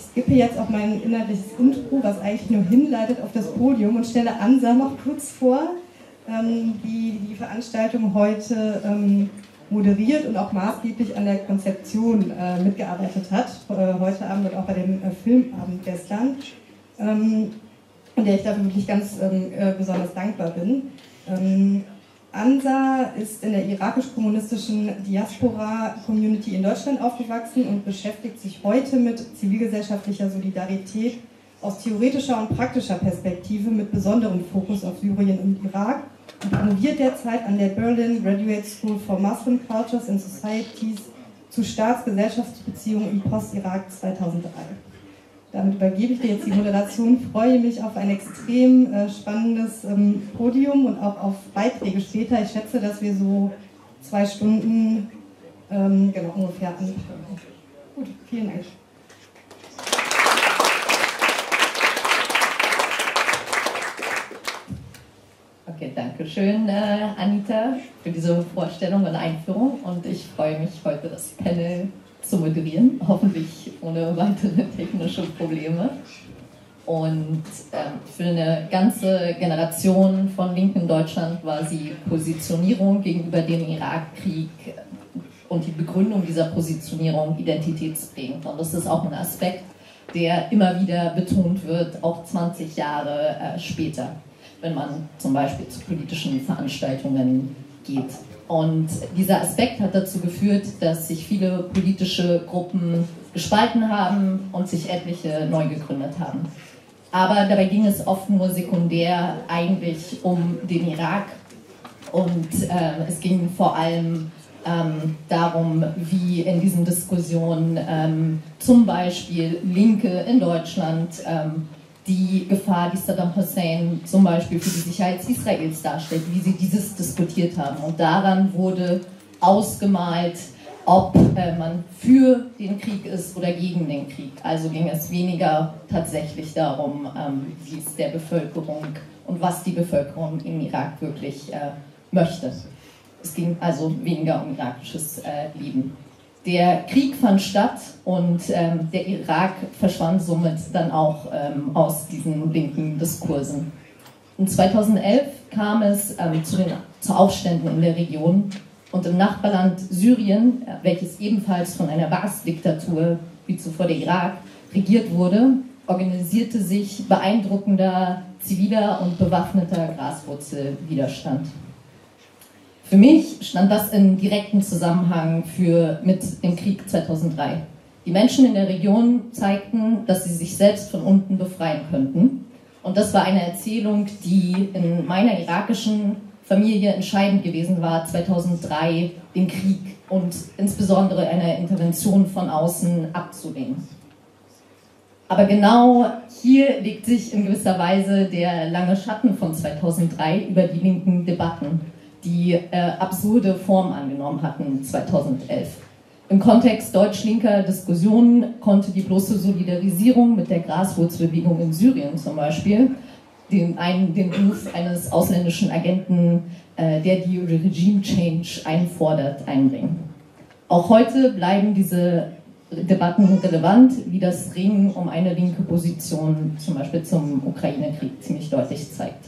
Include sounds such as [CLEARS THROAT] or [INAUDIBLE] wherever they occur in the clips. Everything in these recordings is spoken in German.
Ich skippe jetzt auch mein inhaltliches Intro, was eigentlich nur hinleitet auf das Podium und stelle Ansa noch kurz vor, ähm, die die Veranstaltung heute ähm, moderiert und auch maßgeblich an der Konzeption äh, mitgearbeitet hat, äh, heute Abend und auch bei dem äh, Filmabend gestern, ähm, der ich dafür wirklich ganz ähm, äh, besonders dankbar bin. Ansa ist in der irakisch-kommunistischen Diaspora-Community in Deutschland aufgewachsen und beschäftigt sich heute mit zivilgesellschaftlicher Solidarität aus theoretischer und praktischer Perspektive mit besonderem Fokus auf Syrien und Irak und promoviert derzeit an der Berlin Graduate School for Muslim Cultures and Societies zu Staatsgesellschaftsbeziehungen im Post-Irak 2003. Damit übergebe ich dir jetzt die Moderation, freue mich auf ein extrem äh, spannendes ähm, Podium und auch auf Beiträge später. Ich schätze, dass wir so zwei Stunden ähm, genau, ungefähr anfangen. Gut, vielen Dank. Okay, danke schön, äh, Anita, für diese Vorstellung und Einführung. Und ich freue mich, heute das Panel zu moderieren, hoffentlich ohne weitere technische Probleme. Und äh, für eine ganze Generation von Linken in Deutschland war sie Positionierung gegenüber dem Irakkrieg und die Begründung dieser Positionierung identitätsprägend. Und das ist auch ein Aspekt, der immer wieder betont wird, auch 20 Jahre äh, später wenn man zum Beispiel zu politischen Veranstaltungen geht. Und dieser Aspekt hat dazu geführt, dass sich viele politische Gruppen gespalten haben und sich etliche neu gegründet haben. Aber dabei ging es oft nur sekundär eigentlich um den Irak und äh, es ging vor allem ähm, darum, wie in diesen Diskussionen ähm, zum Beispiel Linke in Deutschland ähm, die Gefahr, die Saddam Hussein zum Beispiel für die Sicherheit Israels darstellt, wie sie dieses diskutiert haben. Und daran wurde ausgemalt, ob äh, man für den Krieg ist oder gegen den Krieg. Also ging es weniger tatsächlich darum, ähm, wie es der Bevölkerung und was die Bevölkerung im Irak wirklich äh, möchte. Es ging also weniger um irakisches äh, Leben. Der Krieg fand statt und ähm, der Irak verschwand somit dann auch ähm, aus diesen linken Diskursen. Und 2011 kam es ähm, zu, den, zu Aufständen in der Region und im Nachbarland Syrien, welches ebenfalls von einer Baas-Diktatur wie zuvor der Irak regiert wurde, organisierte sich beeindruckender ziviler und bewaffneter Graswurzelwiderstand. Für mich stand das in direktem Zusammenhang für, mit dem Krieg 2003. Die Menschen in der Region zeigten, dass sie sich selbst von unten befreien könnten. Und das war eine Erzählung, die in meiner irakischen Familie entscheidend gewesen war, 2003 den Krieg und insbesondere eine Intervention von außen abzulehnen. Aber genau hier legt sich in gewisser Weise der lange Schatten von 2003 über die linken Debatten die äh, absurde Form angenommen hatten 2011. Im Kontext deutsch-linker Diskussionen konnte die bloße Solidarisierung mit der Graswurzbewegung in Syrien zum Beispiel den, einen, den Ruf eines ausländischen Agenten, äh, der die Regime Change einfordert, einbringen. Auch heute bleiben diese Debatten relevant, wie das Ringen um eine linke Position zum Beispiel zum Ukraine-Krieg ziemlich deutlich zeigt.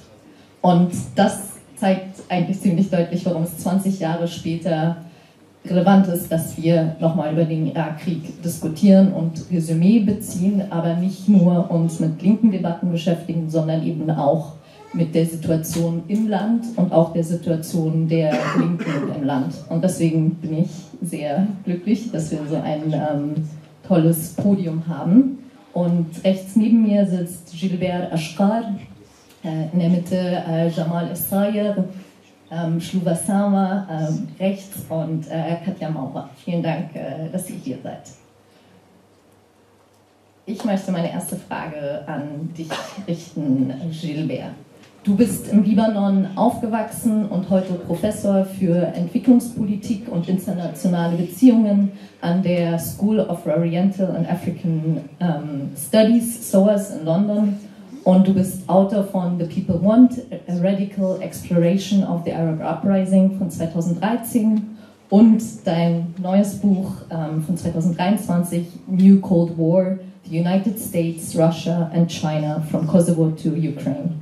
Und das zeigt eigentlich ziemlich deutlich, warum es 20 Jahre später relevant ist, dass wir nochmal über den Irakkrieg diskutieren und Resümee beziehen, aber nicht nur uns mit linken Debatten beschäftigen, sondern eben auch mit der Situation im Land und auch der Situation der Linken im Land. Und deswegen bin ich sehr glücklich, dass wir so ein ähm, tolles Podium haben. Und rechts neben mir sitzt Gilbert Ashkar, äh, in der Mitte äh, Jamal Essayer, ähm, Shluva Sama ähm, rechts und äh, Katja Maurer. Vielen Dank, äh, dass ihr hier seid. Ich möchte meine erste Frage an dich richten, Gilbert. Du bist im Libanon aufgewachsen und heute Professor für Entwicklungspolitik und internationale Beziehungen an der School of Oriental and African um, Studies, SOAS in London und du bist Autor von The People Want, A Radical Exploration of the Arab Uprising von 2013 und dein neues Buch ähm, von 2023, New Cold War, the United States, Russia and China from Kosovo to Ukraine.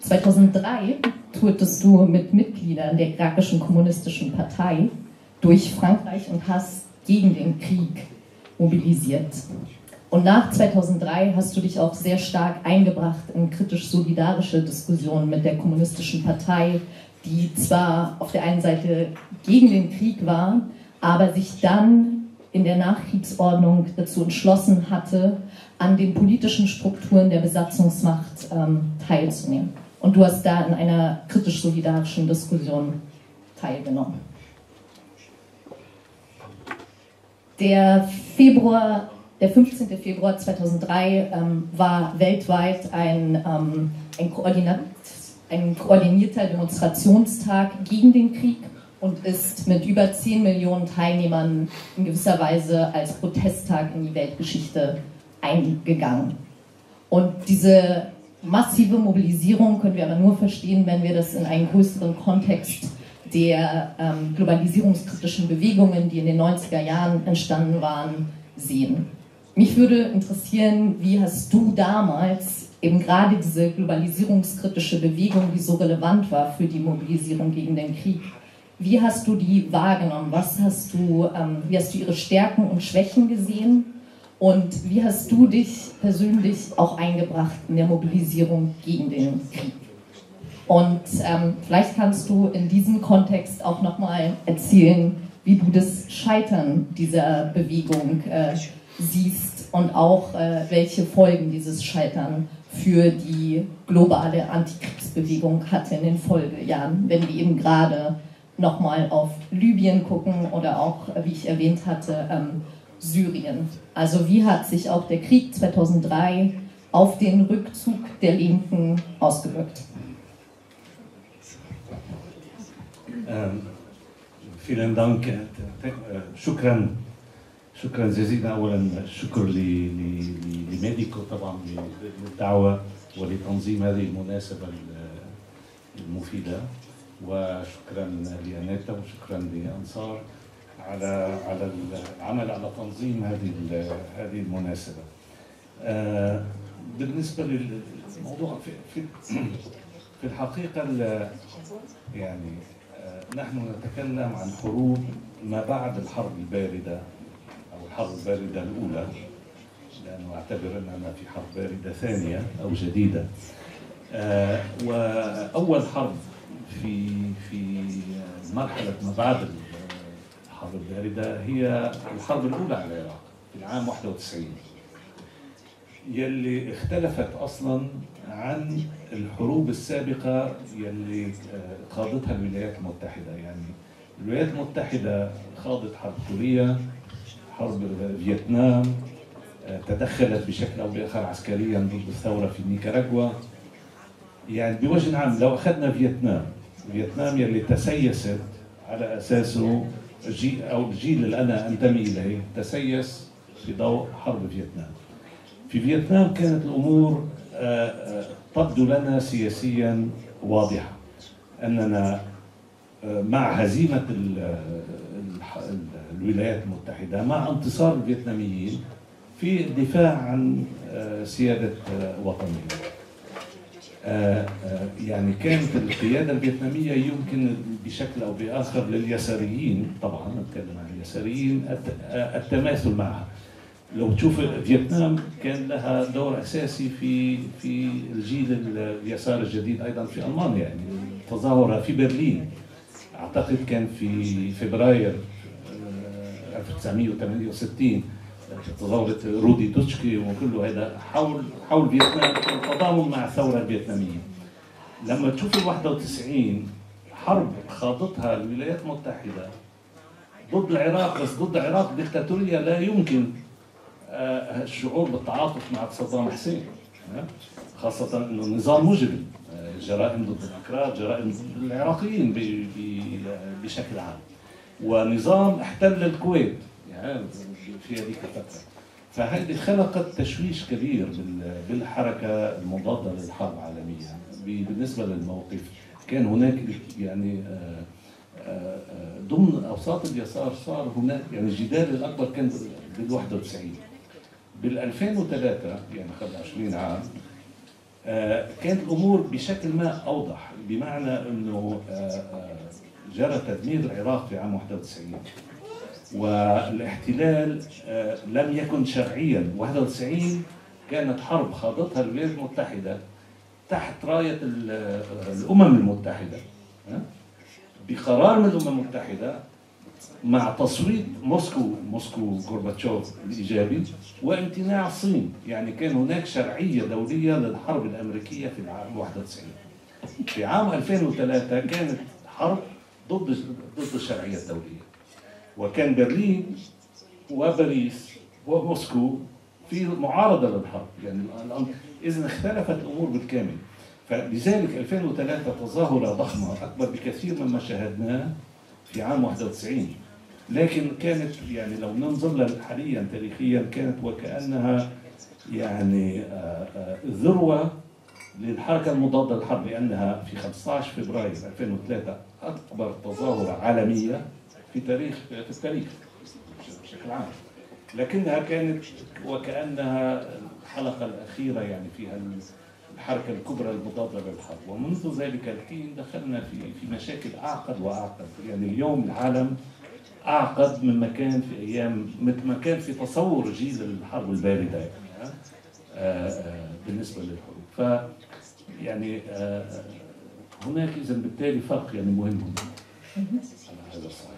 2003 tourtest du mit Mitgliedern der irakischen kommunistischen Partei durch Frankreich und hast gegen den Krieg mobilisiert. Und nach 2003 hast du dich auch sehr stark eingebracht in kritisch-solidarische Diskussionen mit der kommunistischen Partei, die zwar auf der einen Seite gegen den Krieg war, aber sich dann in der Nachkriegsordnung dazu entschlossen hatte, an den politischen Strukturen der Besatzungsmacht ähm, teilzunehmen. Und du hast da in einer kritisch-solidarischen Diskussion teilgenommen. Der Februar, der 15. Februar 2003 ähm, war weltweit ein, ähm, ein, koordinat, ein koordinierter Demonstrationstag gegen den Krieg und ist mit über 10 Millionen Teilnehmern in gewisser Weise als Protesttag in die Weltgeschichte eingegangen. Und diese massive Mobilisierung können wir aber nur verstehen, wenn wir das in einen größeren Kontext der ähm, globalisierungskritischen Bewegungen, die in den 90er Jahren entstanden waren, sehen. Mich würde interessieren, wie hast du damals eben gerade diese globalisierungskritische Bewegung, die so relevant war für die Mobilisierung gegen den Krieg, wie hast du die wahrgenommen? Was hast du, ähm, wie hast du ihre Stärken und Schwächen gesehen? Und wie hast du dich persönlich auch eingebracht in der Mobilisierung gegen den Krieg? Und ähm, vielleicht kannst du in diesem Kontext auch nochmal erzählen, wie du das Scheitern dieser Bewegung äh, siehst und auch äh, welche Folgen dieses Scheitern für die globale Antikriegsbewegung hatte in den Folgejahren, wenn wir eben gerade nochmal auf Libyen gucken oder auch, äh, wie ich erwähnt hatte, ähm, Syrien. Also wie hat sich auch der Krieg 2003 auf den Rückzug der Linken ausgewirkt? Ähm, vielen Dank. Äh, äh, Shukran. شكرا جزيلا. اولا الشكر لميديكو طبعا للدعوة ولتنظيم هذه المناسبة المفيدة. وشكرا لاناتا وشكرا لأنصار على على العمل على تنظيم هذه هذه المناسبة. بالنسبة للموضوع في في الحقيقة يعني نحن نتكلم عن حروب ما بعد الحرب الباردة. الحرب البارده الأولى لأنه أعتبر اننا في حرب باردة ثانية أو جديدة. وأول حرب في في مرحلة ما بعد الحرب الباردة هي الحرب الأولى على العراق في العام 91 يلي اختلفت أصلا عن الحروب السابقة يلي خاضتها الولايات المتحدة يعني الولايات المتحدة خاضت حرب كوريا حرب فيتنام تدخلت بشكل أو بآخر عسكريا ضد الثورة في نيكاراغوا يعني بوجه عام لو أخذنا فيتنام فيتنام يلي تسيست على أساسه جي أو الجيل اللي أنا أنتمي إليه تسيس في ضوء حرب فيتنام. في فيتنام كانت الأمور تبدو لنا سياسيا واضحة أننا مع هزيمة الولايات المتحدة مع انتصار الفيتناميين في الدفاع عن سيادة وطنهم. يعني كانت القيادة الفيتنامية يمكن بشكل أو بآخر لليساريين طبعا نتكلم عن اليساريين التماثل معها لو تشوف فيتنام كان لها دور أساسي في في الجيل اليسار الجديد أيضا في ألمانيا يعني التظاهرة في برلين أعتقد كان في فبراير 1968 تظاهرة رودي دوتشكي وكله هذا حول حول فيتنام تضامن مع الثورة الفيتنامية. لما تشوف ال 91 حرب خاضتها الولايات المتحدة ضد العراق بس ضد العراق ديكتاتورية لا يمكن الشعور بالتعاطف مع صدام حسين خاصة إنه نظام مجرم جرائم ضد الاكراد جرائم ضد العراقيين بشكل عام ونظام احتل الكويت. يعني في هذيك الفترة. فهذه خلقت تشويش كبير بالحركة المضادة للحرب عالميا بالنسبة للموقف كان هناك يعني ضمن أوساط اليسار صار هناك يعني الجدال الأكبر كان بال 91 بال 2003 يعني قبل 20 عام آه، كانت الأمور بشكل ما أوضح بمعنى إنه آه، آه، جرى تدمير العراق في عام 91 والاحتلال آه، لم يكن شرعيا. 91 كانت حرب خاضتها الولايات المتحدة تحت راية ال- آه، الأمم المتحدة ها؟ بقرار من الأمم المتحدة مع تصويت موسكو موسكو غورباتشوف الإيجابي وامتناع الصين. يعني كان هناك شرعية دولية للحرب الأمريكية في العام 91 في عام 2003 كانت حرب ضد ضد الشرعية الدولية. وكان برلين وباريس وموسكو في معارضة للحرب. يعني اذا اختلفت الأمور بالكامل. فلذلك 2003 تظاهره ضخمة أكبر بكثير مما شاهدناه في عام 91 لكن كانت يعني لو ننظر لها حاليا تاريخيا كانت وكأنها يعني آه، آه، ذروة للحركة المضادة للحرب لأنها في 15 فبراير 2003 أكبر تظاهرة عالمية في تاريخ في التاريخ. بشكل عام. لكنها كانت وكأنها الحلقة الأخيرة يعني فيها الحركة الكبرى المضادة للحرب ومنذ ذلك الحين دخلنا في في مشاكل أعقد وأعقد. يعني اليوم العالم أعقد مما كان في أيام مثل ما كان في تصور جيل الحرب الباردة. يعني بالنسبة للحروب. ف يعني آه، هناك اذا بالتالي فرق يعني مهم هنا على هذا الصعيد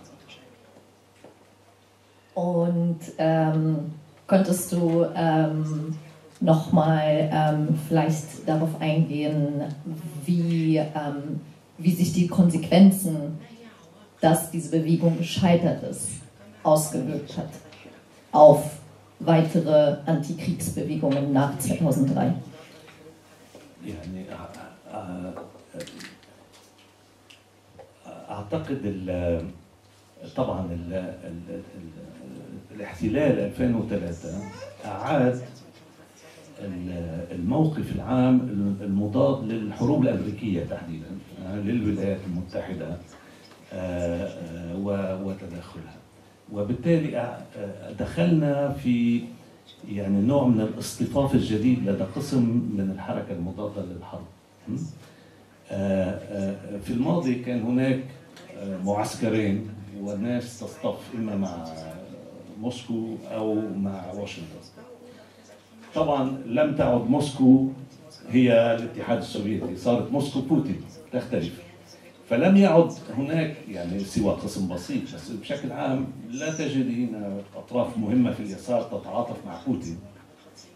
Und ähm, könntest du ähm, nochmal ähm, vielleicht darauf eingehen, wie, ähm, wie sich die Konsequenzen, dass diese Bewegung gescheitert ist, ausgewirkt hat auf weitere Antikriegsbewegungen nach 2003? يعني أع- أع- أعتقد طبعا ال ال ال الاحتلال 2003 أعاد ال- الموقف العام المضاد للحروب الأمريكية تحديدا للولايات المتحدة آه، وتدخلها وبالتالي دخلنا في يعني نوع من الاصطفاف الجديد لدى قسم من الحركة المضادة للحرب. في الماضي كان هناك آه، معسكرين والناس تصطف إما مع موسكو أو مع واشنطن. طبعا لم تعد موسكو هي الاتحاد السوفيتي صارت موسكو بوتين تختلف. فلم يعد هناك يعني سوى قسم بسيط بس بشكل عام لا تجد هنا أطراف مهمة في اليسار تتعاطف مع بوتين.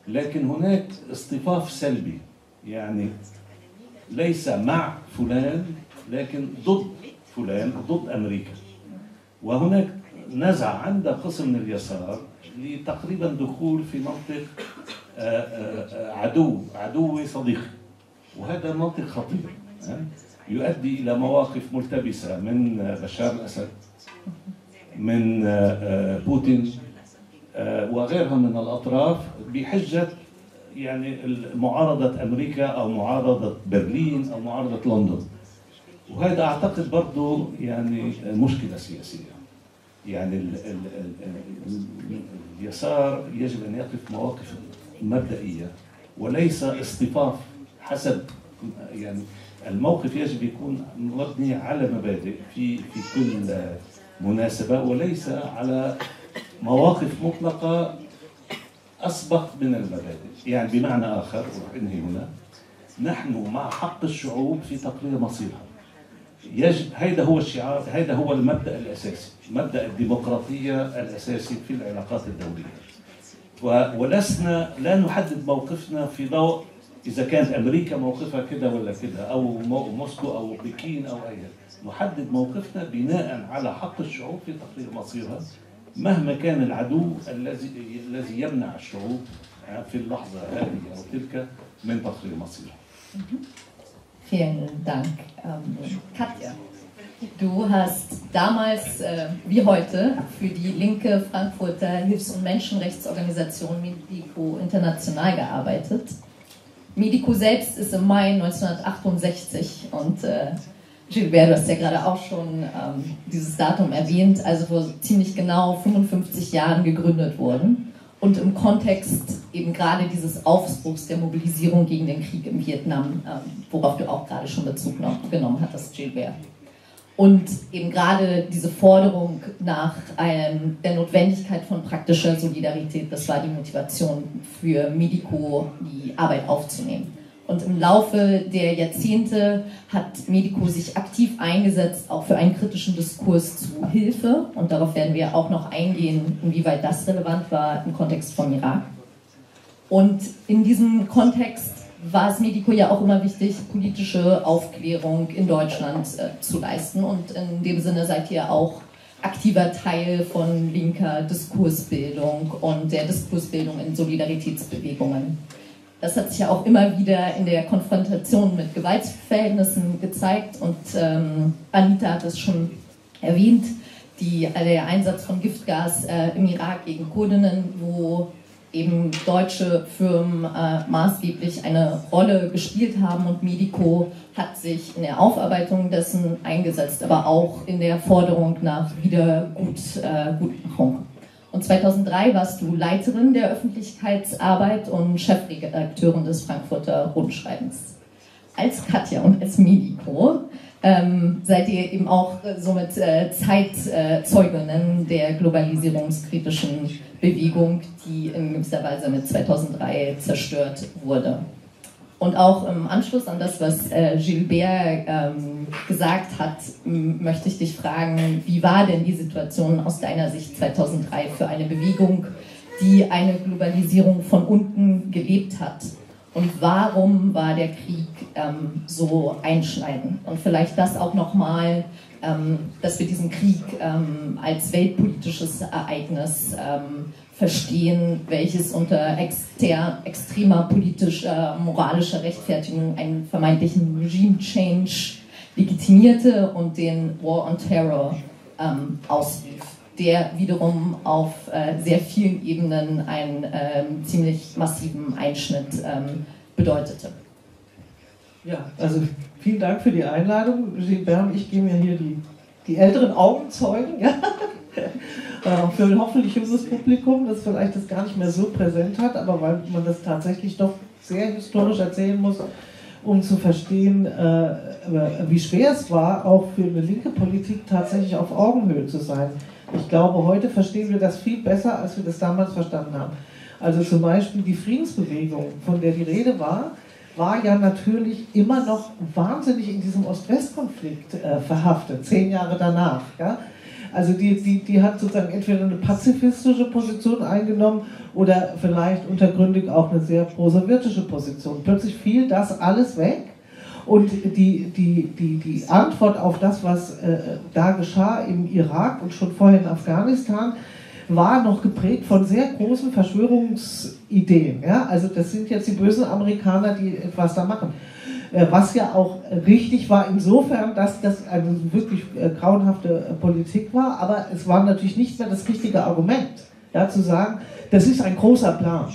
لكن هناك اصطفاف سلبي يعني ليس مع فلان لكن ضد فلان ضد أمريكا. وهناك نزع عند قسم من اليسار لتقريبا دخول في منطق آه، آه، آه، عدو عدوي صديقي وهذا منطق خطير يؤدي إلى مواقف ملتبسة من بشار الأسد من بوتين وغيرها من الأطراف بحجة يعني معارضة أمريكا أو معارضة برلين أو معارضة لندن. وهذا أعتقد برضه يعني مشكلة سياسية. يعني ال ال ال ال اليسار يجب أن يقف مواقف مبدئية وليس اصطفاف حسب يعني الموقف يجب يكون مبني على مبادئ في في كل مناسبة وليس على مواقف مطلقة أسبق من المبادئ. يعني بمعنى آخر وانهي هنا. نحن مع حق الشعوب في تقرير مصيرها. يجب هذا هو الشعار هذا هو المبدأ الأساسي مبدأ الديمقراطية الأساسي في العلاقات الدولية. ولسنا لا نحدد موقفنا في ضوء إذا كانت أمريكا موقفها كده ولا كده أو مو- موسكو أو بكين أو أي نحدد موقفنا بناء على حق الشعوب في تقرير مصيرها مهما كان العدو الذي الذي يمنع الشعوب في اللحظه هذه او تلك من تقرير مصيرها Vielen Dank. Ähm, Katja, du hast damals äh, wie heute für die linke Frankfurter Hilfs- und Menschenrechtsorganisation Medico International gearbeitet. Medico selbst ist im Mai 1968 und äh, Gilbert, du hast ja gerade auch schon ähm, dieses Datum erwähnt, also vor ziemlich genau 55 Jahren gegründet worden. und im Kontext eben gerade dieses Aufbruchs der Mobilisierung gegen den Krieg im Vietnam, ähm, worauf du auch gerade schon Bezug genommen hattest, Gilbert. Und eben gerade diese Forderung nach ähm, der Notwendigkeit von praktischer Solidarität, das war die Motivation für Medico, die Arbeit aufzunehmen. Und im Laufe der Jahrzehnte hat Medico sich aktiv eingesetzt, auch für einen kritischen Diskurs zu Hilfe. Und darauf werden wir auch noch eingehen, inwieweit das relevant war im Kontext von Irak. Und in diesem Kontext war es Medico ja auch immer wichtig, politische Aufklärung in Deutschland äh, zu leisten. Und in dem Sinne seid ihr auch aktiver Teil von linker Diskursbildung und der Diskursbildung in Solidaritätsbewegungen. Das hat sich ja auch immer wieder in der Konfrontation mit Gewaltverhältnissen gezeigt und ähm, Anita hat es schon erwähnt, die, der Einsatz von Giftgas äh, im Irak gegen Kurdinnen, wo eben deutsche Firmen äh, maßgeblich eine Rolle gespielt haben und Medico hat sich in der Aufarbeitung dessen eingesetzt, aber auch in der Forderung nach Wiedergutmachung. Äh, und 2003 warst du Leiterin der Öffentlichkeitsarbeit und Chefredakteurin des Frankfurter Rundschreibens. Als Katja und als Medico ähm, seid ihr eben auch äh, somit äh, Zeitzeuginnen der globalisierungskritischen Bewegung, die in gewisser Weise mit 2003 zerstört wurde. Und auch im Anschluss an das, was äh, Gilbert ähm, gesagt hat, möchte ich dich fragen, wie war denn die Situation aus deiner Sicht 2003 für eine Bewegung, die eine Globalisierung von unten gelebt hat? Und warum war der Krieg ähm, so einschneidend? Und vielleicht das auch nochmal, dass wir diesen Krieg ähm, als weltpolitisches Ereignis ähm, verstehen, welches unter exter, extremer politischer, moralischer Rechtfertigung einen vermeintlichen Regime-Change legitimierte und den War on Terror ähm, ausrief, der wiederum auf äh, sehr vielen Ebenen einen ähm, ziemlich massiven Einschnitt ähm, bedeutete. Ja, also vielen Dank für die Einladung. Gilbert ich gebe mir hier die, die älteren Augenzeugen. Ja? [LAUGHS] Äh, für ein hoffentlich junges Publikum, das vielleicht das gar nicht mehr so präsent hat, aber weil man das tatsächlich doch sehr historisch erzählen muss, um zu verstehen, äh, wie schwer es war, auch für eine linke Politik tatsächlich auf Augenhöhe zu sein. Ich glaube, heute verstehen wir das viel besser, als wir das damals verstanden haben. Also zum Beispiel die Friedensbewegung, von der die Rede war, war ja natürlich immer noch wahnsinnig in diesem Ost-West-Konflikt äh, verhaftet, zehn Jahre danach. Ja? Also die, die, die hat sozusagen entweder eine pazifistische Position eingenommen oder vielleicht untergründig auch eine sehr prosowjetische Position. Plötzlich fiel das alles weg und die, die, die, die Antwort auf das, was äh, da geschah im Irak und schon vorher in Afghanistan, war noch geprägt von sehr großen Verschwörungsideen. Ja? Also das sind jetzt die bösen Amerikaner, die etwas da machen. Äh, was ja auch richtig war insofern, dass das eine wirklich äh, grauenhafte äh, Politik war, aber es war natürlich nicht mehr das richtige Argument, ja, zu sagen, das ist ein großer Plan.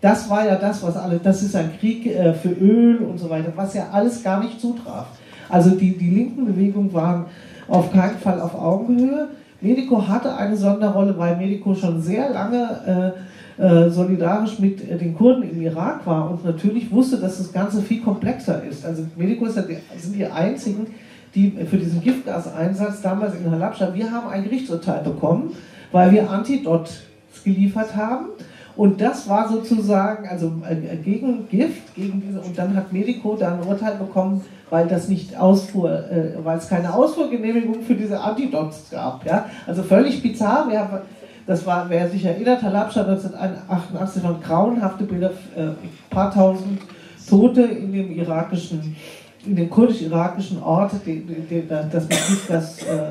Das war ja das, was alle, das ist ein Krieg für Öl und so weiter, was ja alles gar nicht zutraf. Also die, die linken Bewegungen waren auf keinen Fall auf Augenhöhe. Medico hatte eine Sonderrolle, weil Medico schon sehr lange äh, solidarisch mit äh, den Kurden im Irak war und natürlich wusste, dass das Ganze viel komplexer ist. Also Medico sind die einzigen, die für diesen Giftgaseinsatz damals in Halabscha, wir haben ein Gerichtsurteil bekommen, weil wir Antidots geliefert haben. Und das war sozusagen, also äh, gegen Gift, gegen diese, und dann hat Medico da ein Urteil bekommen, weil das nicht ausfuhr, äh, weil es keine Ausfuhrgenehmigung für diese Antidots gab. Ja? Also völlig bizarr. Haben das war, wer sich erinnert, Halabscha 1988 waren grauenhafte Bilder, äh, paar tausend Tote in dem irakischen, in dem kurdisch-irakischen Ort, die, die, das mit Giftgas äh,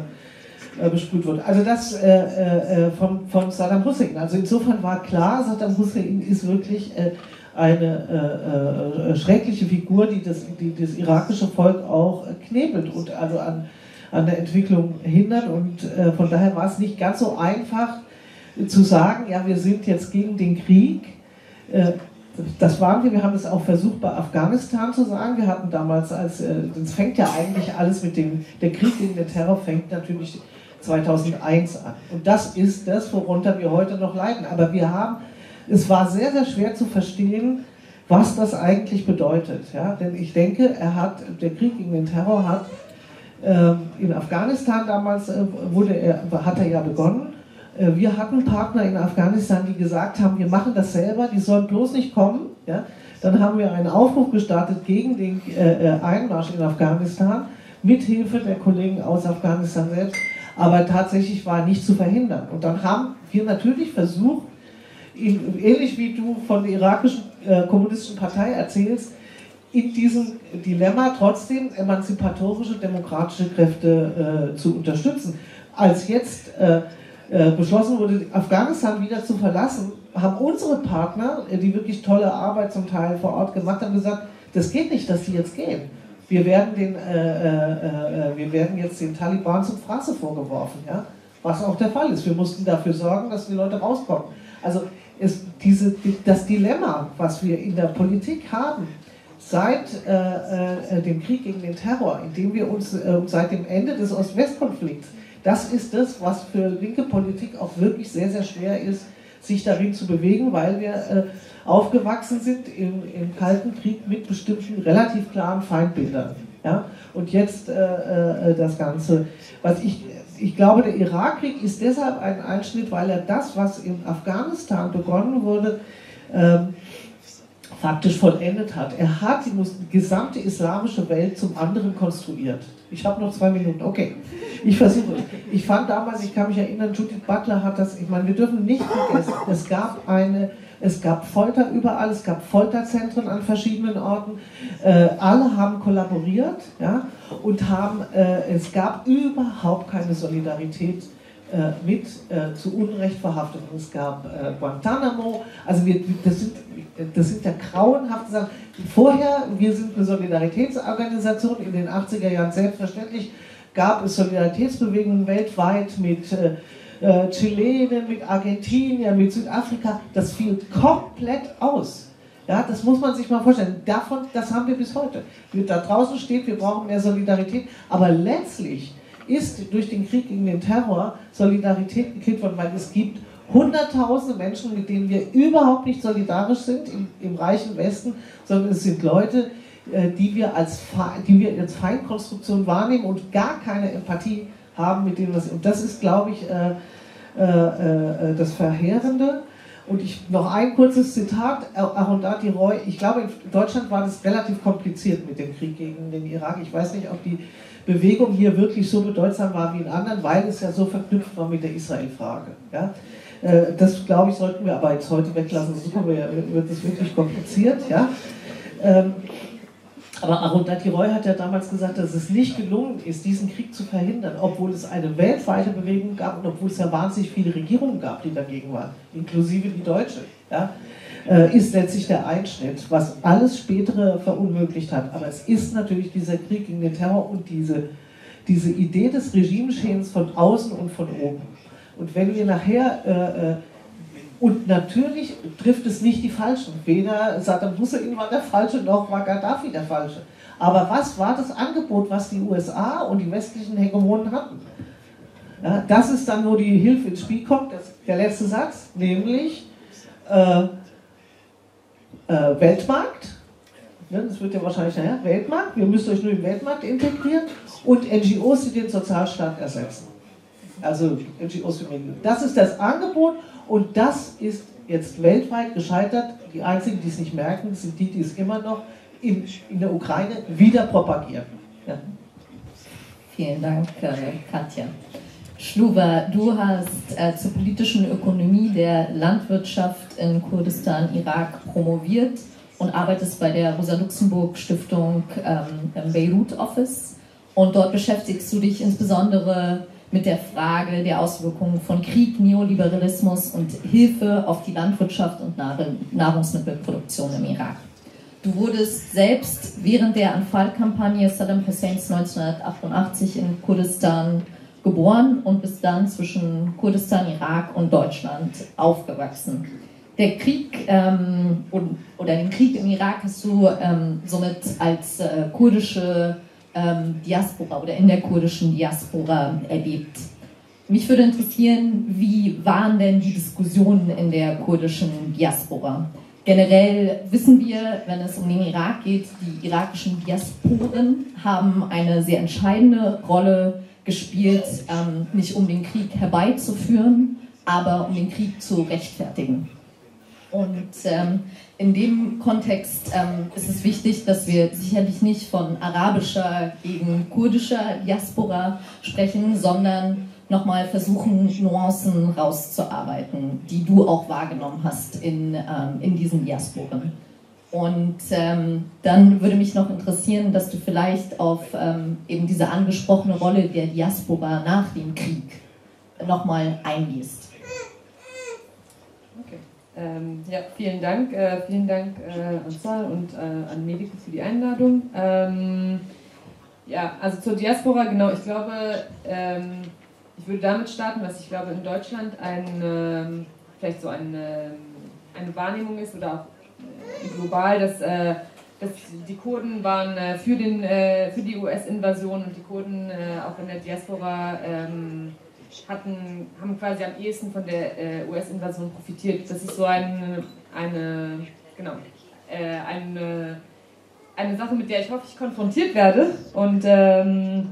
äh, besprüht wurde. Also das äh, äh, von, von Saddam Hussein. Also insofern war klar, Saddam Hussein ist wirklich äh, eine äh, schreckliche Figur, die das, die das irakische Volk auch knebelt und also an, an der Entwicklung hindert. Und von daher war es nicht ganz so einfach, zu sagen, ja, wir sind jetzt gegen den Krieg. Äh, das waren wir, wir haben es auch versucht bei Afghanistan zu sagen. Wir hatten damals, als äh, das fängt ja eigentlich alles mit dem, der Krieg gegen den Terror fängt natürlich 2001 an. Und das ist das, worunter wir heute noch leiden. Aber wir haben es war sehr, sehr schwer zu verstehen, was das eigentlich bedeutet. Ja? Denn ich denke, er hat, der Krieg gegen den Terror hat äh, in Afghanistan damals äh, wurde er, hat er ja begonnen. Äh, wir hatten Partner in Afghanistan, die gesagt haben, wir machen das selber, die sollen bloß nicht kommen. Ja? Dann haben wir einen Aufruf gestartet gegen den äh, äh, Einmarsch in Afghanistan, mithilfe der Kollegen aus Afghanistan selbst. Aber tatsächlich war nicht zu verhindern. Und dann haben wir natürlich versucht, ähnlich wie du von der irakischen äh, kommunistischen Partei erzählst, in diesem Dilemma trotzdem emanzipatorische demokratische Kräfte äh, zu unterstützen. Als jetzt äh, äh, beschlossen wurde, Afghanistan wieder zu verlassen, haben unsere Partner, äh, die wirklich tolle Arbeit zum Teil vor Ort gemacht haben, gesagt, das geht nicht, dass die jetzt gehen. Wir werden, den, äh, wir werden jetzt den Taliban zum Fraße vorgeworfen, ja? was auch der Fall ist. Wir mussten dafür sorgen, dass die Leute rauskommen. Also ist diese, das Dilemma, was wir in der Politik haben, seit äh, äh, dem Krieg gegen den Terror, in dem wir uns äh, seit dem Ende des Ost-West-Konflikts, das ist das, was für linke Politik auch wirklich sehr, sehr schwer ist, sich darin zu bewegen, weil wir äh, aufgewachsen sind im, im, Kalten Krieg mit bestimmten relativ klaren Feindbildern. Ja? Und jetzt äh, äh, das Ganze, was ich ich glaube, der Irakkrieg ist deshalb ein Einschnitt, weil er das, was in Afghanistan begonnen wurde, ähm, faktisch vollendet hat. Er hat die gesamte islamische Welt zum anderen konstruiert. Ich habe noch zwei Minuten, okay. Ich versuche. Ich fand damals, ich kann mich erinnern, Judith Butler hat das, ich meine, wir dürfen nicht vergessen, es gab eine es gab Folter überall, es gab Folterzentren an verschiedenen Orten. Äh, alle haben kollaboriert ja, und haben, äh, es gab überhaupt keine Solidarität mit äh, zu Unrecht Verhafteten. Es gab äh, Guantanamo, also wir, das, sind, das sind ja grauenhafte Sachen. Vorher, wir sind eine Solidaritätsorganisation, in den 80er Jahren selbstverständlich gab es Solidaritätsbewegungen weltweit mit äh, äh, Chilenen, mit Argentinien, mit Südafrika, das fiel komplett aus. Ja, das muss man sich mal vorstellen. Davon, das haben wir bis heute. Da draußen steht, wir brauchen mehr Solidarität, aber letztlich ist durch den Krieg gegen den Terror Solidarität gekillt worden, weil es gibt hunderttausende Menschen, mit denen wir überhaupt nicht solidarisch sind im, im reichen Westen, sondern es sind Leute, äh, die wir als, die wir als Feindkonstruktion wahrnehmen und gar keine Empathie haben mit denen. Und das ist, glaube ich, äh, äh, äh, das Verheerende. Und ich noch ein kurzes Zitat, Arundhati Roy. Ich glaube, in Deutschland war das relativ kompliziert mit dem Krieg gegen den Irak. Ich weiß nicht, ob die Bewegung hier wirklich so bedeutsam war wie in anderen, weil es ja so verknüpft war mit der Israel-Frage. Ja? Äh, das, glaube ich, sollten wir aber jetzt heute weglassen, sonst wird es wirklich kompliziert. Ja? Ähm, aber Arundhati Roy hat ja damals gesagt, dass es nicht gelungen ist, diesen Krieg zu verhindern, obwohl es eine weltweite Bewegung gab und obwohl es ja wahnsinnig viele Regierungen gab, die dagegen waren, inklusive die deutsche. Ja, äh, ist letztlich der Einschnitt, was alles spätere verunmöglicht hat. Aber es ist natürlich dieser Krieg gegen den Terror und diese, diese Idee des Regimeschehens von außen und von oben. Und wenn wir nachher äh, äh und natürlich trifft es nicht die Falschen. Weder Saddam Hussein war der Falsche, noch war Gaddafi der Falsche. Aber was war das Angebot, was die USA und die westlichen Hegemonen hatten? Ja, das ist dann, wo die Hilfe ins Spiel kommt, das, der letzte Satz, nämlich äh, äh, Weltmarkt. Ja, das wird ja wahrscheinlich nachher Weltmarkt. Wir müssen euch nur im Weltmarkt integrieren und NGOs, die den Sozialstaat ersetzen. Also NGOs für Medien. Das ist das Angebot und das ist jetzt weltweit gescheitert. Die einzigen, die es nicht merken, sind die, die es immer noch in, in der Ukraine wieder propagieren. Ja. Vielen Dank, äh, Katja. Schluwa, du hast äh, zur politischen Ökonomie der Landwirtschaft in Kurdistan, Irak promoviert und arbeitest bei der Rosa-Luxemburg-Stiftung ähm, im Beirut-Office. Und dort beschäftigst du dich insbesondere mit der Frage der Auswirkungen von Krieg, Neoliberalismus und Hilfe auf die Landwirtschaft und Nahrungsmittelproduktion im Irak. Du wurdest selbst während der Anfallkampagne Saddam Husseins 1988 in Kurdistan geboren und bist dann zwischen Kurdistan, Irak und Deutschland aufgewachsen. Der Krieg ähm, oder den Krieg im Irak hast du ähm, somit als äh, kurdische ähm, Diaspora oder in der kurdischen Diaspora erlebt. mich würde interessieren, wie waren denn die Diskussionen in der kurdischen Diaspora? Generell wissen wir, wenn es um den Irak geht, die irakischen Diasporen haben eine sehr entscheidende Rolle gespielt, ähm, nicht um den Krieg herbeizuführen, aber um den Krieg zu rechtfertigen. Und ähm, in dem Kontext ähm, ist es wichtig, dass wir sicherlich nicht von arabischer gegen kurdischer Diaspora sprechen, sondern nochmal versuchen, Nuancen rauszuarbeiten, die du auch wahrgenommen hast in, ähm, in diesen Diasporen. Und ähm, dann würde mich noch interessieren, dass du vielleicht auf ähm, eben diese angesprochene Rolle der Diaspora nach dem Krieg nochmal eingehst. Okay. Ähm, ja, vielen Dank. Äh, vielen Dank äh, an Saal und äh, an Medico für die Einladung. Ähm, ja, also zur Diaspora, genau, ich glaube, ähm, ich würde damit starten, was ich glaube in Deutschland ein, ähm, vielleicht so eine, eine Wahrnehmung ist oder auch global, dass, äh, dass die Kurden waren äh, für, den, äh, für die US-Invasion und die Kurden äh, auch in der Diaspora ähm, hatten, haben quasi am ehesten von der äh, US-Invasion profitiert. Das ist so eine, eine genau, eine, eine Sache, mit der ich hoffe, ich konfrontiert werde. Und ähm,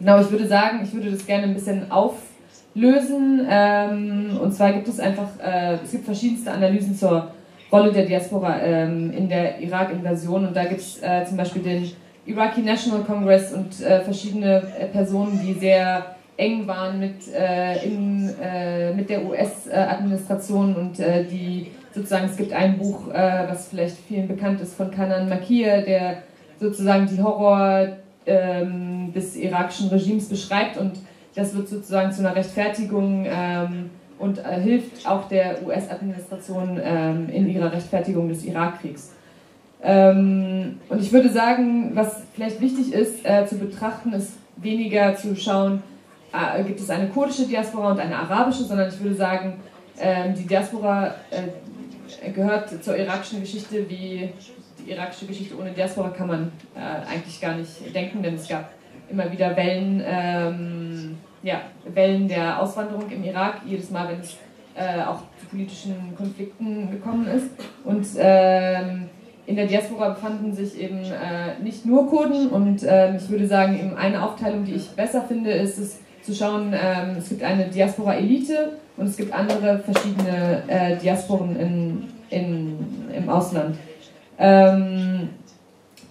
Genau, ich würde sagen, ich würde das gerne ein bisschen auflösen. Ähm, und zwar gibt es einfach, äh, es gibt verschiedenste Analysen zur Rolle der Diaspora ähm, in der Irak-Invasion. Und da gibt es äh, zum Beispiel den Iraqi National Congress und äh, verschiedene äh, Personen, die sehr eng waren mit, äh, in, äh, mit der US-Administration und die sozusagen, es gibt ein Buch, was vielleicht vielen bekannt ist, von Kanan Makir, der sozusagen die Horror ähm, des irakischen Regimes beschreibt und das wird sozusagen zu einer Rechtfertigung ähm, und äh, hilft auch der US-Administration ähm, in ihrer Rechtfertigung des Irakkriegs. Ähm, und ich würde sagen, was vielleicht wichtig ist äh, zu betrachten, ist weniger zu schauen, äh, gibt es eine kurdische Diaspora und eine arabische, sondern ich würde sagen, ähm, die Diaspora äh, gehört zur irakischen Geschichte wie die irakische Geschichte ohne Diaspora kann man äh, eigentlich gar nicht denken, denn es gab immer wieder Wellen, ähm, ja, Wellen der Auswanderung im Irak, jedes Mal, wenn es äh, auch zu politischen Konflikten gekommen ist. Und ähm, in der Diaspora befanden sich eben äh, nicht nur Kurden und äh, ich würde sagen, eben eine Aufteilung, die ich besser finde, ist es zu schauen, ähm, es gibt eine Diaspora-Elite und es gibt andere verschiedene äh, Diasporen in, in, im Ausland. Ähm,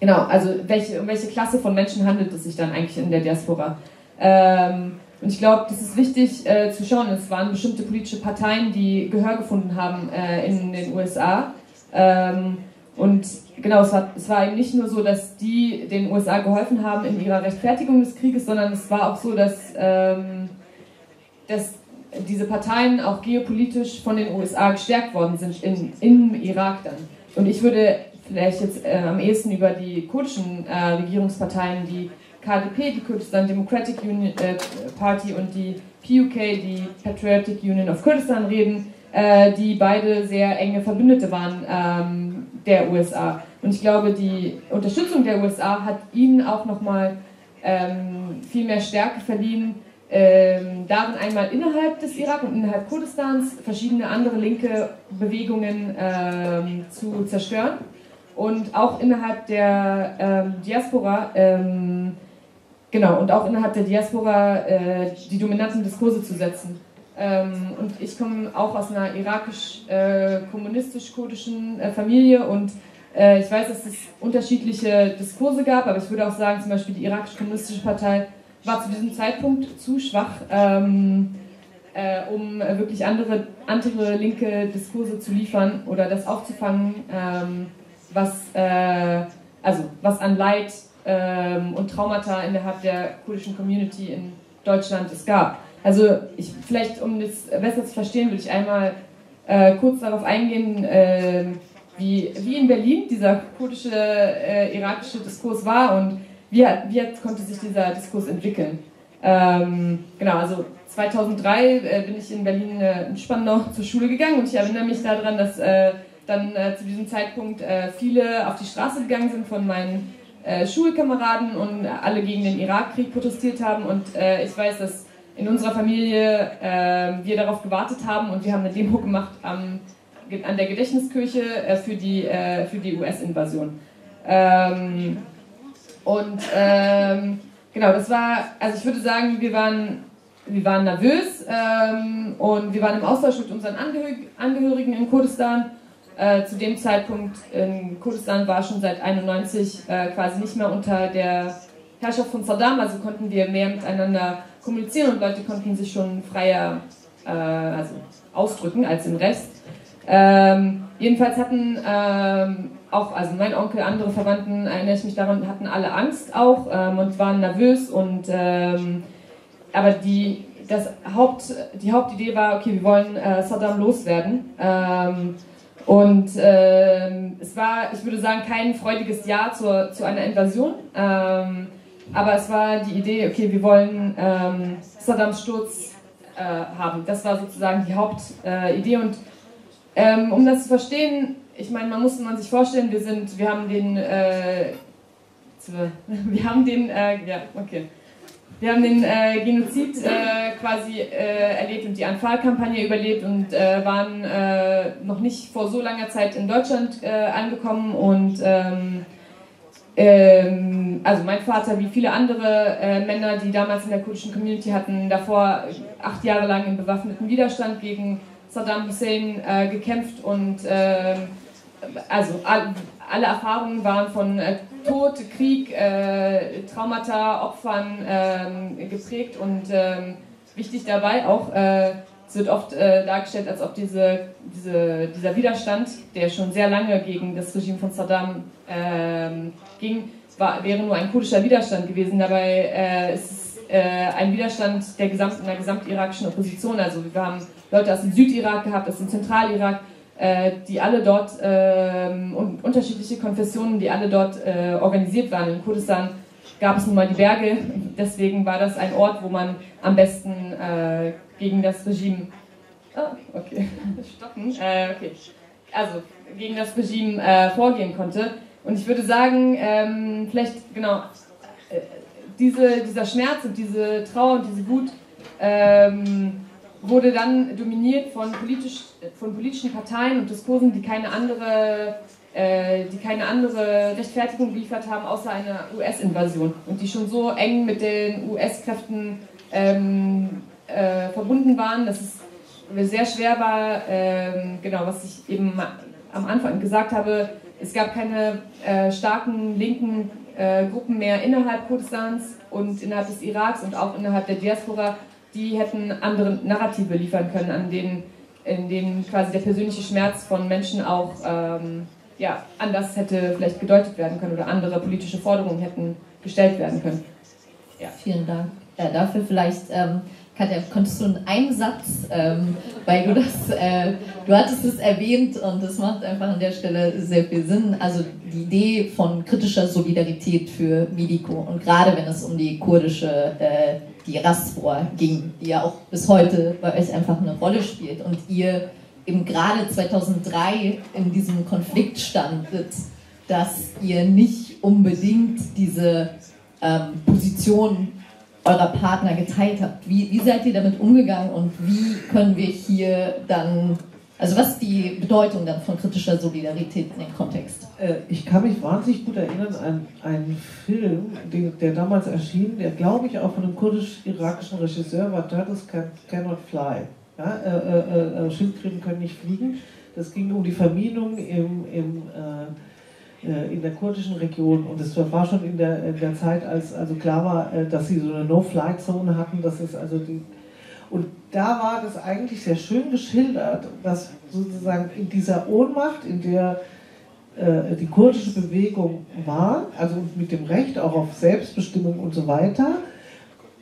genau, also welche, um welche Klasse von Menschen handelt es sich dann eigentlich in der Diaspora? Ähm, und ich glaube, das ist wichtig äh, zu schauen. Es waren bestimmte politische Parteien, die Gehör gefunden haben äh, in den USA. Ähm, und genau, es war, es war eben nicht nur so, dass die den USA geholfen haben in ihrer Rechtfertigung des Krieges, sondern es war auch so, dass, ähm, dass diese Parteien auch geopolitisch von den USA gestärkt worden sind in, im Irak dann. Und ich würde vielleicht jetzt äh, am ehesten über die kurdischen äh, Regierungsparteien, die KDP, die Kurdistan Democratic Union, äh, Party und die PUK, die Patriotic Union of Kurdistan reden, äh, die beide sehr enge Verbündete waren ähm, der USA. Und ich glaube, die Unterstützung der USA hat ihnen auch nochmal ähm, viel mehr Stärke verliehen, ähm, darin einmal innerhalb des Irak und innerhalb Kurdistans verschiedene andere linke Bewegungen ähm, zu zerstören und auch innerhalb der ähm, Diaspora, ähm, genau, und auch innerhalb der Diaspora äh, die dominanten Diskurse zu setzen. Ähm, und ich komme auch aus einer irakisch-kommunistisch-kurdischen äh, Familie und äh, ich weiß, dass es unterschiedliche Diskurse gab, aber ich würde auch sagen, zum Beispiel die irakisch-kommunistische Partei war zu diesem Zeitpunkt zu schwach. Ähm, äh, um wirklich andere, andere linke Diskurse zu liefern oder das aufzufangen. Ähm, was, äh, also, was an Leid ähm, und Traumata innerhalb der kurdischen Community in Deutschland es gab. Also ich, vielleicht, um das besser zu verstehen, würde ich einmal äh, kurz darauf eingehen, äh, wie, wie in Berlin dieser kurdische, äh, irakische Diskurs war und wie, wie konnte sich dieser Diskurs entwickeln. Ähm, genau, also 2003 äh, bin ich in Berlin äh, in Spandau zur Schule gegangen und ich erinnere mich daran, dass äh, dann zu diesem Zeitpunkt viele auf die Straße gegangen sind von meinen äh, Schulkameraden und alle gegen den Irakkrieg protestiert haben. Und äh, ich weiß, dass in unserer Familie äh, wir darauf gewartet haben und wir haben eine Demo gemacht am, an der Gedächtniskirche äh, für die, äh, die US-Invasion. Ähm, und ähm, genau, das war, also ich würde sagen, wir waren, wir waren nervös ähm, und wir waren im Austausch mit unseren Angehörigen in Kurdistan. Äh, zu dem Zeitpunkt in Kurdistan war schon seit 91 äh, quasi nicht mehr unter der Herrschaft von Saddam, also konnten wir mehr miteinander kommunizieren und Leute konnten sich schon freier äh, also ausdrücken als im Rest. Ähm, jedenfalls hatten ähm, auch, also mein Onkel, andere Verwandten, erinnere ich mich daran, hatten alle Angst auch ähm, und waren nervös und ähm, aber die, das Haupt, die Hauptidee war, okay, wir wollen äh, Saddam loswerden. Ähm, und ähm, es war, ich würde sagen, kein freudiges Ja zur, zu einer Invasion. Ähm, aber es war die Idee, okay, wir wollen ähm, Saddams Sturz äh, haben. Das war sozusagen die Hauptidee. Äh, und ähm, um das zu verstehen, ich meine, man muss man sich vorstellen, wir sind, wir haben den, äh, [LAUGHS] wir haben den, äh, ja, okay. Wir haben den äh, Genozid äh, quasi äh, erlebt und die Anfallkampagne überlebt und äh, waren äh, noch nicht vor so langer Zeit in Deutschland äh, angekommen und ähm, ähm, also mein Vater, wie viele andere Männer, die damals in der kurdischen Community hatten, davor acht Jahre lang im bewaffneten Widerstand gegen Saddam Hussein gekämpft und ähm, also alle Erfahrungen waren von äh, Tod, Krieg, äh, Traumata, Opfern ähm, geprägt und ähm, wichtig dabei auch, äh, es wird oft äh, dargestellt, als ob diese, diese, dieser Widerstand, der schon sehr lange gegen das Regime von Saddam ähm, ging, war, wäre nur ein kurdischer Widerstand gewesen. Dabei äh, ist es ein Widerstand der gesamten, der gesamtirakischen Opposition. Also wir haben Leute aus dem Südirak gehabt, aus dem Zentralirak, die alle dort ähm, und unterschiedliche Konfessionen, die alle dort äh, organisiert waren. In Kurdistan gab es nun mal die Berge, deswegen war das ein Ort, wo man am besten äh, gegen das Regime. Ah, okay. Stoppen. Äh, okay. Also gegen das Regime äh, vorgehen konnte. Und ich würde sagen, ähm, vielleicht genau, äh, diese, dieser Schmerz und diese Trauer und diese Wut ähm, wurde dann dominiert von, politisch, von politischen Parteien und Diskursen, die keine andere, äh, die keine andere Rechtfertigung geliefert haben, außer einer US-Invasion und die schon so eng mit den US-Kräften ähm, äh, verbunden waren, dass es sehr schwer war, ähm, genau, was ich eben am Anfang gesagt habe, es gab keine äh, starken linken äh, Gruppen mehr innerhalb Kurdistans und innerhalb des Iraks und auch innerhalb der Diaspora, die hätten andere Narrative liefern können, an denen, in denen quasi der persönliche Schmerz von Menschen auch ähm, ja, anders hätte vielleicht gedeutet werden können oder andere politische Forderungen hätten gestellt werden können. Ja. Vielen Dank. Ja, dafür vielleicht, ähm, Katja, konntest du in einem Satz, ähm, weil du das, äh, du hattest es erwähnt und es macht einfach an der Stelle sehr viel Sinn, also die Idee von kritischer Solidarität für Medico und gerade wenn es um die kurdische äh, die Raspor ging, die ja auch bis heute bei euch einfach eine Rolle spielt und ihr eben gerade 2003 in diesem Konflikt standet, dass ihr nicht unbedingt diese ähm, Position eurer Partner geteilt habt. Wie, wie seid ihr damit umgegangen und wie können wir hier dann also was ist die Bedeutung dann von kritischer Solidarität in dem Kontext? Äh, ich kann mich wahnsinnig gut erinnern an einen Film, der damals erschien, der glaube ich auch von einem kurdisch-irakischen Regisseur war, Turtles Can, Cannot Fly. Ja, äh, äh, äh, Schildkröten können nicht fliegen. Das ging um die Verminung im, im, äh, äh, in der kurdischen Region. Und es war schon in der, in der Zeit, als also klar war, dass sie so eine No-Flight-Zone hatten. Das ist also die und da war das eigentlich sehr schön geschildert, dass sozusagen in dieser Ohnmacht, in der äh, die kurdische Bewegung war, also mit dem Recht auch auf Selbstbestimmung und so weiter,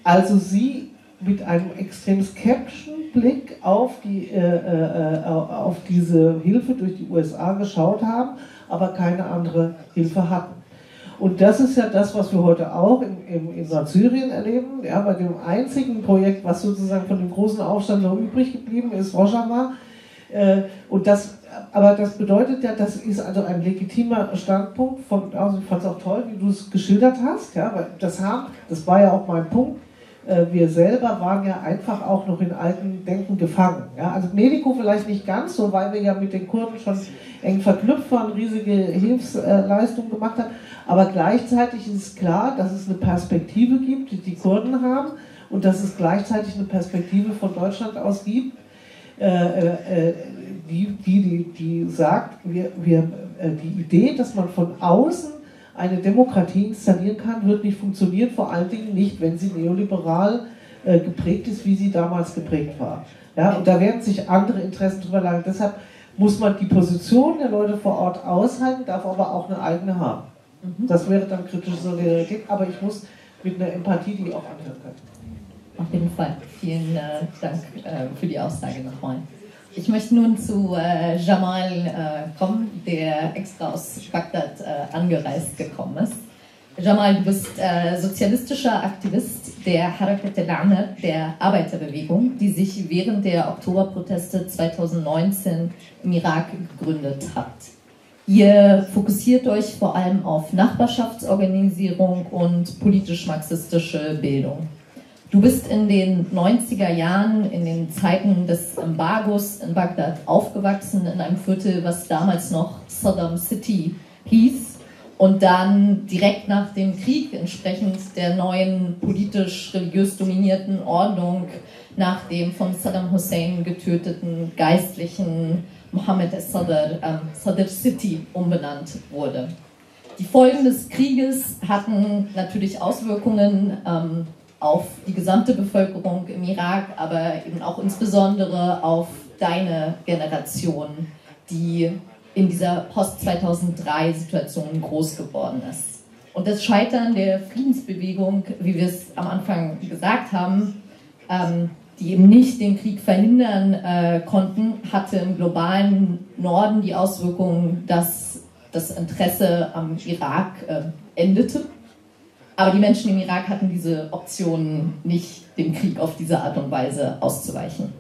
also sie mit einem extrem skeptischen Blick auf, die, äh, äh, auf diese Hilfe durch die USA geschaut haben, aber keine andere Hilfe hatten. Und das ist ja das, was wir heute auch in, in, in Nordsyrien erleben. Ja, bei dem einzigen Projekt, was sozusagen von dem großen Aufstand noch übrig geblieben ist, Rojava. Äh, und das, aber das bedeutet ja, das ist also ein legitimer Standpunkt von, also ich fand es auch toll, wie du es geschildert hast, ja, weil das haben, das war ja auch mein Punkt, wir selber waren ja einfach auch noch in alten Denken gefangen. Ja? Also Medico vielleicht nicht ganz so, weil wir ja mit den Kurden schon eng verknüpft waren, riesige Hilfsleistungen gemacht haben. Aber gleichzeitig ist klar, dass es eine Perspektive gibt, die die Kurden haben und dass es gleichzeitig eine Perspektive von Deutschland aus gibt, äh, äh, die, die, die, sagt, wir, wir, die Idee, dass man von außen eine Demokratie installieren kann, wird nicht funktionieren, vor allen Dingen nicht, wenn sie neoliberal äh, geprägt ist, wie sie damals geprägt war. Ja, und da werden sich andere Interessen drüber lagern. Deshalb muss man die Position der Leute vor Ort aushalten, darf aber auch eine eigene haben. Mhm. Das wäre dann kritische Solidarität, aber ich muss mit einer Empathie die auch anhören können. Auf jeden Fall. Vielen äh, Dank äh, für die Aussage nochmal. Ich möchte nun zu äh, Jamal äh, kommen, der extra aus Bagdad äh, angereist gekommen ist. Jamal, du bist äh, sozialistischer Aktivist der Harakat al der Arbeiterbewegung, die sich während der Oktoberproteste 2019 im Irak gegründet hat. Ihr fokussiert euch vor allem auf Nachbarschaftsorganisierung und politisch-marxistische Bildung. Du bist in den 90er Jahren, in den Zeiten des Embargos in Bagdad aufgewachsen, in einem Viertel, was damals noch Saddam City hieß. Und dann direkt nach dem Krieg, entsprechend der neuen politisch-religiös dominierten Ordnung, nach dem von Saddam Hussein getöteten geistlichen Mohammed Sadr, äh, Sadr City umbenannt wurde. Die Folgen des Krieges hatten natürlich Auswirkungen ähm, auf die gesamte Bevölkerung im Irak, aber eben auch insbesondere auf deine Generation, die in dieser Post-2003-Situation groß geworden ist. Und das Scheitern der Friedensbewegung, wie wir es am Anfang gesagt haben, ähm, die eben nicht den Krieg verhindern äh, konnten, hatte im globalen Norden die Auswirkung, dass das Interesse am Irak äh, endete aber die Menschen im Irak hatten diese Option nicht, dem Krieg auf diese Art und Weise auszuweichen.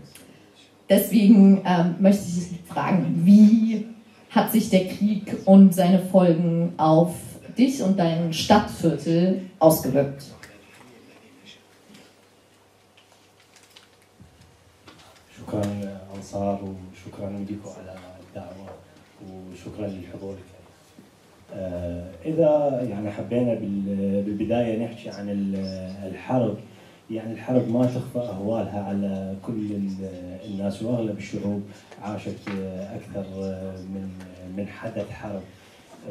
Deswegen ähm, möchte ich dich fragen, wie hat sich der Krieg und seine Folgen auf dich und dein Stadtviertel ausgewirkt? شكرا انصار وشكرا لكم على الدعوه وشكرا لحضورك آه، إذا يعني حبينا بالبداية نحكي عن الحرب. يعني الحرب ما تخفى أهوالها على كل الناس وأغلب الشعوب عاشت أكثر من من حدث حرب.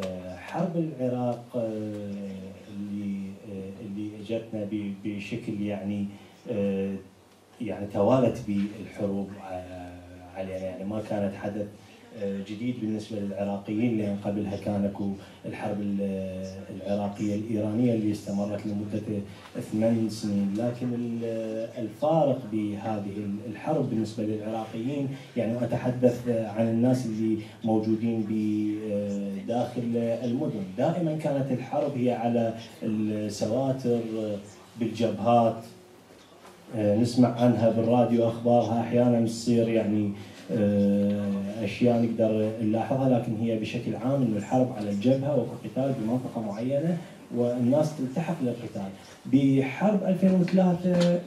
آه، حرب العراق آه، اللي اللي إجتنا بشكل يعني يعني توالت بالحروب علينا. يعني ما كانت حدث جديد بالنسبة للعراقيين لأن قبلها كان أكو الحرب العراقية الإيرانية اللي استمرت لمدة ثمان سنين. لكن الفارق بهذه الحرب بالنسبة للعراقيين يعني أتحدث عن الناس اللي موجودين بداخل المدن. دائما كانت الحرب هي على السواتر بالجبهات. نسمع عنها بالراديو أخبارها أحيانا تصير يعني أشياء نقدر نلاحظها لكن هي بشكل عام إنه الحرب على الجبهة وقتال بمنطقة معينة والناس تلتحق للقتال. بحرب 2003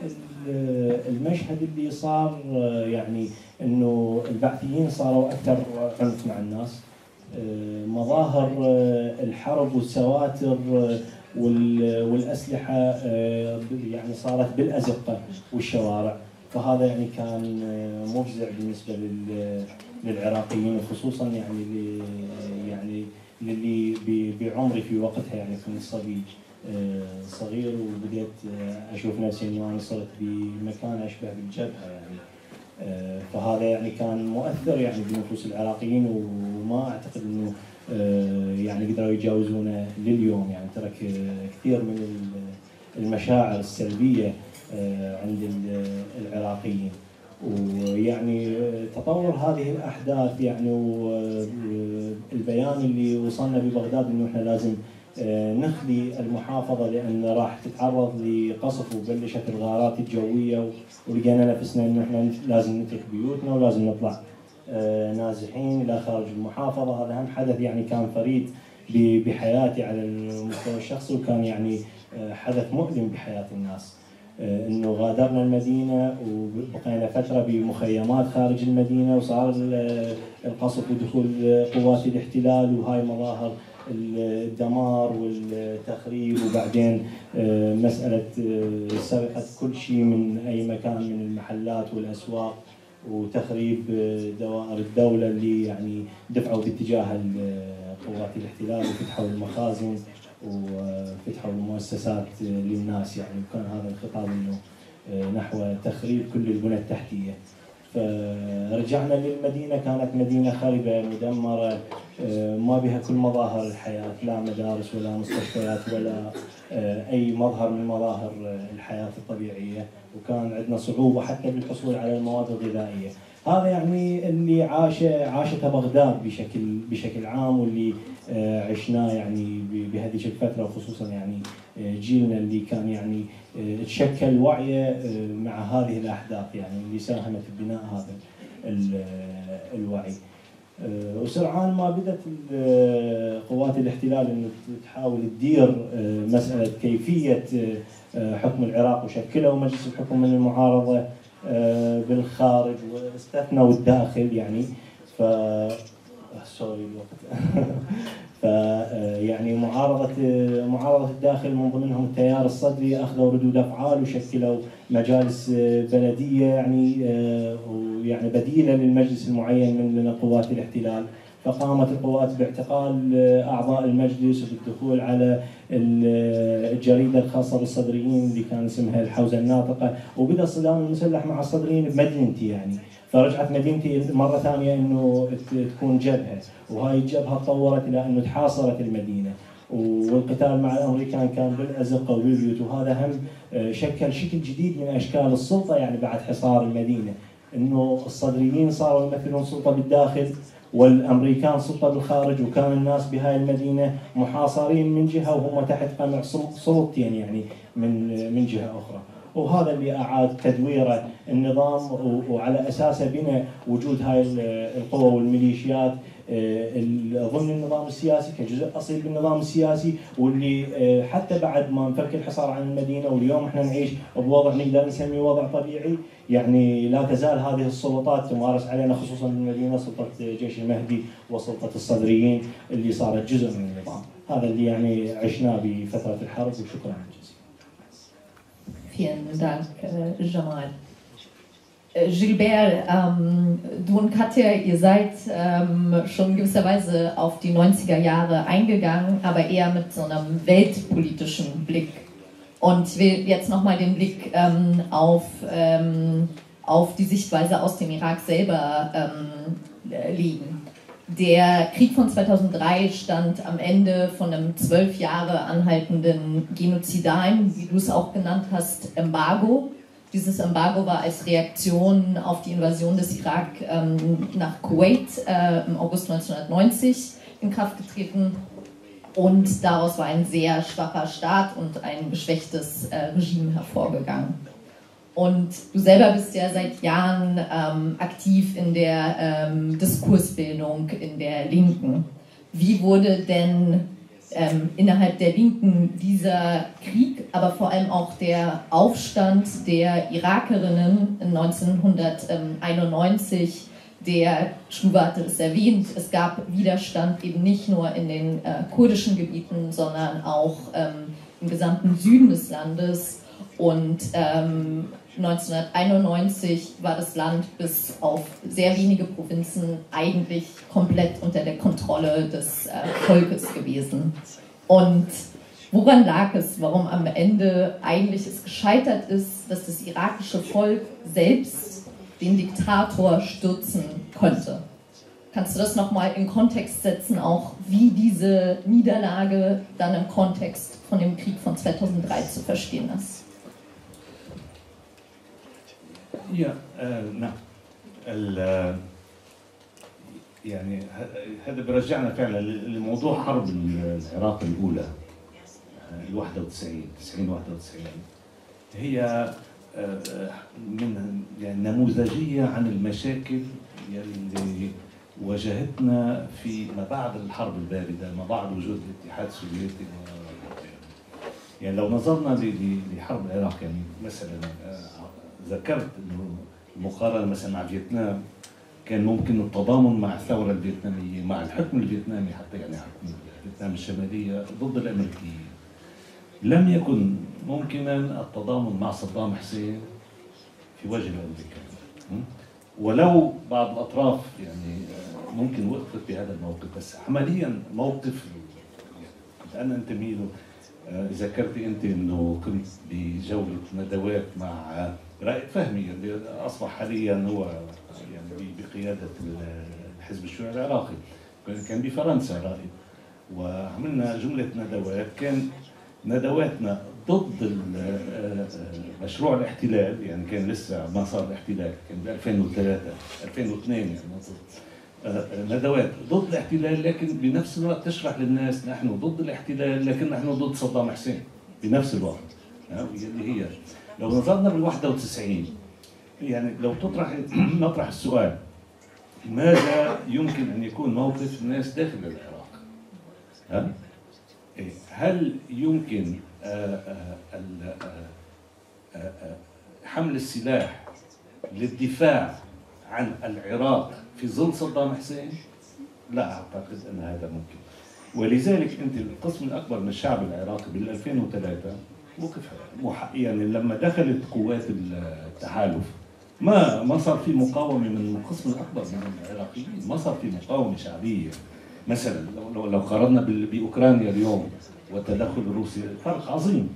المشهد اللي صار آه، يعني إنه البعثيين صاروا أكثر عنف مع الناس. آه، مظاهر الحرب والسواتر والأسلحة يعني صارت بالأزقة والشوارع. فهذا يعني كان مفزع بالنسبة للعراقيين وخصوصا يعني يعني للي بعمري في وقتها يعني كنت صبي صغير وبديت أشوف نفسي انه أنا صرت بمكان أشبه بالجبهة يعني. فهذا يعني كان مؤثر يعني بنفوس العراقيين وما أعتقد إنه يعني قدروا يجاوزونه لليوم يعني. ترك كثير من المشاعر السلبية عند العراقيين ويعني تطور هذه الأحداث يعني والبيان اللي وصلنا ببغداد إنه إحنا لازم آه، نخلي المحافظة لأن راح تتعرض لقصف وبلشت الغارات الجوية ولقينا نفسنا إنه إحنا لازم نترك بيوتنا ولازم نطلع آه، نازحين إلى خارج المحافظة هذا هم حدث يعني كان فريد بحياتي على المستوى الشخصي وكان يعني حدث مؤلم بحياة الناس. آه، إنه غادرنا المدينة وبقينا فترة بمخيمات خارج المدينة وصار ال- القصف ودخول قوات الاحتلال وهاي مظاهر الدمار والتخريب وبعدين آه، مسألة آه، سرقة كل شيء من أي مكان من المحلات والأسواق وتخريب دوائر الدولة اللي يعني دفعوا باتجاه قوات الاحتلال وفتحوا المخازن. وفتحوا المؤسسات للناس يعني وكان هذا الخطاب إنه آه، نحو تخريب كل البنى التحتية. فرجعنا للمدينة كانت مدينة خربة مدمرة آه، ما بها كل مظاهر الحياة لا مدارس ولا مستشفيات ولا آه، أي مظهر من مظاهر الحياة الطبيعية وكان عندنا صعوبة حتى بالحصول على المواد الغذائية. هذا يعني اللي عاش عاشته بغداد بشكل بشكل عام واللي عشناه يعني ب- بهذيك الفترة وخصوصا يعني آه، جيلنا اللي كان يعني آه، تشكل وعيه آه، مع هذه الأحداث يعني اللي ساهمت ببناء هذا ال- آه، الوعي. آه، وسرعان ما بدأت قوات الاحتلال إنه تحاول تدير آه، مسألة كيفية آه، آه، حكم العراق وشكلوا مجلس الحكم من المعارضة آه، بالخارج واستثنوا الداخل يعني ف سوري الوقت [LAUGHS] ف آه، يعني معارضة معارضة الداخل من ضمنهم التيار الصدري أخذوا ردود أفعال وشكلوا مجالس بلدية يعني ويعني بديلة للمجلس المعين من قوات الاحتلال. فقامت القوات باعتقال أعضاء المجلس وبالدخول على ال- الجريدة الخاصة بالصدريين اللي كان اسمها الحوزة الناطقة. وبدأ الصدام المسلح مع الصدريين بمدينتي يعني. فرجعت مدينتي مرة ثانية إنه تكون جبهة. وهاي الجبهة تطورت إلى أنه تحاصرت المدينة. والقتال مع الأمريكان كان بالازقه وبالبيوت. وهذا هم آه، شكل شكل جديد من أشكال السلطة يعني بعد حصار المدينة. إنه الصدريين صاروا يمثلون سلطة بالداخل والأمريكان سلطة بالخارج وكان الناس بهاي المدينة محاصرين من جهة وهم تحت قمع سل- سلطتين يعني من من جهة أخرى. وهذا اللي أعاد تدويره النظام وعلى أساسه بنى وجود هاي ال- القوى والميليشيات آه، ضمن النظام السياسي كجزء أصيل بالنظام السياسي واللي آه، حتى بعد ما انفك الحصار عن المدينة واليوم إحنا نعيش بوضع نقدر نسميه وضع طبيعي يعني لا تزال هذه السلطات تمارس علينا خصوصا بالمدينة سلطة جيش المهدي وسلطة الصدريين اللي صارت جزء من النظام. هذا اللي يعني عشناه بفترة الحرب وشكرا جزيلا. Vielen Dank, äh, Jamal. Äh, Gilbert, ähm, du und Katja, ihr seid ähm, schon in gewisser Weise auf die 90er Jahre eingegangen, aber eher mit so einem weltpolitischen Blick. Und ich will jetzt nochmal den Blick ähm, auf, ähm, auf die Sichtweise aus dem Irak selber ähm, äh, legen. Der Krieg von 2003 stand am Ende von einem zwölf Jahre anhaltenden genozidalen, wie du es auch genannt hast, Embargo. Dieses Embargo war als Reaktion auf die Invasion des Irak ähm, nach Kuwait äh, im August 1990 in Kraft getreten. Und daraus war ein sehr schwacher Staat und ein geschwächtes äh, Regime hervorgegangen. Und du selber bist ja seit Jahren ähm, aktiv in der ähm, Diskursbildung in der Linken. Wie wurde denn ähm, innerhalb der Linken dieser Krieg, aber vor allem auch der Aufstand der Irakerinnen in 1991, der Stuba hatte es erwähnt, es gab Widerstand eben nicht nur in den äh, kurdischen Gebieten, sondern auch ähm, im gesamten Süden des Landes. Und ähm, 1991 war das Land bis auf sehr wenige Provinzen eigentlich komplett unter der Kontrolle des äh, Volkes gewesen. Und woran lag es, warum am Ende eigentlich es gescheitert ist, dass das irakische Volk selbst den Diktator stürzen konnte? Kannst du das nochmal in Kontext setzen, auch wie diese Niederlage dann im Kontext von dem Krieg von 2003 zu verstehen ist? يا آه نعم. ال- يعني ه- هذا بيرجعنا فعلا لموضوع حرب العراق الأولى آه، ال 91 90 91 هي آه، من يعني نموذجية عن المشاكل يلي واجهتنا في ما بعد الحرب الباردة ما بعد وجود الاتحاد السوفيتي يعني لو نظرنا لحرب العراق يعني مثلا آه، ذكرت إنه المقارنه مثلا مع فيتنام كان ممكن التضامن مع الثورة الفيتنامية مع الحكم الفيتنامي حتى يعني حكم فيتنام الشمالية ضد الأمريكيين لم يكن ممكنا التضامن مع صدام حسين في وجه الامريكان? ولو بعض الأطراف يعني ممكن وقفت بهذا الموقف بس عمليا موقف أنا انتمي له آه، ذكرت أنت إنه كنت بجولة ندوات مع رائد فهمي اللي أصبح حاليا هو يعني بقيادة الحزب الشيوعي العراقي. كان بفرنسا رائد وعملنا جملة ندوات. كان ندواتنا ضد آه، آه، مشروع الاحتلال يعني كان لسه ما صار الاحتلال كان ب 2003 2002 يعني آه، ندوات ضد الاحتلال لكن بنفس الوقت تشرح للناس نحن ضد الاحتلال لكن نحن ضد صدام حسين بنفس الوقت. اللي هي لو نظرنا بال 91 يعني لو تطرح [CLEARS THROAT] نطرح السؤال ماذا يمكن أن يكون موقف الناس داخل العراق؟ ها؟ إيه، هل يمكن آه، آه، آه، حمل السلاح للدفاع عن العراق في ظل صدام حسين؟ لا أعتقد أن هذا ممكن. ولذلك أنت القسم الأكبر من الشعب العراقي بال 2003 وقف مح- يعني لما دخلت قوات التحالف ما ما صار في مقاومة من القسم الأكبر من العراقيين، ما صار في مقاومة شعبية. مثلا لو لو, قارنا بأوكرانيا اليوم والتدخل الروسي فرق عظيم.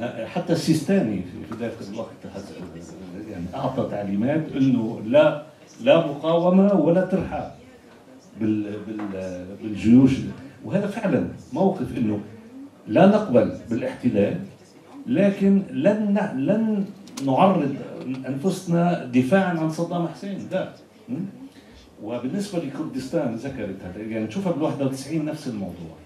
آه، حتى السيستاني في- ذلك الوقت يعني أعطى تعليمات إنه لا لا مقاومة ولا ترحاب بال بالجيوش وهذا فعلا موقف إنه لا نقبل بالاحتلال لكن لن لن نعرض أنفسنا دفاعا عن صدام حسين. م? وبالنسبة لكردستان ذكرت يعني نشوفها بال 91 نفس الموضوع.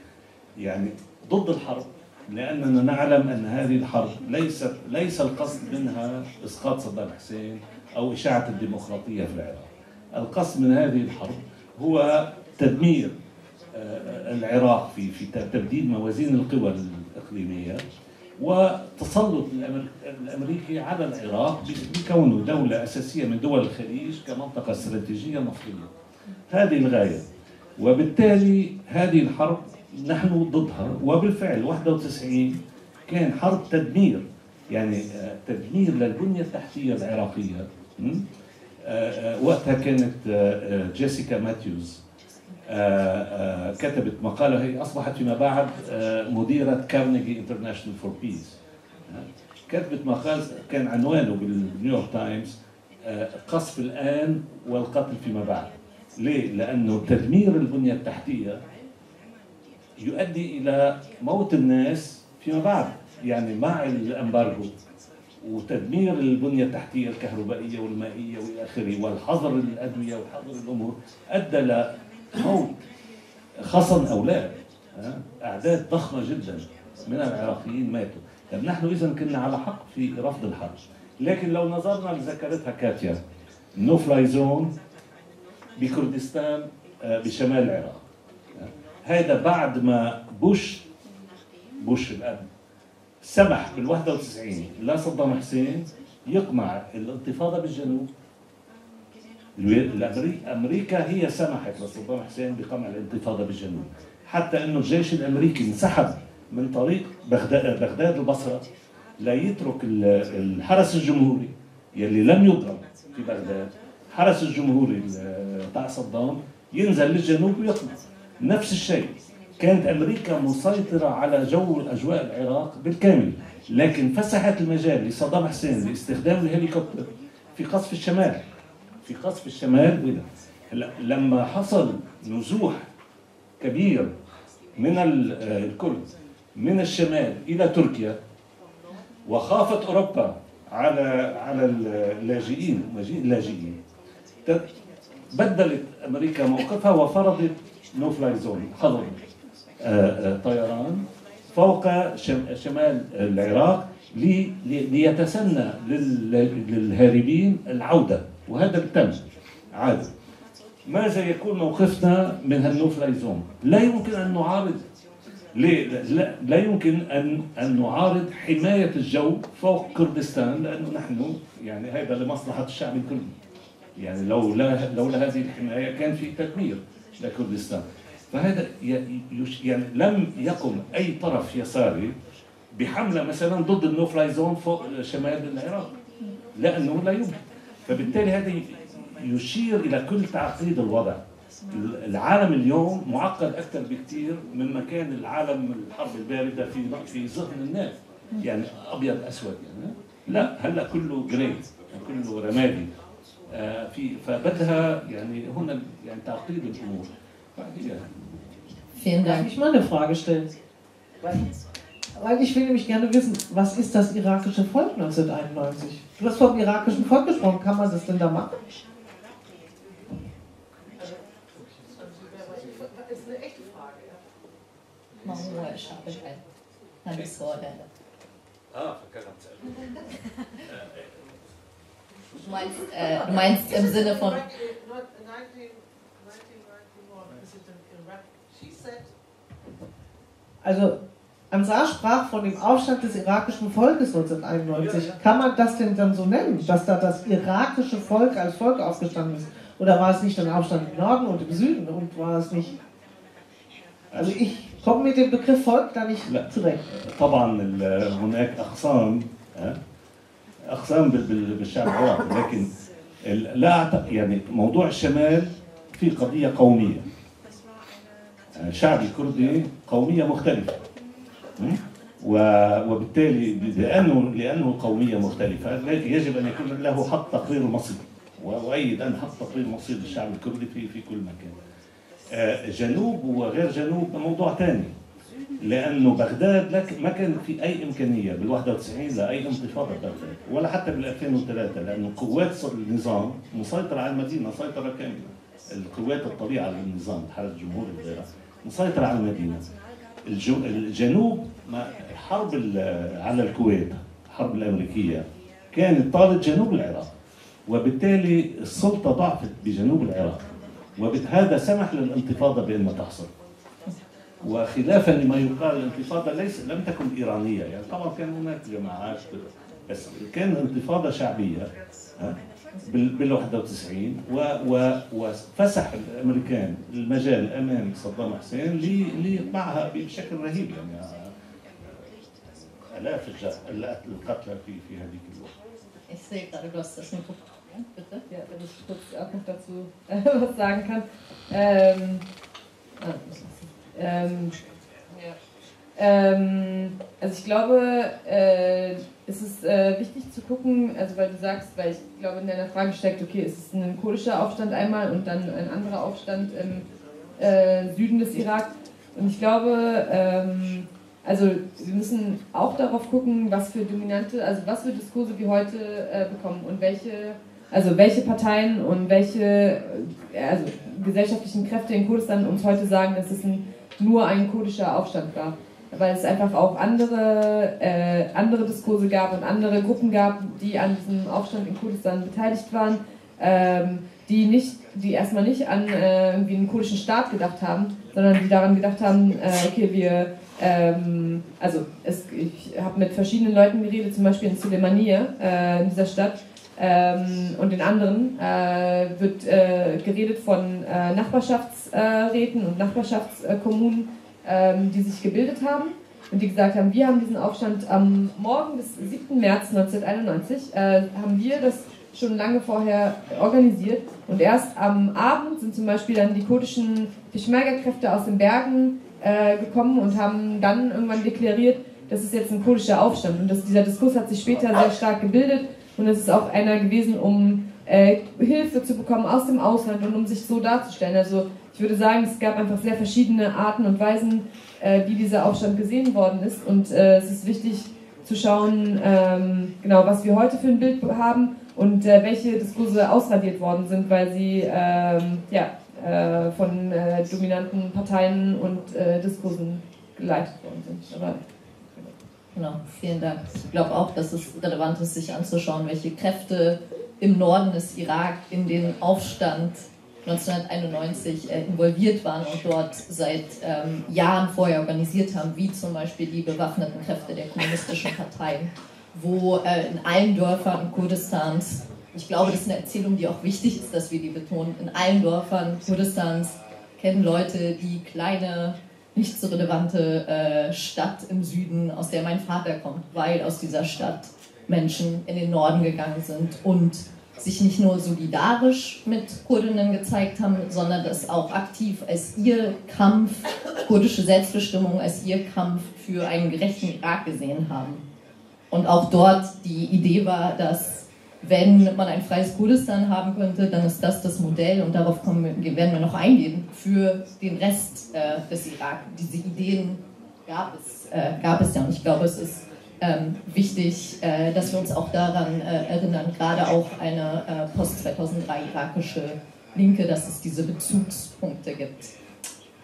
يعني ضد الحرب لأننا نعلم أن هذه الحرب ليست ليس القصد منها إسقاط صدام حسين أو إشاعة الديمقراطية في العراق. القصد من هذه الحرب هو تدمير آه، العراق في في تبديل موازين القوى الإقليمية. وتسلط الأمريكي على العراق بكونه دولة أساسية من دول الخليج كمنطقة استراتيجية نفطيه. هذه الغاية. وبالتالي هذه الحرب نحن ضدها وبالفعل 91 كان حرب تدمير يعني آه، تدمير للبنية التحتية العراقية? آه، آه، وقتها كانت جيسيكا ماتيوز كتبت مقالة هي أصبحت فيما بعد آه، مديرة كارنيجي انترناشونال فور بيس كتبت مقال كان عنوانه بالنيويورك تايمز آه، قصف الآن والقتل فيما بعد. ليه؟ لأنه تدمير البنية التحتية يؤدي إلى موت الناس فيما بعد يعني مع الامبارجو وتدمير البنية التحتية الكهربائية والمائية وإلى آخره والحظر الأدوية وحظر الأمور أدى لموت خصم أولاد ها؟ أعداد ضخمة جدا من العراقيين ماتوا. طب نحن اذا كنا على حق في رفض الحرب. لكن لو نظرنا لذكرتها كاتيا نو فلاي زون بكردستان آه، بشمال العراق. هذا بعد ما بوش بوش الأب سمح بال 91 لصدام حسين يقمع الانتفاضة بالجنوب. أمريكا هي سمحت لصدام حسين بقمع الانتفاضة بالجنوب حتى إنه الجيش الأمريكي انسحب من طريق بغداد بغداد البصرة لا يترك ال- الحرس الجمهوري يلي لم يضرب في بغداد. حرس الجمهوري ال- تاع صدام ينزل للجنوب ويقمع نفس الشيء كانت أمريكا مسيطرة على جو أجواء العراق بالكامل لكن فسحت المجال لصدام حسين لاستخدام الهليكوبتر في قصف الشمال. في قصف الشمال لما حصل نزوح كبير من آه، الكرد من الشمال إلى تركيا وخافت أوروبا على على اللاجئين اللاجئين. بدلت أمريكا موقفها وفرضت نو فلاي زون حظر طيران فوق شم- شمال العراق لي- لي- ليتسنى لل- للهاربين العودة. وهذا تم عاد ماذا يكون موقفنا من هالنو فلاي زون؟ لا يمكن أن نعارض؟ لا, لا يمكن أن أن نعارض حماية الجو فوق كردستان لأنه نحن يعني هذا لمصلحة الشعب الكردي. يعني لولا لولا هذه الحماية كان في تدمير لكردستان. فهذا يعني لم يقم أي طرف يساري بحملة مثلا ضد النو فلاي زون فوق شمال العراق لأنه لا يمكن فبالتالي هذا يشير إلى كل تعقيد الوضع. العالم اليوم معقد أكثر بكثير مما كان العالم الحرب الباردة في في ذهن الناس. يعني أبيض أسود يعني. لا هلأ كله جراي كله رمادي. آه، في فبدها يعني هنا يعني تعقيد الأمور. فهي Vielen Darf Dank. ich mal eine Frage stellen? Weil, weil ich will nämlich gerne wissen, was ist das irakische Volk 1991? Du hast vom irakischen Volk gesprochen, kann man das denn da machen? Mahmoud al-Shab al Ansor. Ah, verkackt. Du meinst, äh, du meinst im Sinne von. Also, Ansar sprach von dem Aufstand des irakischen Volkes 1991. Kann man das denn dann so nennen, dass da das irakische Volk als Volk aufgestanden ist? Oder war es nicht ein Aufstand im Norden und im Süden und war es nicht. Also, ich komme mit dem Begriff Volk da nicht لا. zurecht. طبعا ال- هناك اقسام ها؟ اقسام بال- بال- بالشعب العراقي لكن ال- لا أعتقد يعني موضوع الشمال في قضيه قوميه الشعب الكردي قوميه مختلفه م? و- وبالتالي لأنه لأنه قومية مختلفة يجب أن يكون له حق تقرير المصير وأؤيد أن حق تقرير مصير للشعب الكردي في في كل مكان. آه، جنوب وغير جنوب موضوع ثاني لأنه بغداد لك ما كان في أي إمكانية بال 91 لأي انتفاضة بغداد ولا حتى بال 2003 لأنه قوات النظام مسيطرة على المدينة سيطرة كاملة القوات الطبيعة للنظام الحرس الجمهوري مسيطرة على المدينة الجنوب ما حرب على الكويت الحرب الأمريكية كانت طالت جنوب العراق وبالتالي السلطة ضعفت بجنوب العراق وهذا سمح للانتفاضة بأن تحصل. وخلافا لما يقال الانتفاضة ليس لم تكن إيرانية يعني طبعا كان هناك جماعات بس كان انتفاضة شعبية ها، بال 91 و و وفسح الأمريكان المجال أمام صدام حسين ليطبعها بشكل رهيب يعني آلاف القتلى في في هذيك الوقت. Also ich glaube, es ist äh, wichtig zu gucken, also weil du sagst, weil ich glaube in deiner Frage steckt, okay, es ist ein kurdischer Aufstand einmal und dann ein anderer Aufstand im äh, Süden des Irak. Und ich glaube, ähm, also wir müssen auch darauf gucken, was für dominante, also was für Diskurse wir heute äh, bekommen und welche, also welche Parteien und welche äh, also gesellschaftlichen Kräfte in Kurdistan uns heute sagen, dass es ein, nur ein kurdischer Aufstand war. Weil es einfach auch andere, äh, andere Diskurse gab und andere Gruppen gab, die an diesem Aufstand in Kurdistan beteiligt waren, ähm, die nicht, die erstmal nicht an äh, irgendwie einen kurdischen Staat gedacht haben, sondern die daran gedacht haben, äh, okay, wir ähm, also es, ich habe mit verschiedenen Leuten geredet, zum Beispiel in Suleimaniye, äh, in dieser Stadt, ähm, und in anderen äh, wird äh, geredet von Nachbarschaftsräten und Nachbarschaftskommunen, ähm, die sich gebildet haben und die gesagt haben, wir haben diesen Aufstand am Morgen des 7. März 1991, äh, haben wir das schon lange vorher organisiert und erst am Abend sind zum Beispiel dann die kurdischen Peschmerga-Kräfte aus den Bergen äh, gekommen und haben dann irgendwann deklariert, das ist jetzt ein kurdischer Aufstand. Und das, dieser Diskurs hat sich später sehr stark gebildet und es ist auch einer gewesen, um äh, Hilfe zu bekommen aus dem Ausland und um sich so darzustellen. Also ich würde sagen, es gab einfach sehr verschiedene Arten und Weisen, äh, wie dieser Aufstand gesehen worden ist. Und äh, es ist wichtig zu schauen, ähm, genau, was wir heute für ein Bild haben und äh, welche Diskurse ausradiert worden sind, weil sie ähm, ja, äh, von äh, dominanten Parteien und äh, Diskursen geleitet worden sind. Aber, Genau, vielen Dank. Ich glaube auch, dass es relevant ist, sich anzuschauen, welche Kräfte im Norden des Irak in den Aufstand 1991 äh, involviert waren und dort seit ähm, Jahren vorher organisiert haben, wie zum Beispiel die bewaffneten Kräfte der kommunistischen Parteien, wo äh, in allen Dörfern Kurdistans, ich glaube, das ist eine Erzählung, die auch wichtig ist, dass wir die betonen, in allen Dörfern Kurdistans kennen Leute die kleine, nicht so relevante äh, Stadt im Süden, aus der mein Vater kommt, weil aus dieser Stadt Menschen in den Norden gegangen sind und sich nicht nur solidarisch mit Kurdinnen gezeigt haben, sondern das auch aktiv als ihr Kampf, kurdische Selbstbestimmung, als ihr Kampf für einen gerechten Irak gesehen haben. Und auch dort die Idee war, dass wenn man ein freies Kurdistan haben könnte, dann ist das das Modell und darauf kommen, werden wir noch eingehen für den Rest äh, des Irak. Diese Ideen gab es, äh, gab es ja und ich glaube, es ist ähm, wichtig, äh, dass wir uns auch daran äh, erinnern, gerade auch eine äh, post-2003 irakische Linke, dass es diese Bezugspunkte gibt.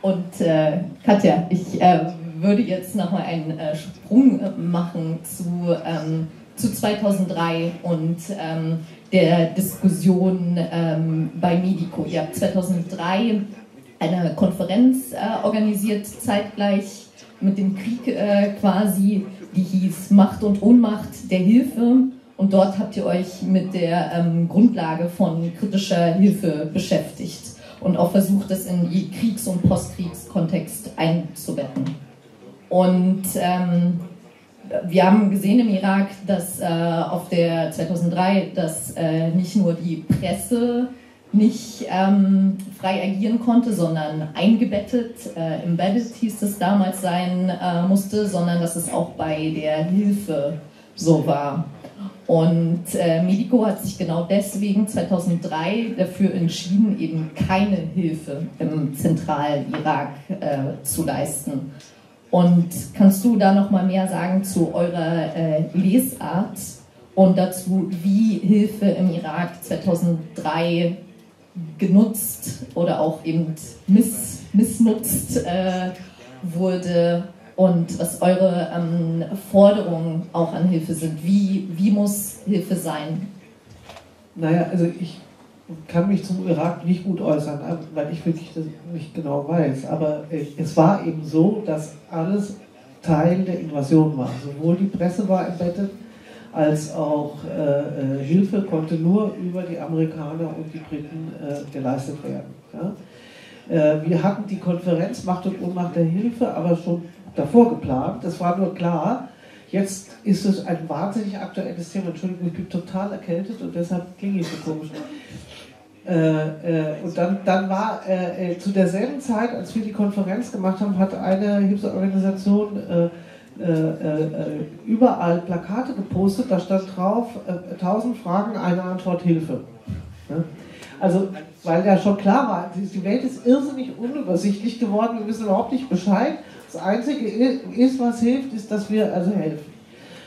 Und äh, Katja, ich äh, würde jetzt nochmal einen äh, Sprung machen zu, ähm, zu 2003 und ähm, der Diskussion ähm, bei Medico. Ihr habt 2003 eine Konferenz organisiert, zeitgleich mit dem Krieg quasi die hieß Macht und Ohnmacht der Hilfe. Und dort habt ihr euch mit der ähm, Grundlage von kritischer Hilfe beschäftigt und auch versucht, das in die Kriegs- und Postkriegskontext einzubetten. Und ähm, wir haben gesehen im Irak, dass äh, auf der 2003, dass äh, nicht nur die Presse nicht ähm, frei agieren konnte, sondern eingebettet, äh, embedded hieß es damals sein äh, musste, sondern dass es auch bei der Hilfe so war. Und äh, Medico hat sich genau deswegen 2003 dafür entschieden, eben keine Hilfe im Zentralirak äh, zu leisten. Und kannst du da noch mal mehr sagen zu eurer äh, Lesart und dazu, wie Hilfe im Irak 2003 genutzt oder auch eben miss, missnutzt äh, wurde und was eure ähm, Forderungen auch an Hilfe sind. Wie, wie muss Hilfe sein? Naja, also ich kann mich zum Irak nicht gut äußern, weil ich wirklich das nicht genau weiß. Aber äh, es war eben so, dass alles Teil der Invasion war. Sowohl die Presse war embedded, als auch äh, äh, Hilfe konnte nur über die Amerikaner und die Briten äh, geleistet werden. Ja? Äh, wir hatten die Konferenz Macht und Ohnmacht der Hilfe aber schon davor geplant. Das war nur klar. Jetzt ist es ein wahnsinnig aktuelles Thema. Entschuldigung, ich bin total erkältet und deshalb klinge ich so komisch. Äh, und dann, dann war zu derselben Zeit, als wir die Konferenz gemacht haben, hat eine Hilfsorganisation überall Plakate gepostet, da stand drauf, äh, 1000 Fragen, eine Antwort, Hilfe. Also, weil ja schon klar war, die Welt ist irrsinnig unübersichtlich geworden, wir wissen überhaupt nicht Bescheid. Das Einzige ist, was hilft, ist, dass wir also helfen.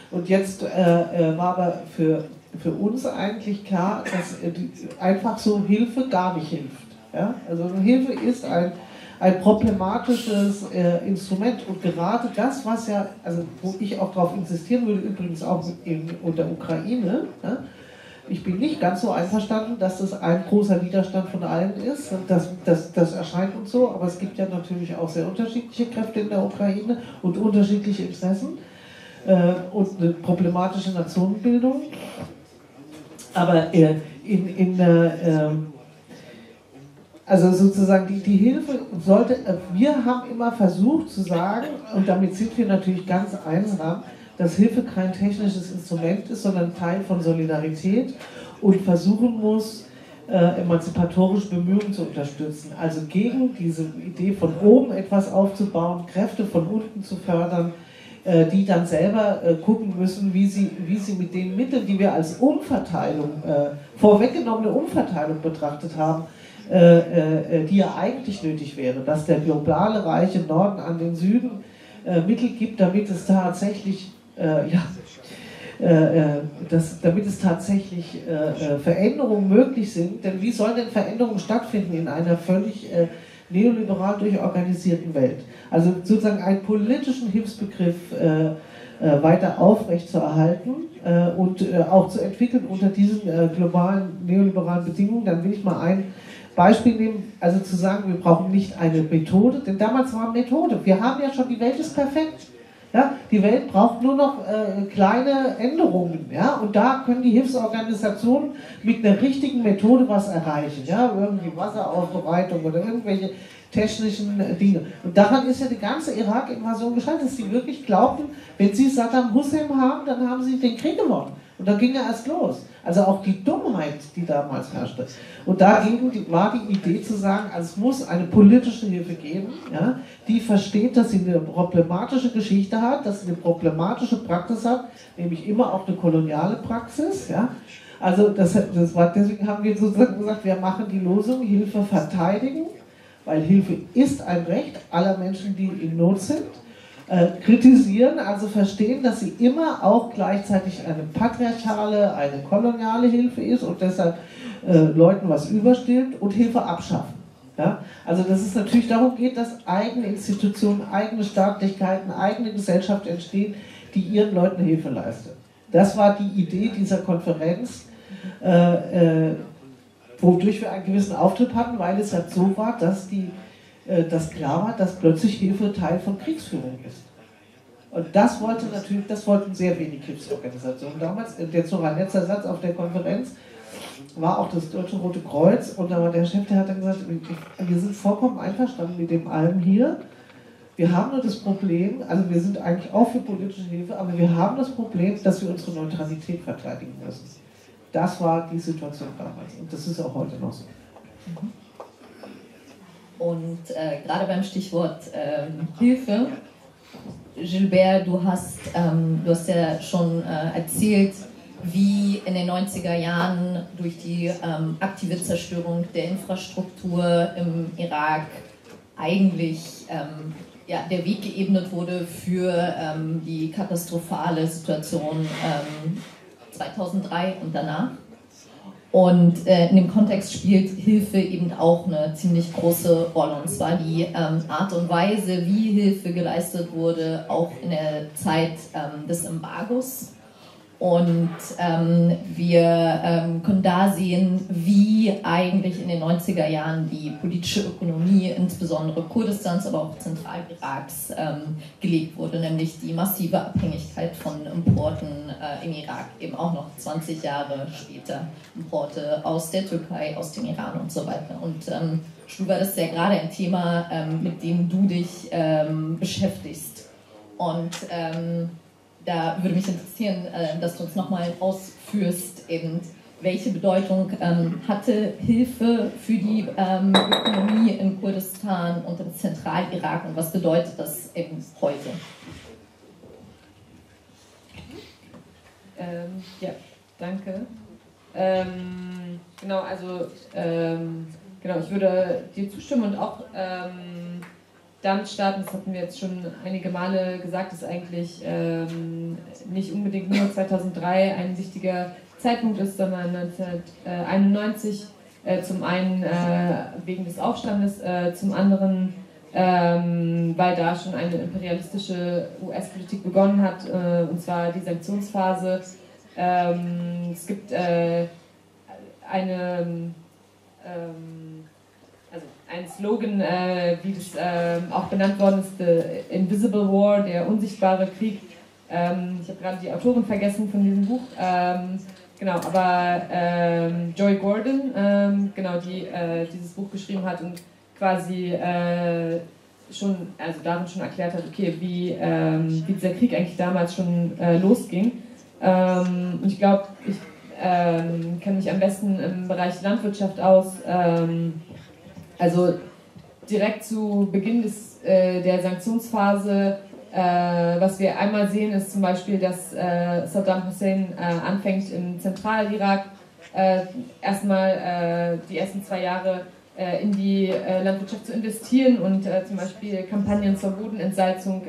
Und jetzt äh, war aber für, für uns eigentlich klar, dass einfach so Hilfe gar nicht hilft. Ja? Also Hilfe ist ein ein problematisches äh, Instrument und gerade das, was ja, also wo ich auch darauf insistieren würde, übrigens auch in, der Ukraine, ja, ich bin nicht ganz so einverstanden, dass das ein großer Widerstand von allen ist. Das, das, das erscheint uns so, aber es gibt ja natürlich auch sehr unterschiedliche Kräfte in der Ukraine und unterschiedliche Interessen äh, und eine problematische Nationenbildung. Aber äh, in, in äh, also sozusagen die, die Hilfe sollte, wir haben immer versucht zu sagen, und damit sind wir natürlich ganz einsam, dass Hilfe kein technisches Instrument ist, sondern Teil von Solidarität und versuchen muss, äh, emanzipatorisch Bemühungen zu unterstützen. Also gegen diese Idee von oben etwas aufzubauen, Kräfte von unten zu fördern, äh, die dann selber äh, gucken müssen, wie sie, wie sie mit den Mitteln, die wir als Umverteilung, äh, vorweggenommene Umverteilung betrachtet haben, äh, äh, die ja eigentlich nötig wäre, dass der globale reiche Norden an den Süden äh, Mittel gibt, damit es tatsächlich ja, das, damit es tatsächlich Veränderungen möglich sind. Denn wie sollen denn Veränderungen stattfinden in einer völlig neoliberal durchorganisierten Welt? Also sozusagen einen politischen Hilfsbegriff weiter aufrechtzuerhalten äh, und äh, auch zu entwickeln unter diesen äh, globalen neoliberalen Bedingungen, dann will ich mal ein Beispiel nehmen, also zu sagen, wir brauchen nicht eine Methode, denn damals war Methode. Wir haben ja schon, die Welt ist perfekt. Ja, die Welt braucht nur noch äh, kleine Änderungen, ja, und da können die Hilfsorganisationen mit einer richtigen Methode was erreichen, ja, irgendwie Wasseraufbereitung oder irgendwelche technischen Dinge. Und daran ist ja die ganze Irak-Invasion gescheitert, dass sie wirklich glaubten, wenn sie Saddam Hussein haben, dann haben sie den Krieg gewonnen. Und dann ging er erst los. Also auch die Dummheit, die damals herrschte. Und dagegen war die Idee zu sagen, also es muss eine politische Hilfe geben, ja, die versteht, dass sie eine problematische Geschichte hat, dass sie eine problematische Praxis hat, nämlich immer auch eine koloniale Praxis. Ja. Also das, das war, deswegen haben wir sozusagen gesagt, wir machen die Losung Hilfe verteidigen, weil Hilfe ist ein Recht aller Menschen, die in Not sind. Äh, kritisieren, also verstehen, dass sie immer auch gleichzeitig eine patriarchale, eine koloniale Hilfe ist und deshalb äh, Leuten was überstimmt und Hilfe abschaffen. Ja? Also dass es natürlich darum geht, dass eigene Institutionen, eigene Staatlichkeiten, eigene Gesellschaft entstehen, die ihren Leuten Hilfe leistet. Das war die Idee dieser Konferenz, äh, äh, wodurch wir einen gewissen Auftritt hatten, weil es halt so war, dass die dass klar war, dass plötzlich Hilfe Teil von Kriegsführung ist. Und das wollte natürlich, das wollten sehr wenig Hilfsorganisationen damals. Noch ein letzter Satz auf der Konferenz war auch das Deutsche Rote Kreuz und da war der Chef, der hat dann gesagt, wir sind vollkommen einverstanden mit dem allem hier. Wir haben nur das Problem, also wir sind eigentlich auch für politische Hilfe, aber wir haben das Problem, dass wir unsere Neutralität verteidigen müssen. Das war die Situation damals und das ist auch heute noch so. Mhm. Und äh, gerade beim Stichwort ähm, Hilfe, Gilbert, du hast, ähm, du hast ja schon äh, erzählt, wie in den 90er Jahren durch die ähm, aktive Zerstörung der Infrastruktur im Irak eigentlich ähm, ja, der Weg geebnet wurde für ähm, die katastrophale Situation 2003 ähm, und danach. Und äh, in dem Kontext spielt Hilfe eben auch eine ziemlich große Rolle. Und zwar die ähm, Art und Weise, wie Hilfe geleistet wurde, auch in der Zeit ähm, des Embargos und ähm, wir ähm, können da sehen, wie eigentlich in den 90er Jahren die politische Ökonomie, insbesondere Kurdistans, aber auch Zentraliraks, ähm, gelegt wurde, nämlich die massive Abhängigkeit von Importen äh, im Irak, eben auch noch 20 Jahre später. Importe aus der Türkei, aus dem Iran und so weiter. Und ähm, Stuber, das ist ja gerade ein Thema, ähm, mit dem du dich ähm, beschäftigst. Und ähm, da würde mich interessieren, äh, dass du uns nochmal ausführst, eben, welche Bedeutung ähm, hatte Hilfe für die ähm, Ökonomie in Kurdistan und im Zentralirak und was bedeutet das eben heute? Ähm, ja, danke. Ähm, genau, also ähm, genau, ich würde dir zustimmen und auch ähm, damit starten, das hatten wir jetzt schon einige Male gesagt, ist eigentlich ähm, nicht unbedingt nur 2003 ein wichtiger Zeitpunkt ist, sondern 1991 äh, zum einen äh, wegen des Aufstandes, äh, zum anderen ähm, weil da schon eine imperialistische US-Politik begonnen hat, äh, und zwar die Sanktionsphase. Ähm, es gibt äh, eine ähm, ein Slogan, äh, wie das äh, auch benannt worden ist, The Invisible War, der unsichtbare Krieg. Ähm, ich habe gerade die Autorin vergessen von diesem Buch. Ähm, genau, aber ähm, Joy Gordon, ähm, genau, die äh, dieses Buch geschrieben hat und quasi äh, schon, also darin schon erklärt hat, okay, wie, ähm, wie dieser Krieg eigentlich damals schon äh, losging. Ähm, und ich glaube, ich kenne mich am besten im Bereich Landwirtschaft aus. Ähm, also direkt zu Beginn des, äh, der Sanktionsphase, äh, was wir einmal sehen, ist zum Beispiel, dass äh, Saddam Hussein äh, anfängt im Zentralirak äh, erstmal äh, die ersten zwei Jahre in die Landwirtschaft zu investieren und zum Beispiel Kampagnen zur Bodenentsalzung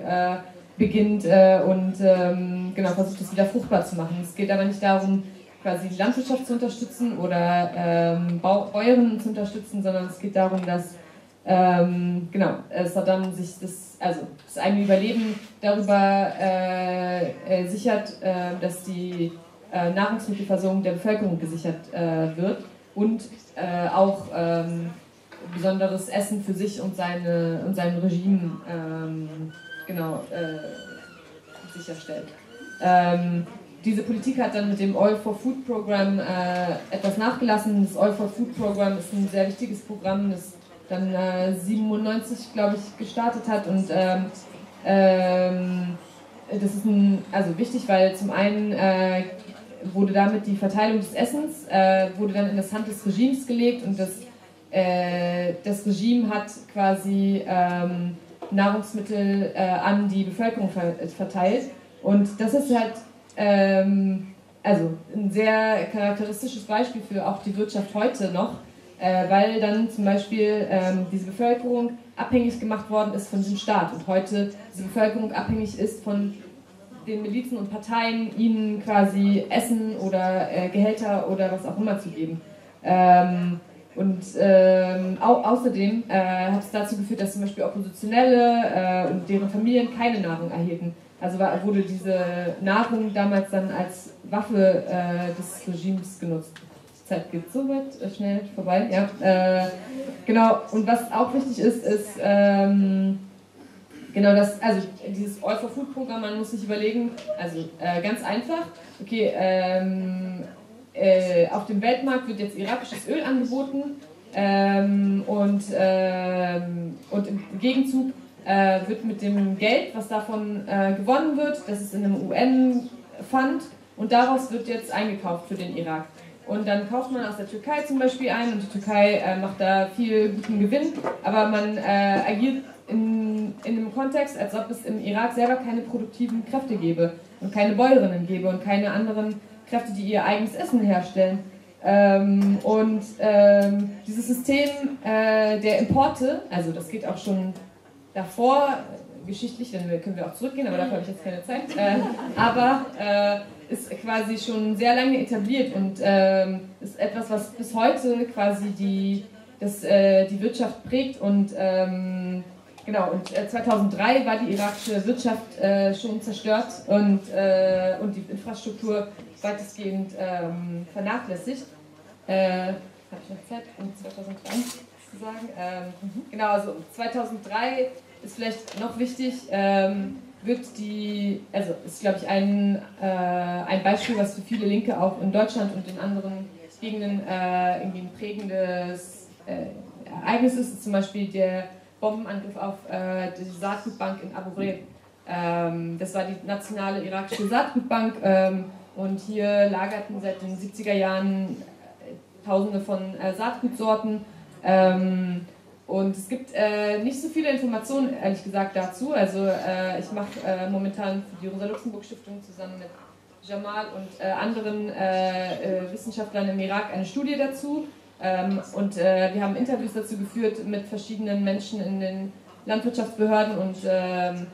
beginnt und ähm, genau versucht es wieder fruchtbar zu machen. Es geht aber nicht darum, quasi die Landwirtschaft zu unterstützen oder ähm, Bäuerinnen zu unterstützen, sondern es geht darum, dass ähm, genau, Saddam sich das, also das eigene Überleben darüber äh, äh, sichert, äh, dass die äh, Nahrungsmittelversorgung der Bevölkerung gesichert äh, wird und auch ähm, besonderes Essen für sich und, seine, und sein Regime ähm, genau, sicherstellt. Ähm, diese Politik hat dann mit dem Oil for Food Program etwas nachgelassen. Das Oil for Food Program ist ein sehr wichtiges Programm, das dann äh, 97, glaube ich, gestartet hat. Und ähm, ähm, das ist ein, also wichtig, weil zum einen äh, wurde damit die Verteilung des Essens äh, wurde dann in das Hand des Regimes gelegt und das, äh, das Regime hat quasi ähm, Nahrungsmittel äh, an die Bevölkerung ver verteilt. Und das ist halt ähm, also ein sehr charakteristisches Beispiel für auch die Wirtschaft heute noch äh, weil dann zum Beispiel ähm, diese Bevölkerung abhängig gemacht worden ist von dem Staat und heute diese Bevölkerung abhängig ist von den Milizen und Parteien, ihnen quasi Essen oder äh, Gehälter oder was auch immer zu geben. Ähm, und ähm, au außerdem äh, hat es dazu geführt, dass zum Beispiel Oppositionelle äh, und deren Familien keine Nahrung erhielten. Also wurde diese Nahrung damals dann als Waffe äh, des Regimes genutzt. Zeit geht so weit äh, schnell vorbei. Ja, äh, genau. Und was auch wichtig ist, ist ähm, genau das, also dieses All for Food Programm. Man muss sich überlegen, also äh, ganz einfach. Okay, ähm, äh, auf dem Weltmarkt wird jetzt irakisches Öl angeboten ähm, und, ähm, und im Gegenzug äh, wird mit dem Geld, was davon äh, gewonnen wird, das ist in einem UN-Fund und daraus wird jetzt eingekauft für den Irak. Und dann kauft man aus der Türkei zum Beispiel ein und die Türkei äh, macht da viel guten Gewinn, aber man äh, agiert in, in einem Kontext, als ob es im Irak selber keine produktiven Kräfte gäbe und keine Bäuerinnen gäbe und keine anderen Kräfte, die ihr eigenes Essen herstellen. Ähm, und ähm, dieses System äh, der Importe, also das geht auch schon davor, geschichtlich, dann können wir auch zurückgehen, aber dafür habe ich jetzt keine Zeit. Äh, aber äh, ist quasi schon sehr lange etabliert und ähm, ist etwas, was bis heute quasi die, das, äh, die Wirtschaft prägt. Und ähm, genau, und 2003 äh, war die irakische Wirtschaft äh, schon zerstört und, äh, und die Infrastruktur weitestgehend ähm, vernachlässigt. Habe ich noch Zeit, um 2003 zu sagen? Ähm, mhm. Genau, also 2003 ist vielleicht noch wichtig, ähm, wird die, also ist glaube ich ein, äh, ein Beispiel, was für viele Linke auch in Deutschland und in anderen Gegenden äh, irgendwie ein prägendes äh, Ereignis ist, ist zum Beispiel der Bombenangriff auf äh, die Saatgutbank in Abu Ghraib. Ähm, das war die nationale irakische Saatgutbank ähm, und hier lagerten seit den 70er Jahren äh, Tausende von äh, Saatgutsorten. Ähm, und es gibt äh, nicht so viele Informationen, ehrlich gesagt, dazu. Also äh, ich mache äh, momentan für die Rosa-Luxemburg-Stiftung zusammen mit Jamal und äh, anderen äh, äh, Wissenschaftlern im Irak eine Studie dazu. Ähm, und wir haben Interviews dazu geführt mit verschiedenen Menschen in den Landwirtschaftsbehörden und ähm,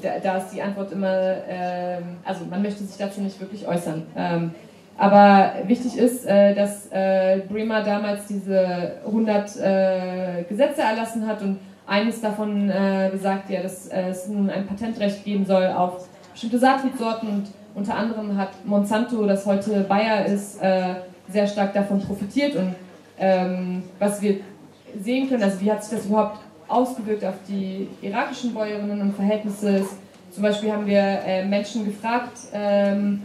da, da, ist die Antwort immer, ähm, also man möchte sich dazu nicht wirklich äußern. Ähm, aber wichtig ist, äh, dass äh, Bremer damals diese 100 äh, Gesetze erlassen hat und eines davon besagt ja, dass es nun ein Patentrecht geben soll auf bestimmte Saatgutsorten und unter anderem hat Monsanto, das heute Bayer ist, sehr stark davon profitiert und ähm, was wir sehen können, also wie hat sich das überhaupt ausgewirkt auf die irakischen Bäuerinnen und Verhältnisse. Zum Beispiel haben wir Menschen gefragt, ähm,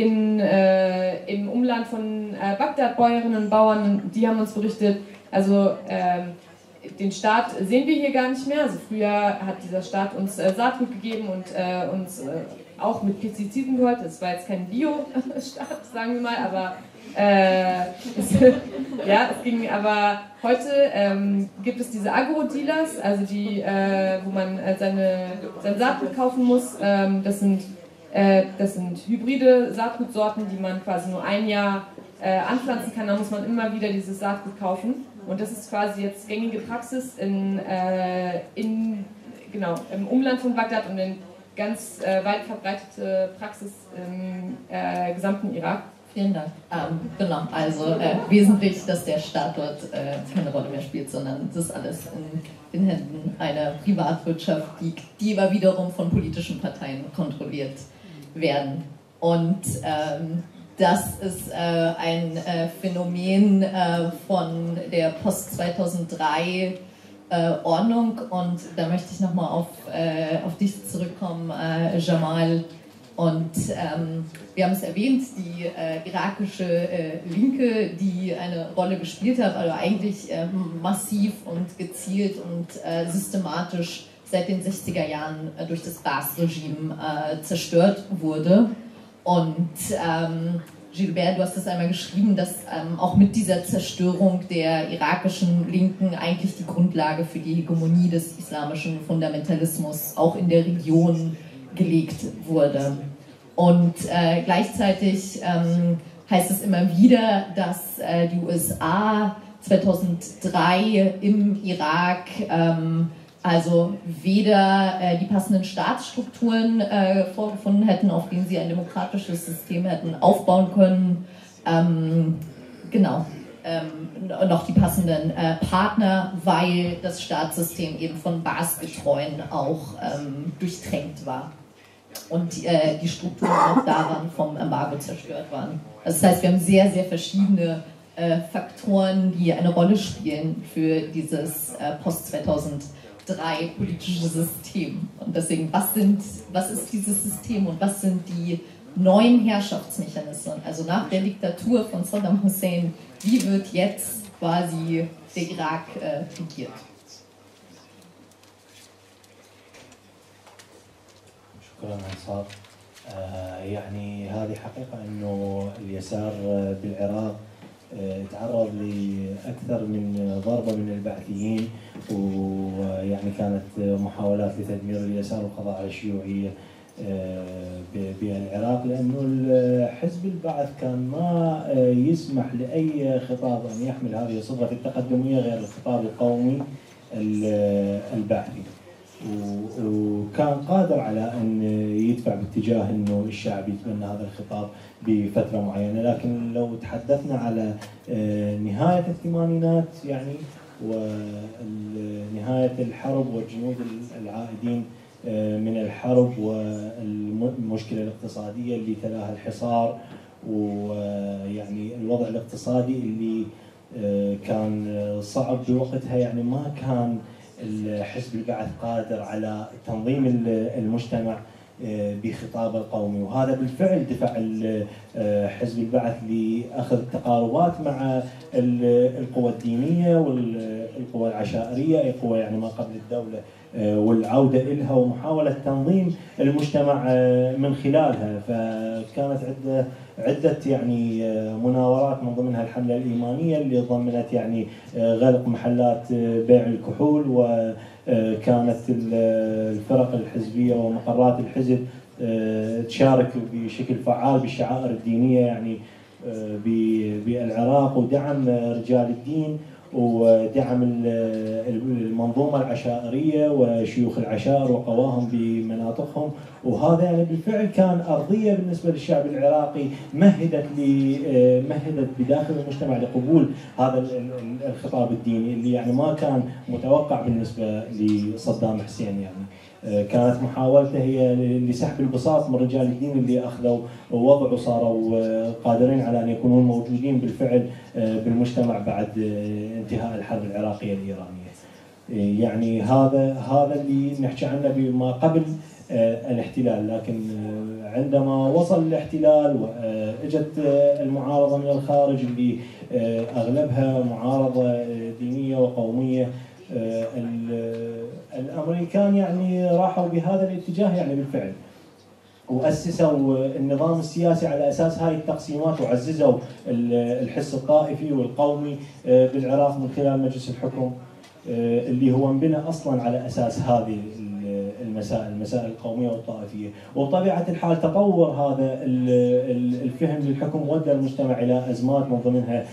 in, äh, im Umland von äh, Bagdad, Bäuerinnen und Bauern, die haben uns berichtet, also ähm, den Staat sehen wir hier gar nicht mehr. Also früher hat dieser Staat uns äh, Saatgut gegeben und äh, uns äh, auch mit Pestiziden geholt. Das war jetzt kein Bio-Staat, [LAUGHS] sagen wir mal, aber äh, es, [LAUGHS] ja, es ging, aber heute ähm, gibt es diese Agro-Dealers, also die, äh, wo man äh, seine, sein Saatgut kaufen muss. Ähm, das sind das sind hybride Saatgutsorten, die man quasi nur ein Jahr äh, anpflanzen kann. Da muss man immer wieder dieses Saatgut kaufen. Und das ist quasi jetzt gängige Praxis in, äh, in, genau, im Umland von Bagdad und in ganz weit verbreitete Praxis im gesamten Irak Vielen Dank. Ähm, genau, also äh, wesentlich, dass der Staat dort äh, keine Rolle mehr spielt, sondern das alles in den Händen einer Privatwirtschaft liegt, die aber wiederum von politischen Parteien kontrolliert werden. Und ähm, das ist äh, ein äh, Phänomen äh, von der Post-2003 äh, Ordnung und da möchte ich nochmal auf, auf dich zurückkommen, Jamal und ähm, wir haben es erwähnt, die äh, irakische äh, Linke, die eine Rolle gespielt hat, also eigentlich äh, massiv und gezielt und äh, systematisch seit den 60er Jahren äh, durch das Baas-Regime äh, zerstört wurde. Und ähm, Gilbert, du hast es einmal geschrieben, dass ähm, auch mit dieser Zerstörung der irakischen Linken eigentlich die Grundlage für die Hegemonie des islamischen Fundamentalismus auch in der Region gelegt wurde. Und äh, gleichzeitig ähm, heißt es immer wieder, dass äh, die USA 2003 im Irak ähm, also weder äh, die passenden Staatsstrukturen äh, vorgefunden hätten, auf denen sie ein demokratisches System hätten aufbauen können, ähm, genau, ähm, noch die passenden äh, Partner, weil das Staatssystem eben von Basgetreuen auch ähm, durchtränkt war und äh, die Strukturen auch daran vom Embargo zerstört waren. Das heißt, wir haben sehr, sehr verschiedene äh, Faktoren, die eine Rolle spielen für dieses äh, Post-2000 drei politische Systeme. Und deswegen, was, sind, was ist dieses System und was sind die neuen Herrschaftsmechanismen? Also nach der Diktatur von Saddam Hussein, wie wird jetzt quasi der Irak äh, regiert? شكرا انصار يعني هذه حقيقه انه اليسار بالعراق تعرض لأكثر من ضربة من البعثيين ويعني كانت محاولات لتدمير اليسار والقضاء على الشيوعية آه، بالعراق لأنه حزب البعث كان ما يسمح لأي خطاب أن يحمل هذه الصبغه التقدمية غير الخطاب القومي البعثي. وكان قادر على أن يدفع باتجاه إنه الشعب يتبنى هذا الخطاب بفترة معينة، لكن لو تحدثنا على آه، نهاية الثمانينات يعني ونهاية الحرب والجنود العائدين آه، من الحرب والمشكلة الاقتصادية اللي تلاها الحصار ويعني الوضع الاقتصادي اللي آه، كان صعب بوقتها يعني ما كان الحزب البعث قادر على تنظيم المجتمع آه، بخطابه القومي. وهذا بالفعل دفع آه، حزب البعث لأخذ تقاربات مع القوى الدينية والقوى العشائرية أي قوى يعني ما قبل الدولة. والعودة إلها ومحاولة تنظيم المجتمع من خلالها. فكانت عدة عدة يعني مناورات من ضمنها الحملة الإيمانية اللي ضمنت يعني غلق محلات بيع الكحول وكانت الفرق الحزبية ومقرات الحزب تشارك بشكل فعال بالشعائر الدينية يعني بالعراق ودعم رجال الدين ودعم المنظومة العشائرية وشيوخ العشائر وقواهم بمناطقهم. وهذا يعني بالفعل كان أرضية بالنسبة للشعب العراقي مهدت مهدت بداخل المجتمع لقبول هذا الخطاب الديني اللي يعني ما كان متوقع بالنسبة لصدام حسين يعني. كانت محاولته هي لسحب البساط من رجال الدين اللي أخذوا وضع وصاروا قادرين على أن يكونون موجودين بالفعل بالمجتمع بعد انتهاء الحرب العراقية الإيرانية. يعني هذا هذا اللي نحكي عنه بما قبل الاحتلال لكن عندما وصل الاحتلال واجت المعارضة من الخارج اللي أغلبها معارضة دينية وقومية الأمريكان يعني راحوا بهذا الاتجاه يعني بالفعل. وأسسوا النظام السياسي على أساس هاي التقسيمات وعززوا الحس الطائفي والقومي بالعراق من خلال مجلس الحكم اللي هو انبنى أصلا على أساس هذه المسائل المسائل القومية والطائفية. وبطبيعة الحال تطور هذا الفهم للحكم ودى المجتمع إلى أزمات من ضمنها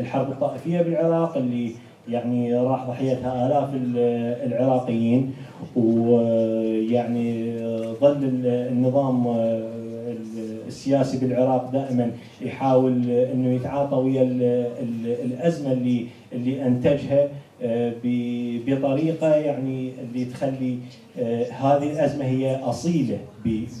الحرب الطائفية بالعراق اللي يعني راح ضحيتها آلاف ال- العراقيين ويعني ظل ال- النظام السياسي بالعراق دائما يحاول إنه يتعاطى ويا ال- ال- الأزمة اللي اللي أنتجها آه، بطريقة يعني اللي تخلي آه، هذه الأزمة هي أصيلة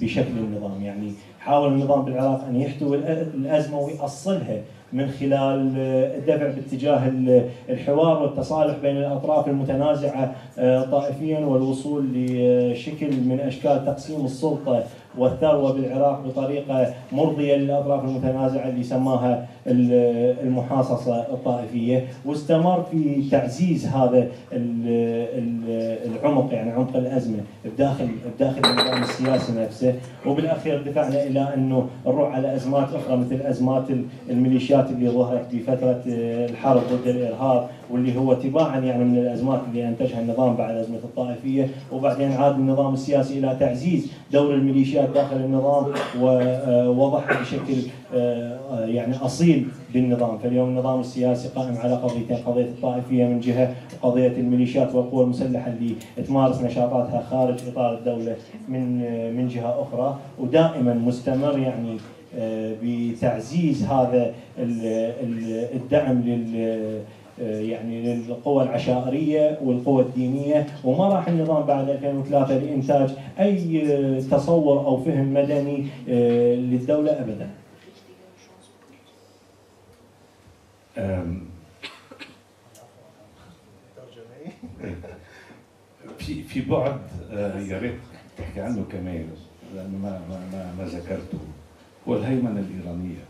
بشكل النظام. يعني حاول النظام بالعراق أن يحتوي الأزمة ويأصلها من خلال الدفع باتجاه ال- الحوار والتصالح بين الأطراف المتنازعة آه، طائفيا والوصول لشكل من أشكال تقسيم السلطة والثروة بالعراق بطريقة مرضية للأطراف المتنازعة اللي سماها ال- المحاصصة الطائفية واستمر في تعزيز هذا ال- ال- العمق يعني عمق الأزمة بداخل بداخل النظام السياسي نفسه. وبالأخير دفعنا إلى أنه نروح على أزمات أخرى مثل أزمات الميليشيات اللي ظهرت بفتره الحرب ضد الإرهاب. واللي هو تباعا يعني من الأزمات اللي انتجها النظام بعد أزمة الطائفية وبعدين عاد النظام السياسي إلى تعزيز دور الميليشيات داخل النظام ووضعها بشكل آه، يعني أصيل بالنظام، فاليوم النظام السياسي قائم على قضيتين، قضية الطائفية من جهة وقضية الميليشيات والقوى المسلحة اللي تمارس نشاطاتها خارج إطار الدولة من آه، من جهة أخرى، ودائما مستمر يعني آه، بتعزيز هذا ال- ال- الدعم لل يعني للقوى العشائرية والقوى الدينية وما راح النظام بعد 2003 لإنتاج أي تصور أو فهم مدني آه، للدولة ابدا. في في بعد آه، يا ريت تحكي عنه كمان لأنه ما ما ما, ذكرته. هو الهيمنة الإيرانية.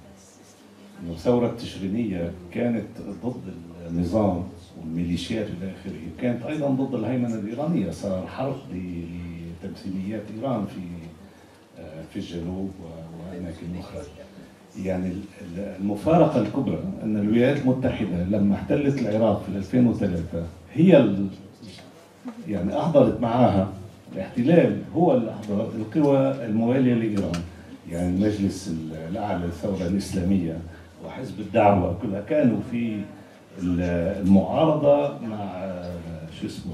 الثورة التشرينية كانت ضد النظام والميليشيات إلى آخره. وكانت أيضا ضد الهيمنة الإيرانية. صار حرق ل- لتمثيليات إيران في آه، في الجنوب واماكن أخرى يعني ال- ال- المفارقة الكبرى أن الولايات المتحدة لما احتلت العراق في 2003 هي يعني أحضرت معاها الاحتلال هو اللي احضر القوى الموالية لإيران. يعني المجلس الأعلى للثوره الإسلامية وحزب الدعوة كلها كانوا في المعارضة مع آه، شو اسمه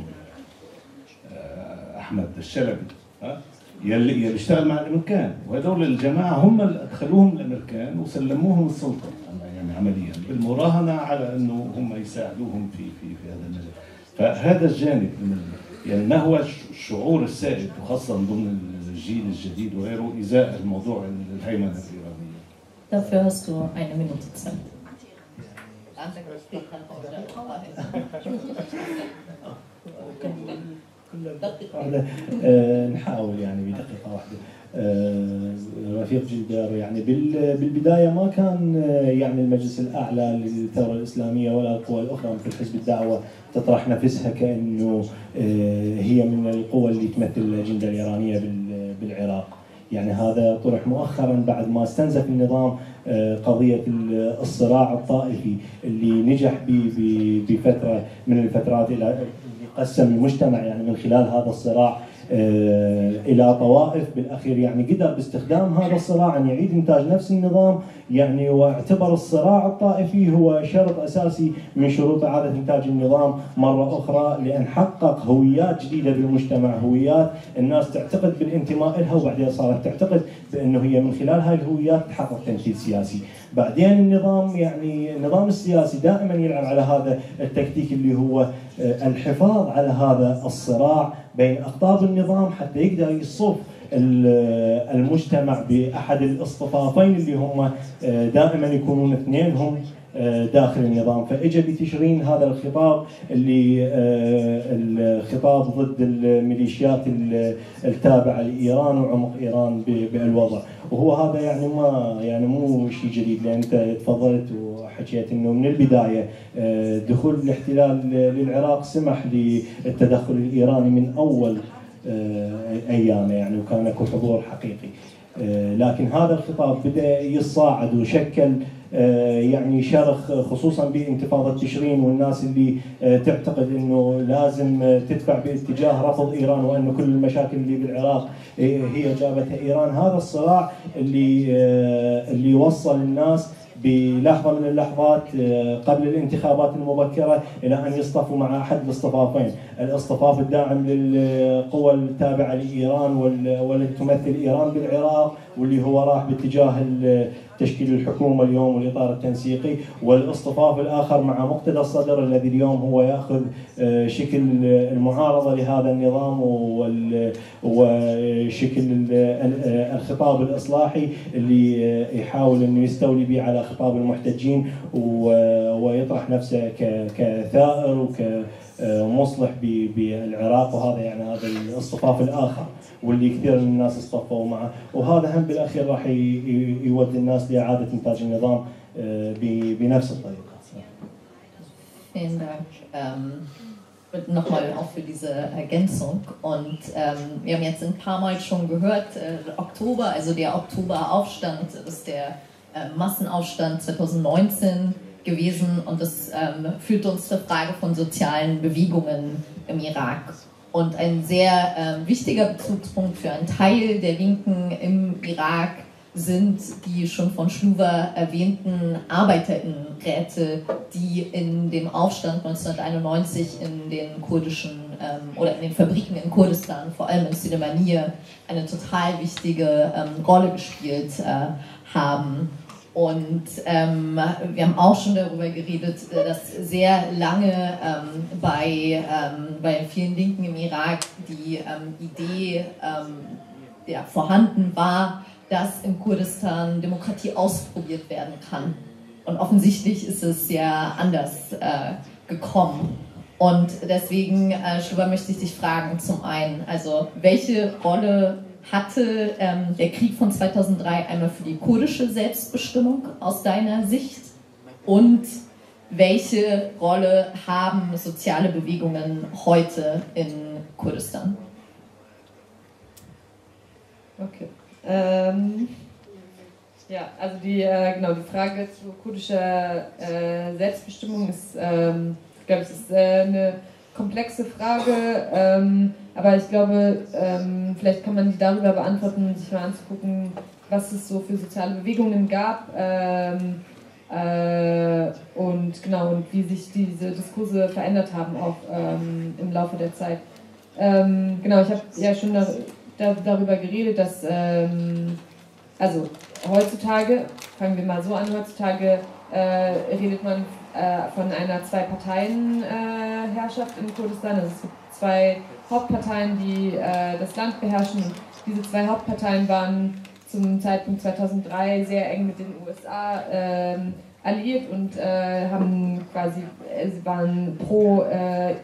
آه، أحمد الشلبي ها؟ يلي يلي اشتغل مع الأمريكان. وهذول الجماعة هم اللي أدخلوهم الأمريكان وسلموهم السلطة يعني عمليا بالمراهنة على إنه هم يساعدوهم في في في هذا المجال. فهذا الجانب من يعني ما هو الش- الشعور السائد وخاصة ضمن الجيل الجديد وغيره إزاء الموضوع الهيمنة الإيرانية. Dafür hast du eine Minute Zeit. [LAUGHS] آه، نحاول يعني بدقيقة واحدة. آه، رفيق جلدر يعني بال- بالبداية ما كان آه، يعني المجلس الأعلى للثورة الإسلامية ولا القوى الأخرى مثل حزب الدعوة تطرح نفسها كأنه هي من القوى اللي تمثل الأجندة الإيرانية بال- بالعراق. يعني هذا طرح مؤخرا بعد ما استنزف النظام آه، قضية ال- الصراع الطائفي اللي نجح بفترة من الفترات إلى قسم المجتمع يعني من خلال هذا الصراع. إلى طوائف بالأخير. يعني قدر باستخدام هذا الصراع أن يعيد إنتاج نفس النظام. يعني واعتبر الصراع الطائفي هو شرط أساسي من شروط إعادة إنتاج النظام. مرة أخرى لأن حقق هويات جديدة بالمجتمع، هويات الناس تعتقد بالانتماء لها وبعدين صارت تعتقد بانه هي من خلال هاي الهويات تحقق تمثيل سياسي. بعدين النظام يعني النظام السياسي دائما يلعب على هذا التكتيك اللي هو آه، الحفاظ على هذا الصراع بين أقطاب النظام حتى يقدر يصف ال- المجتمع بأحد الاصطفافين اللي هم آه، دائما يكونون اثنين هم آه، داخل النظام. فاجى بتشرين هذا الخطاب اللي آه، الخطاب ضد الميليشيات ال- التابعة لإيران وعمق إيران بالوضع. وهو هذا يعني ما يعني مو شيء جديد لأن أنت تفضلت وحكيت إنه من البداية آه، دخول الاحتلال للعراق سمح للتدخل الإيراني من أول آه، ايامه يعني وكان أكو حضور حقيقي. لكن هذا الخطاب بدأ يصاعد وشكل يعني شرخ خصوصا بانتفاضة تشرين والناس اللي آه، تعتقد إنه لازم آه، تدفع باتجاه رفض إيران وانه كل المشاكل اللي بالعراق آه، هي جابتها إيران. هذا الصراع اللي آه، اللي وصل الناس بلحظة من اللحظات آه، قبل الانتخابات المبكرة إلى أن يصطفوا مع أحد الاصطفافين، الاصطفاف الداعم للقوى التابعة لإيران وال- والتي تمثل إيران بالعراق واللي هو راح باتجاه تشكيل الحكومة اليوم والاطار التنسيقي، والإصطفاف الآخر مع مقتدى الصدر الذي اليوم هو يأخذ آه، شكل المعارضة لهذا النظام وشكل ال- الخطاب الإصلاحي اللي آه، يحاول انه يستولي به على خطاب المحتجين ويطرح نفسه كثائر وكمصلح ب- بالعراق وهذا يعني هذا الاصطفاف الاخر واللي كثير من الناس اصطفوا معه وهذا هم بالاخير راح ي- ي- يودي الناس لاعاده انتاج النظام آه، ب- بنفس الطريقه. Vielen Dank. Ähm, Nochmal auch für diese Ergänzung. Und ähm, wir haben jetzt ein paar Mal schon gehört, äh, Oktober, also der Oktoberaufstand ist der äh, Massenaufstand 2019 gewesen und das ähm, führt uns zur Frage von sozialen Bewegungen im Irak. Und ein sehr ähm, wichtiger Bezugspunkt für einen Teil der Linken im Irak sind die schon von Schluver erwähnten Arbeiterinnenräte, die in dem Aufstand 1991 in den kurdischen ähm, oder in den Fabriken in Kurdistan, vor allem in Süleymaniye, eine total wichtige ähm, Rolle gespielt äh, haben. Und ähm, wir haben auch schon darüber geredet, äh, dass sehr lange ähm, bei, ähm, bei vielen Linken im Irak die ähm, Idee ähm, ja, vorhanden war, dass im Kurdistan Demokratie ausprobiert werden kann. Und offensichtlich ist es ja anders äh, gekommen. Und deswegen, äh, Schluber, möchte ich dich fragen, zum einen, also welche Rolle hatte ähm, der Krieg von 2003 einmal für die kurdische Selbstbestimmung aus deiner Sicht und welche Rolle haben soziale Bewegungen heute in Kurdistan? Okay. Ähm, ja, also die, äh, genau, die Frage zu kurdischer äh, Selbstbestimmung ist, ähm, ich glaube, es ist äh, eine komplexe Frage, ähm, aber ich glaube, ähm, vielleicht kann man die darüber beantworten, sich mal anzugucken, was es so für soziale Bewegungen gab ähm, äh, und genau, und wie sich diese Diskurse verändert haben, auch ähm, im Laufe der Zeit. Ähm, genau, ich habe ja schon da, da, darüber geredet, dass ähm, also heutzutage, fangen wir mal so an, heutzutage äh, redet man äh, von einer Zwei-Parteien-Herrschaft in Kurdistan. Also es gibt zwei Hauptparteien, die äh, das Land beherrschen. Diese zwei Hauptparteien waren zum Zeitpunkt 2003 sehr eng mit den USA ähm, alliiert und äh, haben quasi, äh, sie waren pro, äh,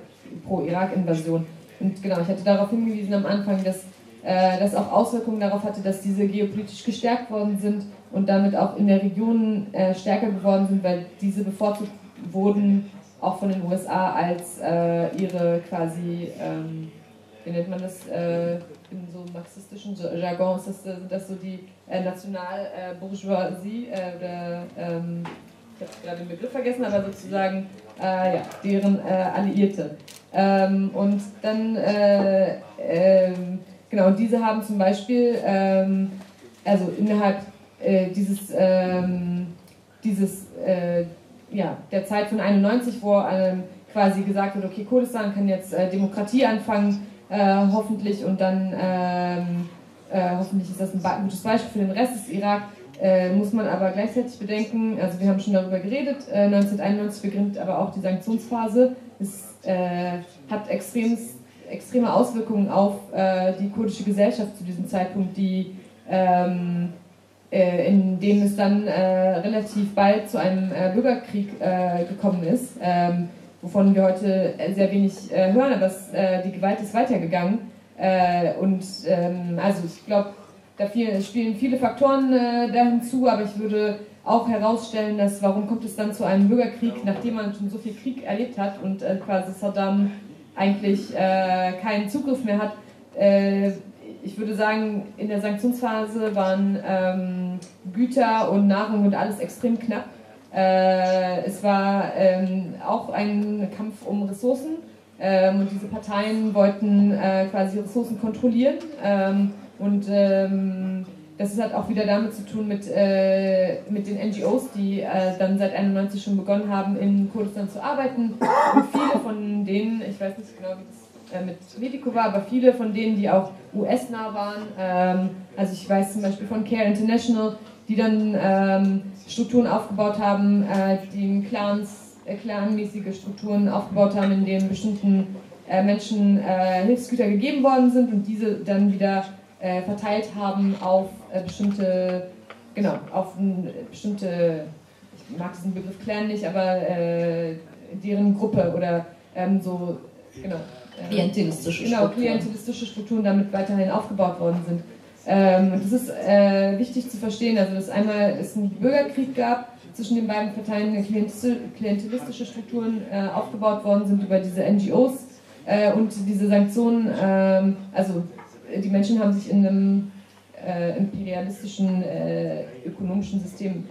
pro Irak-Invasion. Und genau, ich hatte darauf hingewiesen am Anfang, dass äh, das auch Auswirkungen darauf hatte, dass diese geopolitisch gestärkt worden sind und damit auch in der Region äh, stärker geworden sind, weil diese bevorzugt wurden, auch von den USA, als äh, ihre quasi, ähm, wie nennt man das, äh, in so marxistischen Jargon, ist das, sind das so die äh, Nationalbourgeoisie äh, oder ähm, ich habe gerade den Begriff vergessen, aber sozusagen äh, ja, deren äh, Alliierte. Ähm, und dann, äh, ähm, genau, und diese haben zum Beispiel, ähm, also innerhalb äh, dieses, ähm, dieses äh, ja, der Zeit von 91, wo ähm, quasi gesagt wird, okay, Kurdistan kann jetzt äh, Demokratie anfangen, äh, hoffentlich, und dann ähm, äh, hoffentlich ist das ein gutes Beispiel für den Rest des Irak. Äh, muss man aber gleichzeitig bedenken, also wir haben schon darüber geredet, äh, 1991 beginnt aber auch die Sanktionsphase. Es äh, hat extrem, extreme Auswirkungen auf äh, die kurdische Gesellschaft zu diesem Zeitpunkt, die ähm, äh, in dem es dann äh, relativ bald zu einem äh, Bürgerkrieg äh, gekommen ist, ähm, wovon wir heute äh, sehr wenig äh, hören, aber es, äh, die Gewalt ist weitergegangen. Äh, und ähm, also ich glaube, da viel, spielen viele Faktoren äh, da hinzu, aber ich würde auch herausstellen, dass warum kommt es dann zu einem Bürgerkrieg, nachdem man schon so viel Krieg erlebt hat und äh, quasi Saddam eigentlich äh, keinen Zugriff mehr hat. Äh, ich würde sagen, in der Sanktionsphase waren ähm, Güter und Nahrung und alles extrem knapp. Äh, es war ähm, auch ein Kampf um Ressourcen ähm, und diese Parteien wollten äh, quasi Ressourcen kontrollieren. Ähm, und ähm, das hat auch wieder damit zu tun mit, äh, mit den NGOs, die äh, dann seit 91 schon begonnen haben, in Kurdistan zu arbeiten. Und viele von denen, ich weiß nicht genau, wie das äh, mit Medico war, aber viele von denen, die auch US-nah waren, ähm, also ich weiß zum Beispiel von Care International, die dann ähm, Strukturen aufgebaut haben, äh, die Clans, äh, clanmäßige Strukturen aufgebaut haben, in denen bestimmten äh, Menschen äh, Hilfsgüter gegeben worden sind und diese dann wieder äh, verteilt haben auf äh, bestimmte, genau, auf bestimmte, ich mag diesen Begriff Clan nicht, aber deren Gruppe oder ähm, so, genau. Klientelistische genau, Strukturen. klientelistische Strukturen damit weiterhin aufgebaut worden sind. Ähm, das ist äh, wichtig zu verstehen, also dass einmal es einen Bürgerkrieg gab zwischen den beiden Parteien, klientel- klientelistische Strukturen äh, aufgebaut worden sind über diese NGOs äh, und diese Sanktionen, ähm, also äh, die Menschen haben sich in einem äh, imperialistischen äh, ökonomischen System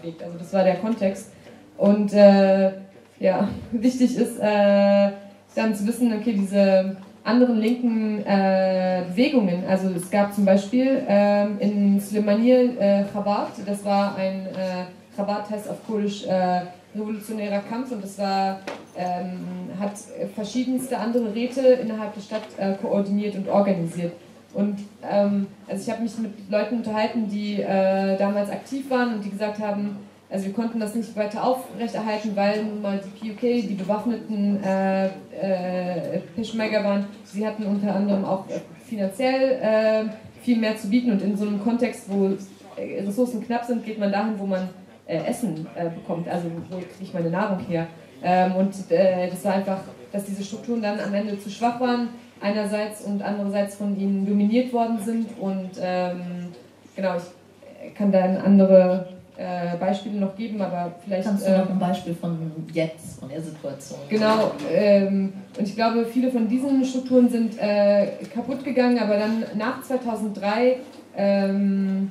bewegt. Also das war der Kontext. Und ja, [LAUGHS] wichtig ist äh, dann zu wissen, okay, diese anderen linken äh, Bewegungen, also es gab zum Beispiel ähm, in Slemanier äh, Chabad, das war ein, äh, Chabad heißt auf Kurdisch äh, revolutionärer Kampf und das war, ähm, hat verschiedenste andere Räte innerhalb der Stadt äh, koordiniert und organisiert. Und ähm, also ich habe mich mit Leuten unterhalten, die äh, damals aktiv waren und die gesagt haben, also wir konnten das nicht weiter aufrechterhalten, weil nun mal die PUK, die bewaffneten äh, äh, Peschmerga waren, sie hatten unter anderem auch äh, finanziell äh, viel mehr zu bieten. Und in so einem Kontext, wo äh, Ressourcen knapp sind, geht man dahin, wo man äh, Essen äh, bekommt, also wo kriege ich meine Nahrung her. Ähm, und das war einfach, dass diese Strukturen dann am Ende zu schwach waren, einerseits und andererseits von ihnen dominiert worden sind. Und ähm, genau, ich kann da andere äh, Beispiele noch geben, aber vielleicht. Kannst du äh, noch ein Beispiel von jetzt, von der Situation? Genau, ähm, und ich glaube, viele von diesen Strukturen sind äh, kaputt gegangen, aber dann nach 2003 ähm,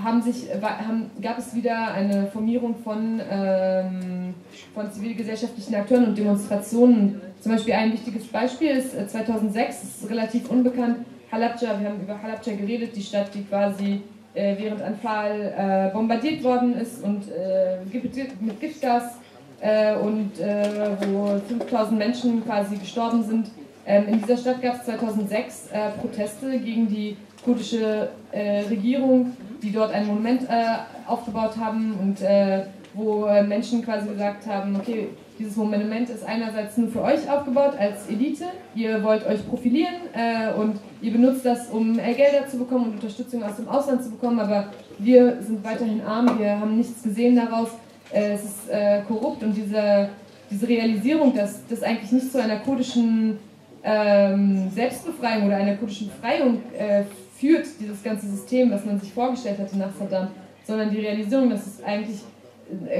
haben sich, haben, gab es wieder eine Formierung von, ähm, von zivilgesellschaftlichen Akteuren und Demonstrationen. Zum Beispiel ein wichtiges Beispiel ist äh, 2006, das ist relativ unbekannt, Halabja, wir haben über Halabja geredet, die Stadt, die quasi äh, während Anfall äh, bombardiert worden ist und äh, mit Giftgas äh, und äh, wo 5000 Menschen quasi gestorben sind. Ähm, in dieser Stadt gab es 2006 äh, Proteste gegen die kurdische Regierung, die dort ein Monument aufgebaut haben und wo Menschen quasi gesagt haben, okay, dieses Monument ist einerseits nur für euch aufgebaut als Elite, ihr wollt euch profilieren äh, und ihr benutzt das, um Gelder zu bekommen und Unterstützung aus dem Ausland zu bekommen, aber wir sind weiterhin arm, wir haben nichts gesehen daraus, äh, es ist äh, korrupt. Und diese, diese Realisierung, dass das eigentlich nicht zu einer kurdischen ähm, Selbstbefreiung oder einer kurdischen Befreiung äh, führt, dieses ganze System, was man sich vorgestellt hatte nach Saddam, sondern die Realisierung, dass es eigentlich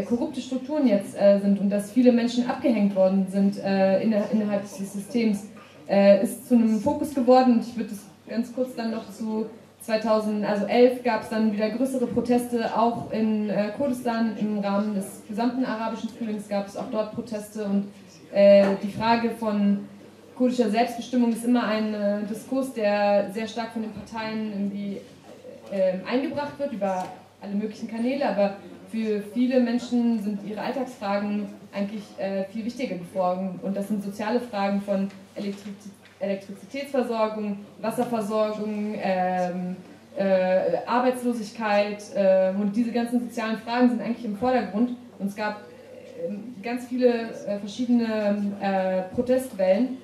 korrupte Strukturen jetzt äh, sind und dass viele Menschen abgehängt worden sind äh, inner, innerhalb dieses Systems, äh, ist zu einem Fokus geworden. Ich würde es ganz kurz dann noch zu 2011 gab es dann wieder größere Proteste, auch in äh, Kurdistan im Rahmen des gesamten arabischen Frühlings gab es auch dort Proteste und äh, die Frage von kurdischer Selbstbestimmung ist immer ein äh, Diskurs, der sehr stark von den Parteien irgendwie äh, eingebracht wird über alle möglichen Kanäle, aber für viele Menschen sind ihre Alltagsfragen eigentlich äh, viel wichtiger geworden und das sind soziale Fragen von Elektri Elektrizitätsversorgung, Wasserversorgung, ähm, äh, Arbeitslosigkeit äh, und diese ganzen sozialen Fragen sind eigentlich im Vordergrund und es gab äh, ganz viele äh, verschiedene äh, Protestwellen.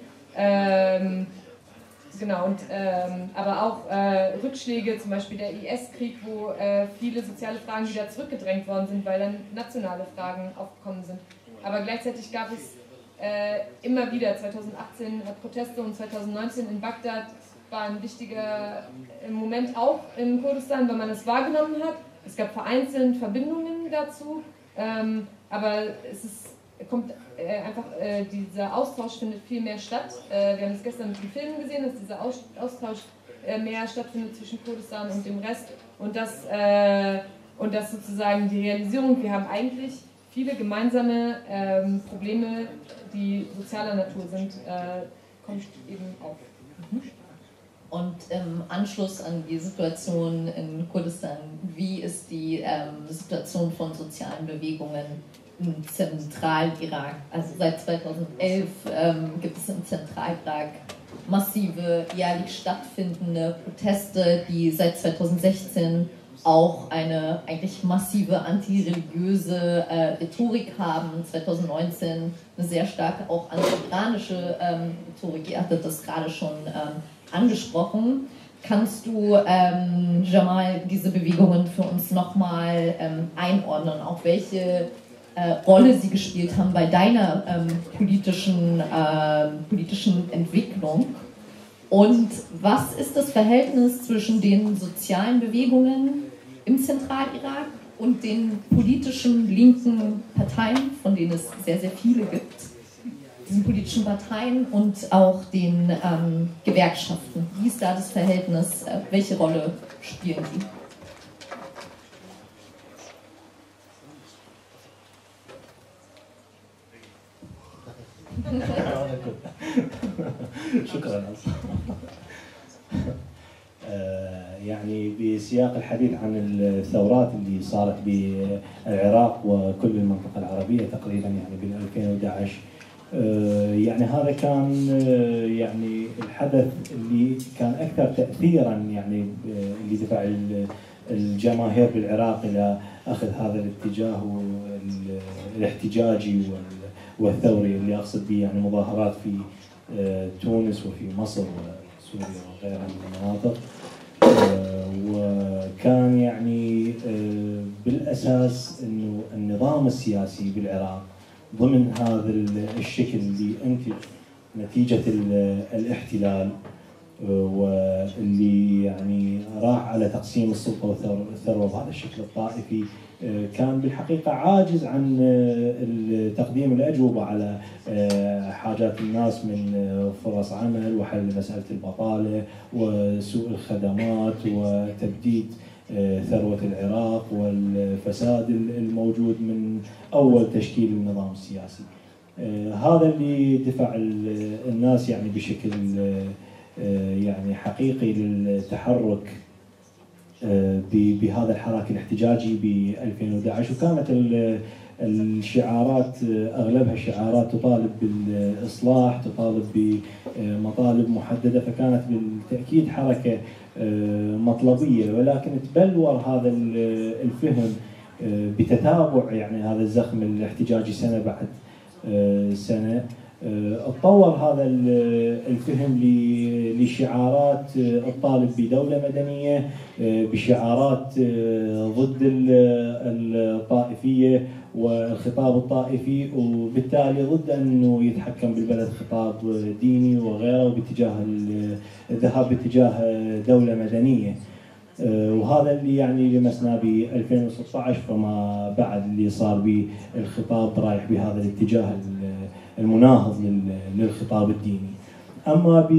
Genau, und, ähm, aber auch äh, Rückschläge, zum Beispiel der IS-Krieg, wo äh, viele soziale Fragen wieder zurückgedrängt worden sind, weil dann nationale Fragen aufgekommen sind. Aber gleichzeitig gab es äh, immer wieder 2018 äh, Proteste und 2019 in Bagdad war ein wichtiger äh, Moment auch in Kurdistan, weil man es wahrgenommen hat. Es gab vereinzelt Verbindungen dazu, ähm, aber es ist, kommt äh, einfach, äh, dieser Austausch findet viel mehr statt. Äh, wir haben es gestern mit den Filmen gesehen, dass dieser Aus Austausch äh, mehr stattfindet zwischen Kurdistan und dem Rest und das, äh, und das sozusagen die Realisierung, wir haben eigentlich viele gemeinsame ähm, Probleme, die sozialer Natur sind, äh, kommt eben auf. Und im Anschluss an die Situation in Kurdistan, wie ist die ähm, Situation von sozialen Bewegungen im Zentralirak? Also seit 2011 ähm, gibt es im Zentralirak massive, jährlich stattfindende Proteste, die seit 2016 auch eine eigentlich massive antireligiöse äh, Rhetorik haben. 2019 eine sehr starke auch anti-iranische ähm, Rhetorik. Ihr hattet das gerade schon ähm, angesprochen. Kannst du, ähm, Jamal, diese Bewegungen für uns nochmal ähm, einordnen, auch welche äh, Rolle sie gespielt haben bei deiner ähm, politischen, äh, politischen Entwicklung? Und was ist das Verhältnis zwischen den sozialen Bewegungen im Zentralirak und den politischen linken Parteien, von denen es sehr, sehr viele gibt, diesen politischen Parteien und auch den ähm, Gewerkschaften. Wie ist da das Verhältnis? Äh, welche Rolle spielen sie? [LAUGHS] شكرا. يعني بسياق الحديث عن الثورات اللي صارت بالعراق وكل المنطقة العربية تقريبا يعني بال 2011 يعني هذا كان يعني الحدث اللي كان أكثر تاثيرا يعني اللي دفع الجماهير بالعراق إلى أخذ هذا الاتجاه الاحتجاجي والثوري اللي أقصد به يعني مظاهرات في تونس وفي مصر وسوريا وغيرها من المناطق. وكان يعني بالأساس إنه النظام السياسي بالعراق ضمن هذا الشكل اللي انتج نتيجة الاحتلال واللي يعني راح على تقسيم السلطة والثروه بهذا الشكل الطائفي. كان بالحقيقة عاجز عن تقديم الأجوبة على حاجات الناس من فرص عمل وحل مسألة البطالة وسوء الخدمات وتبديد ثروة العراق والفساد الموجود من أول تشكيل النظام السياسي. هذا اللي دفع الناس يعني بشكل يعني حقيقي للتحرك بهذا الحراك الاحتجاجي ب 2011 وكانت الشعارات أغلبها شعارات تطالب بالإصلاح تطالب بمطالب محددة فكانت بالتاكيد حركة مطلبية. ولكن تبلور هذا الفهم بتتابع يعني هذا الزخم الاحتجاجي سنة بعد سنة. تطور هذا الفهم لشعارات الطالب بدولة مدنية بشعارات ضد الطائفية والخطاب الطائفي وبالتالي ضد أنه يتحكم بالبلد خطاب ديني وغيره باتجاه الذهاب باتجاه دولة مدنية. وهذا اللي يعني لمسناه ب 2016 فما بعد اللي صار بالخطاب رايح بهذا الاتجاه المناهض للخطاب الديني. أما ب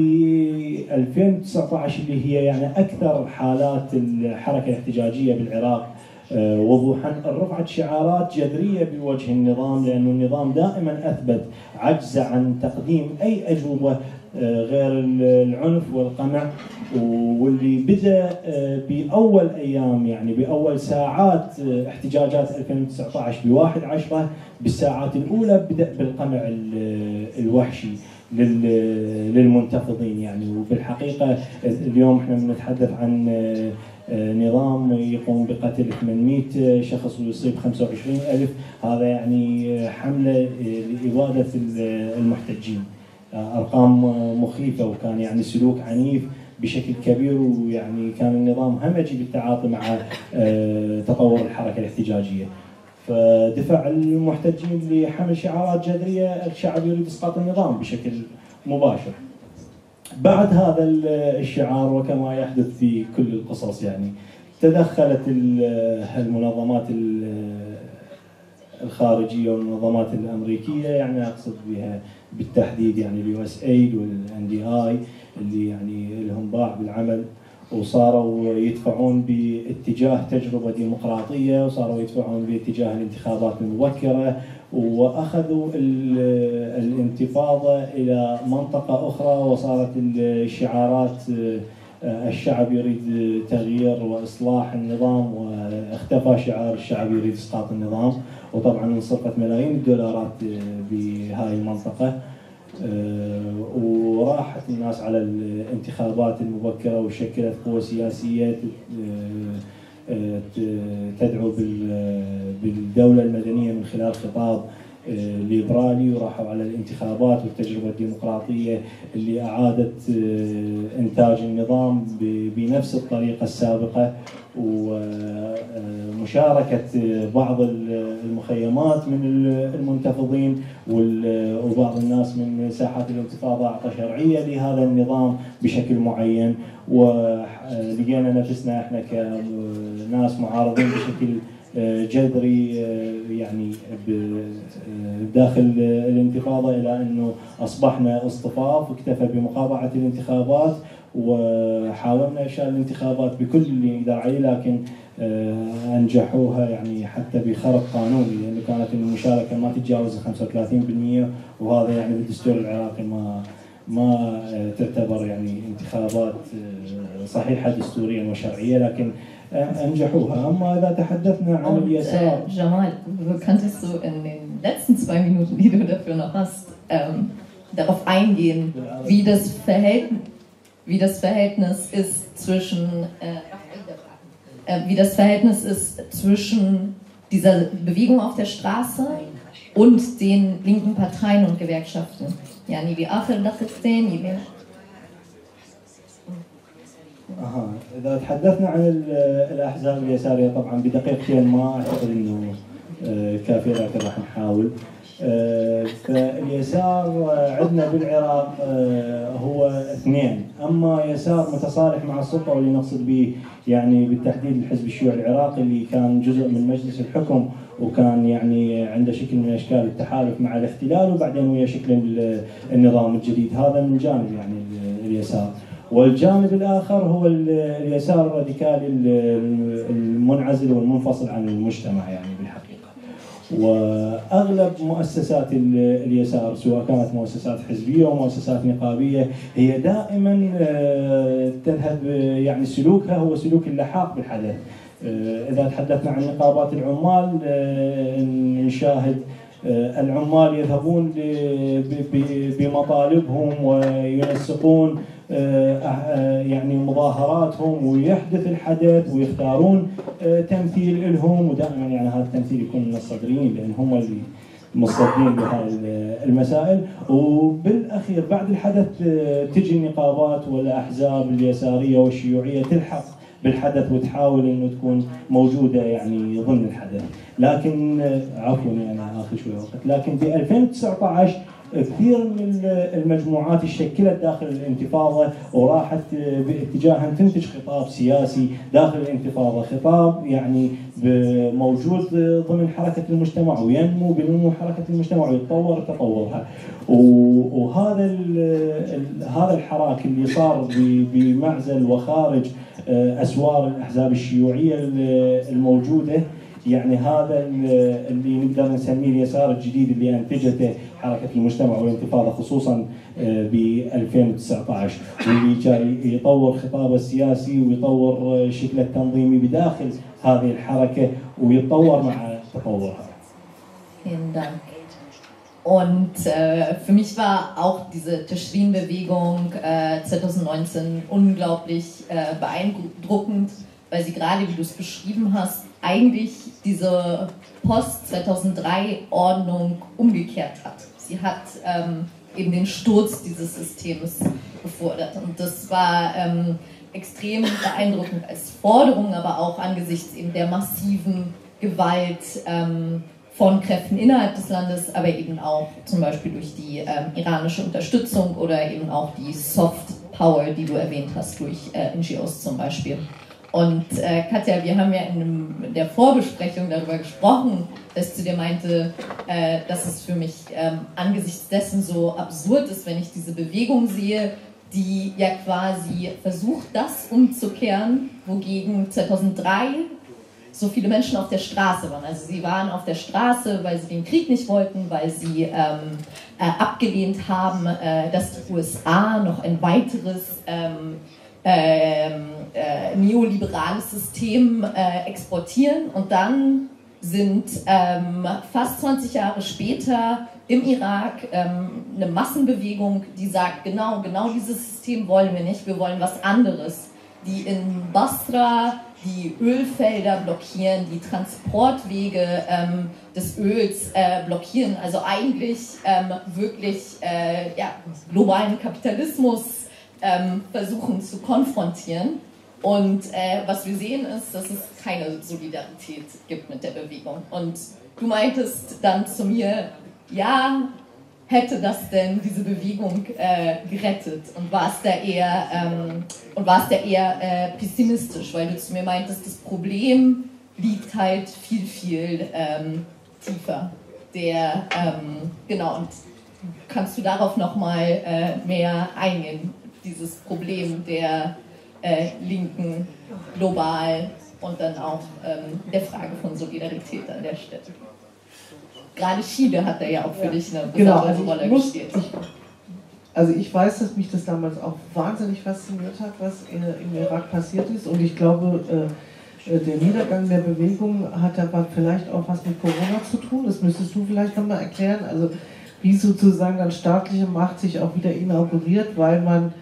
2019 اللي هي يعني أكثر حالات الحركة الاحتجاجية بالعراق وضوحا رفعت شعارات جذرية بوجه النظام لأنه النظام دائما أثبت عجزه عن تقديم أي أجوبة غير العنف والقمع. واللي بدا بأول أيام يعني بأول ساعات احتجاجات 2019 بواحد عشرة بالساعات الأولى بدأ بالقمع الوحشي للمنتفضين يعني. وبالحقيقة اليوم إحنا بنتحدث عن نظام يقوم بقتل 800 شخص ويصيب 25 ألف. هذا يعني حملة لإبادة المحتجين. أرقام مخيفة وكان يعني سلوك عنيف بشكل كبير ويعني كان النظام همجي بالتعاطي مع تطور الحركة الاحتجاجية. فدفع المحتجين لحمل شعارات جذرية الشعب يريد إسقاط النظام بشكل مباشر. بعد هذا الشعار وكما يحدث في كل القصص يعني تدخلت المنظمات الخارجية والمنظمات الأمريكية يعني أقصد بها بالتحديد يعني اليو اس ايد والان دي اي اللي يعني لهم باع بالعمل وصاروا يدفعون باتجاه تجربة ديمقراطية وصاروا يدفعون باتجاه الانتخابات المبكرة وأخذوا ال- الانتفاضة إلى منطقة أخرى وصارت الشعارات آه، الشعب يريد تغيير وإصلاح النظام واختفى شعار الشعب يريد إسقاط النظام. وطبعا انصرفت ملايين الدولارات آه، بهاي المنطقة. آه، وراحت الناس على الانتخابات المبكرة وشكلت قوى سياسية آه، تدعو بال- بالدولة المدنية من خلال خطاب ليبرالي. وراحوا على الانتخابات والتجربة الديمقراطية اللي أعادت إنتاج النظام بنفس الطريقة السابقة. ومشاركة بعض المخيمات من المنتفضين وبعض الناس من ساحات الانتفاضه أعطى شرعية لهذا النظام بشكل معين. ولقينا نفسنا إحنا كناس معارضين بشكل جذري يعني ب- داخل الانتفاضة إلى أنه أصبحنا أصطفاف اكتفى بمقاطعة الانتخابات وحاولنا افشال الانتخابات بكل اللي نقدر عليه لكن آه، أنجحوها يعني حتى بخرق قانوني لأنه كانت المشاركة ما تتجاوز 35% وهذا يعني بالدستور العراقي ما ما آه، تعتبر يعني انتخابات آه، صحيحة دستوريا وشرعية لكن أنجحوها. أما إذا تحدثنا عن اليسار. könntest du in den letzten zwei Minuten, die du dafür noch hast, ähm, darauf eingehen, wie das, Verhältnis, wie das Verhältnis ist zwischen äh, äh, wie das Verhältnis ist zwischen dieser Bewegung auf der Straße und den linken Parteien und Gewerkschaften. يعني بآخر دقيقتين يبين أها إذا تحدثنا عن ال- الأحزاب اليسارية طبعا بدقيقتين ما أعتقد أنه آه، كافية لكن راح نحاول آه، فاليسار آه، عندنا بالعراق آه، هو اثنين. أما يسار متصالح مع السلطة واللي نقصد به يعني بالتحديد الحزب الشيوعي العراقي اللي كان جزء من مجلس الحكم وكان يعني عنده شكل من أشكال التحالف مع الاحتلال وبعدين ويا شكل ال- النظام الجديد. هذا من جانب يعني ال- اليسار. والجانب الآخر هو ال- اليسار الراديكالي ال- المنعزل والمنفصل عن المجتمع يعني بالحقيقة. وأغلب مؤسسات ال- اليسار سواء كانت مؤسسات حزبية أو مؤسسات نقابية هي دائما آه، تذهب آه، يعني سلوكها هو سلوك اللحاق بالحدث. آه، إذا تحدثنا عن نقابات العمال نشاهد العمال يذهبون بمطالبهم وينسقون يعني مظاهراتهم ويحدث الحدث ويختارون آه، تمثيل لهم ودائما يعني هذا التمثيل يكون من الصدريين لأن هم اللي مصدين بهاي المسائل. وبالأخير بعد الحدث آه، تجي النقابات والأحزاب اليسارية والشيوعية تلحق بالحدث وتحاول إنه تكون موجودة يعني ضمن الحدث، لكن آه، عفوا يعني اخذ شوية وقت، لكن ب 2019 كثير من المجموعات شكلت داخل الانتفاضة وراحت باتجاه ان تنتج خطاب سياسي داخل الانتفاضة، خطاب يعني موجود ضمن حركة المجتمع وينمو بنمو حركة المجتمع ويتطور تطورها. وهذا هذا الحراك اللي صار بمعزل وخارج آه، أسوار الأحزاب الشيوعية ال- الموجودة يعني هذا ال- اللي نقدر نسميه اليسار الجديد اللي أنتجته حركة المجتمع والانتفاضة خصوصا ب 2019 واللي جاي يطور خطابه السياسي ويطور آه، شكله التنظيمي بداخل هذه الحركة ويتطور مع تطورها. Und äh, für mich war auch diese Tashrin-Bewegung äh, 2019 unglaublich äh, beeindruckend, weil sie gerade, wie du es beschrieben hast, eigentlich diese Post-2003-Ordnung umgekehrt hat. Sie hat ähm, eben den Sturz dieses Systems gefordert. Und das war ähm, extrem beeindruckend als Forderung, aber auch angesichts eben der massiven Gewalt ähm, von Kräften innerhalb des Landes, aber eben auch zum Beispiel durch die ähm, iranische Unterstützung oder eben auch die Soft Power, die du erwähnt hast, durch äh, NGOs zum Beispiel. Und äh, Katja, wir haben ja in, einem, in der Vorbesprechung darüber gesprochen, dass zu dir meinte, äh, dass es für mich ähm, angesichts dessen so absurd ist, wenn ich diese Bewegung sehe, die ja quasi versucht, das umzukehren, wogegen 2003 so viele Menschen auf der Straße waren. Also sie waren auf der Straße, weil sie den Krieg nicht wollten, weil sie ähm, äh, abgelehnt haben, äh, dass die USA noch ein weiteres ähm, ähm, äh, neoliberales System äh, exportieren. Und dann sind ähm, fast 20 Jahre später im Irak ähm, eine Massenbewegung, die sagt, genau, genau dieses System wollen wir nicht, wir wollen was anderes. Die in Basra die Ölfelder blockieren, die Transportwege ähm, des Öls äh, blockieren, also eigentlich ähm, wirklich äh, ja, globalen Kapitalismus ähm, versuchen zu konfrontieren. Und äh, was wir sehen ist, dass es keine Solidarität gibt mit der Bewegung. Und du meintest dann zu mir, ja, hätte das denn diese Bewegung äh, gerettet? Und war es da eher, ähm, und war es da eher äh, pessimistisch, weil du zu mir meintest, das Problem liegt halt viel, viel ähm, tiefer. Der, ähm, genau, und kannst du darauf nochmal äh, mehr eingehen, dieses Problem der äh, Linken global und dann auch ähm, der Frage von Solidarität an der Stelle? gerade Chile hat da ja auch für ja. dich eine genau, besondere genau, also Rolle muss, gespielt. Ich, also ich weiß, dass mich das damals auch wahnsinnig fasziniert hat, was im Irak passiert ist. Und ich glaube, äh, äh, der Niedergang der Bewegung hat aber vielleicht auch was mit Corona zu tun. Das müsstest du vielleicht nochmal erklären. Also wie sozusagen dann staatliche Macht sich auch wieder inauguriert, weil man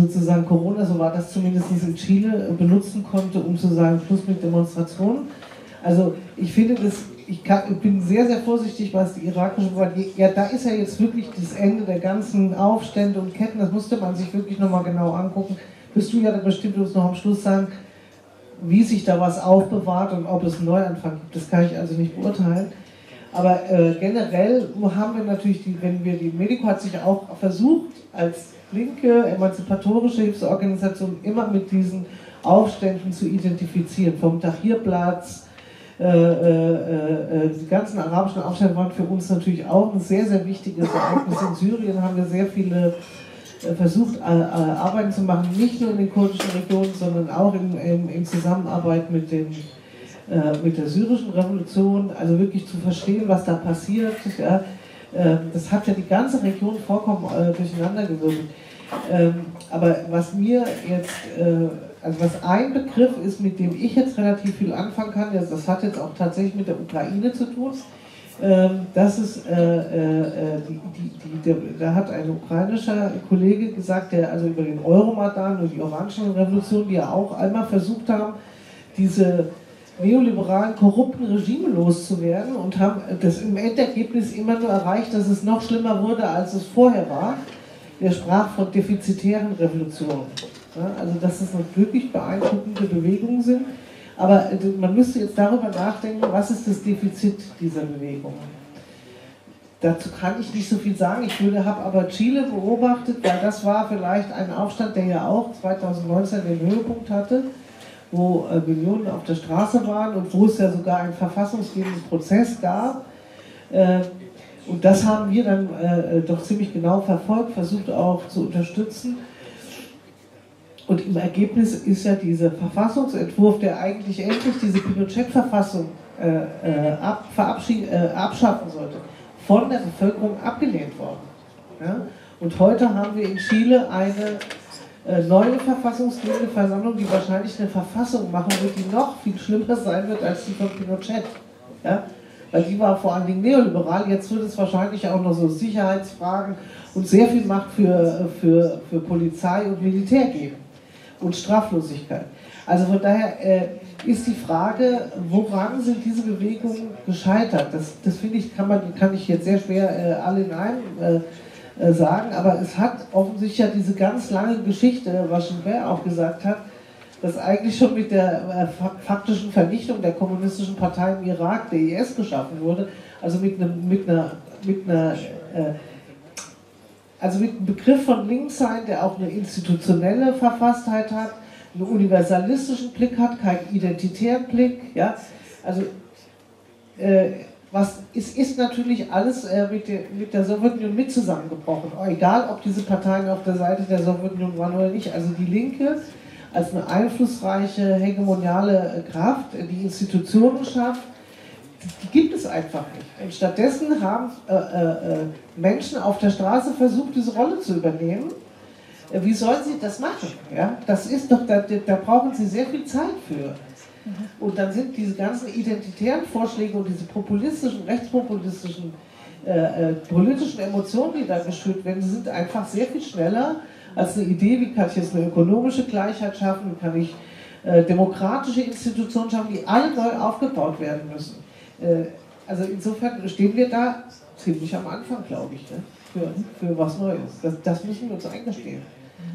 sozusagen Corona, so war das zumindest in Chile, benutzen konnte, um zu sagen, Schluss mit Demonstrationen. Also ich finde das ich, kann, ich, bin sehr, sehr vorsichtig, was die irakische Ja, da ist ja jetzt wirklich das Ende der ganzen Aufstände und Ketten. Das musste man sich wirklich nochmal genau angucken. Wirst du ja dann bestimmt uns noch am Schluss sagen, wie sich da was aufbewahrt und ob es einen Neuanfang gibt. Das kann ich also nicht beurteilen. Aber äh, generell haben wir natürlich, die, wenn wir die Medico hat sich auch versucht, als linke emanzipatorische Hilfsorganisation immer mit diesen Aufständen zu identifizieren. Vom Tahrirplatz äh, äh, äh, die ganzen arabischen Aufstände waren für uns natürlich auch ein sehr, sehr wichtiges Ereignis. In Syrien haben wir sehr viele versucht, Arbeiten zu machen, nicht nur in den kurdischen Regionen, sondern auch in, in, in Zusammenarbeit mit, den, mit der syrischen Revolution, also wirklich zu verstehen, was da passiert. Ja, das hat ja die ganze Region vollkommen durcheinander gewirbelt. Ähm, aber was mir jetzt also was ein Begriff ist, mit dem ich jetzt relativ viel anfangen kann, das hat jetzt auch tatsächlich mit der Ukraine zu tun. Ähm, das ist, äh, äh, die, die, die, der, da hat ein ukrainischer Kollege gesagt, der also über den Euromaidan und die Orangen Revolution, die ja auch einmal versucht haben, diese neoliberalen, korrupten Regime loszuwerden und haben das im Endergebnis immer nur erreicht, dass es noch schlimmer wurde, als es vorher war. Der sprach von defizitären Revolutionen. Ja, also dass es noch wirklich beeindruckende Bewegungen sind. Aber äh, man müsste jetzt darüber nachdenken, was ist das Defizit dieser Bewegungen. Dazu kann ich nicht so viel sagen. Ich habe aber Chile beobachtet, weil das war vielleicht ein Aufstand, der ja auch 2019 den Höhepunkt hatte, wo äh, Millionen auf der Straße waren und wo es ja sogar einen verfassungsgebenden Prozess gab. Äh, und das haben wir dann äh, doch ziemlich genau verfolgt, versucht auch zu unterstützen. Und im Ergebnis ist ja dieser Verfassungsentwurf, der eigentlich endlich diese Pinochet-Verfassung äh, äh, ab, äh, abschaffen sollte, von der Bevölkerung abgelehnt worden. Ja? Und heute haben wir in Chile eine neue verfassungsgebende Versammlung, die wahrscheinlich eine Verfassung machen wird, die noch viel schlimmer sein wird als die von Pinochet. Ja? Weil die war vor allen Dingen neoliberal, jetzt wird es wahrscheinlich auch noch so Sicherheitsfragen und sehr viel Macht für, für, für Polizei und Militär geben und Straflosigkeit. Also von daher äh, ist die Frage, woran sind diese Bewegungen gescheitert? Das, das finde ich, kann, man, kann ich jetzt sehr schwer äh, alle in einem äh, äh sagen, aber es hat offensichtlich ja diese ganz lange Geschichte, was Schubert auch gesagt hat, dass eigentlich schon mit der äh, faktischen Vernichtung der kommunistischen Partei im Irak, der IS, geschaffen wurde, also mit, einem, mit einer, mit einer äh, also mit einem Begriff von Linkssein, der auch eine institutionelle Verfasstheit hat, einen universalistischen Blick hat, keinen identitären Blick. Ja? Also äh, was ist, ist natürlich alles äh, mit, der, mit der Sowjetunion mit zusammengebrochen. Egal, ob diese Parteien auf der Seite der Sowjetunion waren oder nicht. Also die Linke als eine einflussreiche, hegemoniale Kraft, die Institutionen schafft, die gibt es einfach nicht. Und stattdessen haben äh, äh, Menschen auf der Straße versucht, diese Rolle zu übernehmen. Äh, wie sollen sie das machen? Ja? Das ist doch, da, da brauchen sie sehr viel Zeit für. Und dann sind diese ganzen identitären Vorschläge und diese populistischen, rechtspopulistischen äh, äh, politischen Emotionen, die da geschürt werden, sind einfach sehr viel schneller als eine Idee, wie kann ich jetzt eine ökonomische Gleichheit schaffen, wie kann ich äh, demokratische Institutionen schaffen, die alle neu aufgebaut werden müssen. Äh, also insofern stehen wir da ziemlich am Anfang, glaube ich, ne? für, für was Neues. Das, das müssen wir uns eingestehen.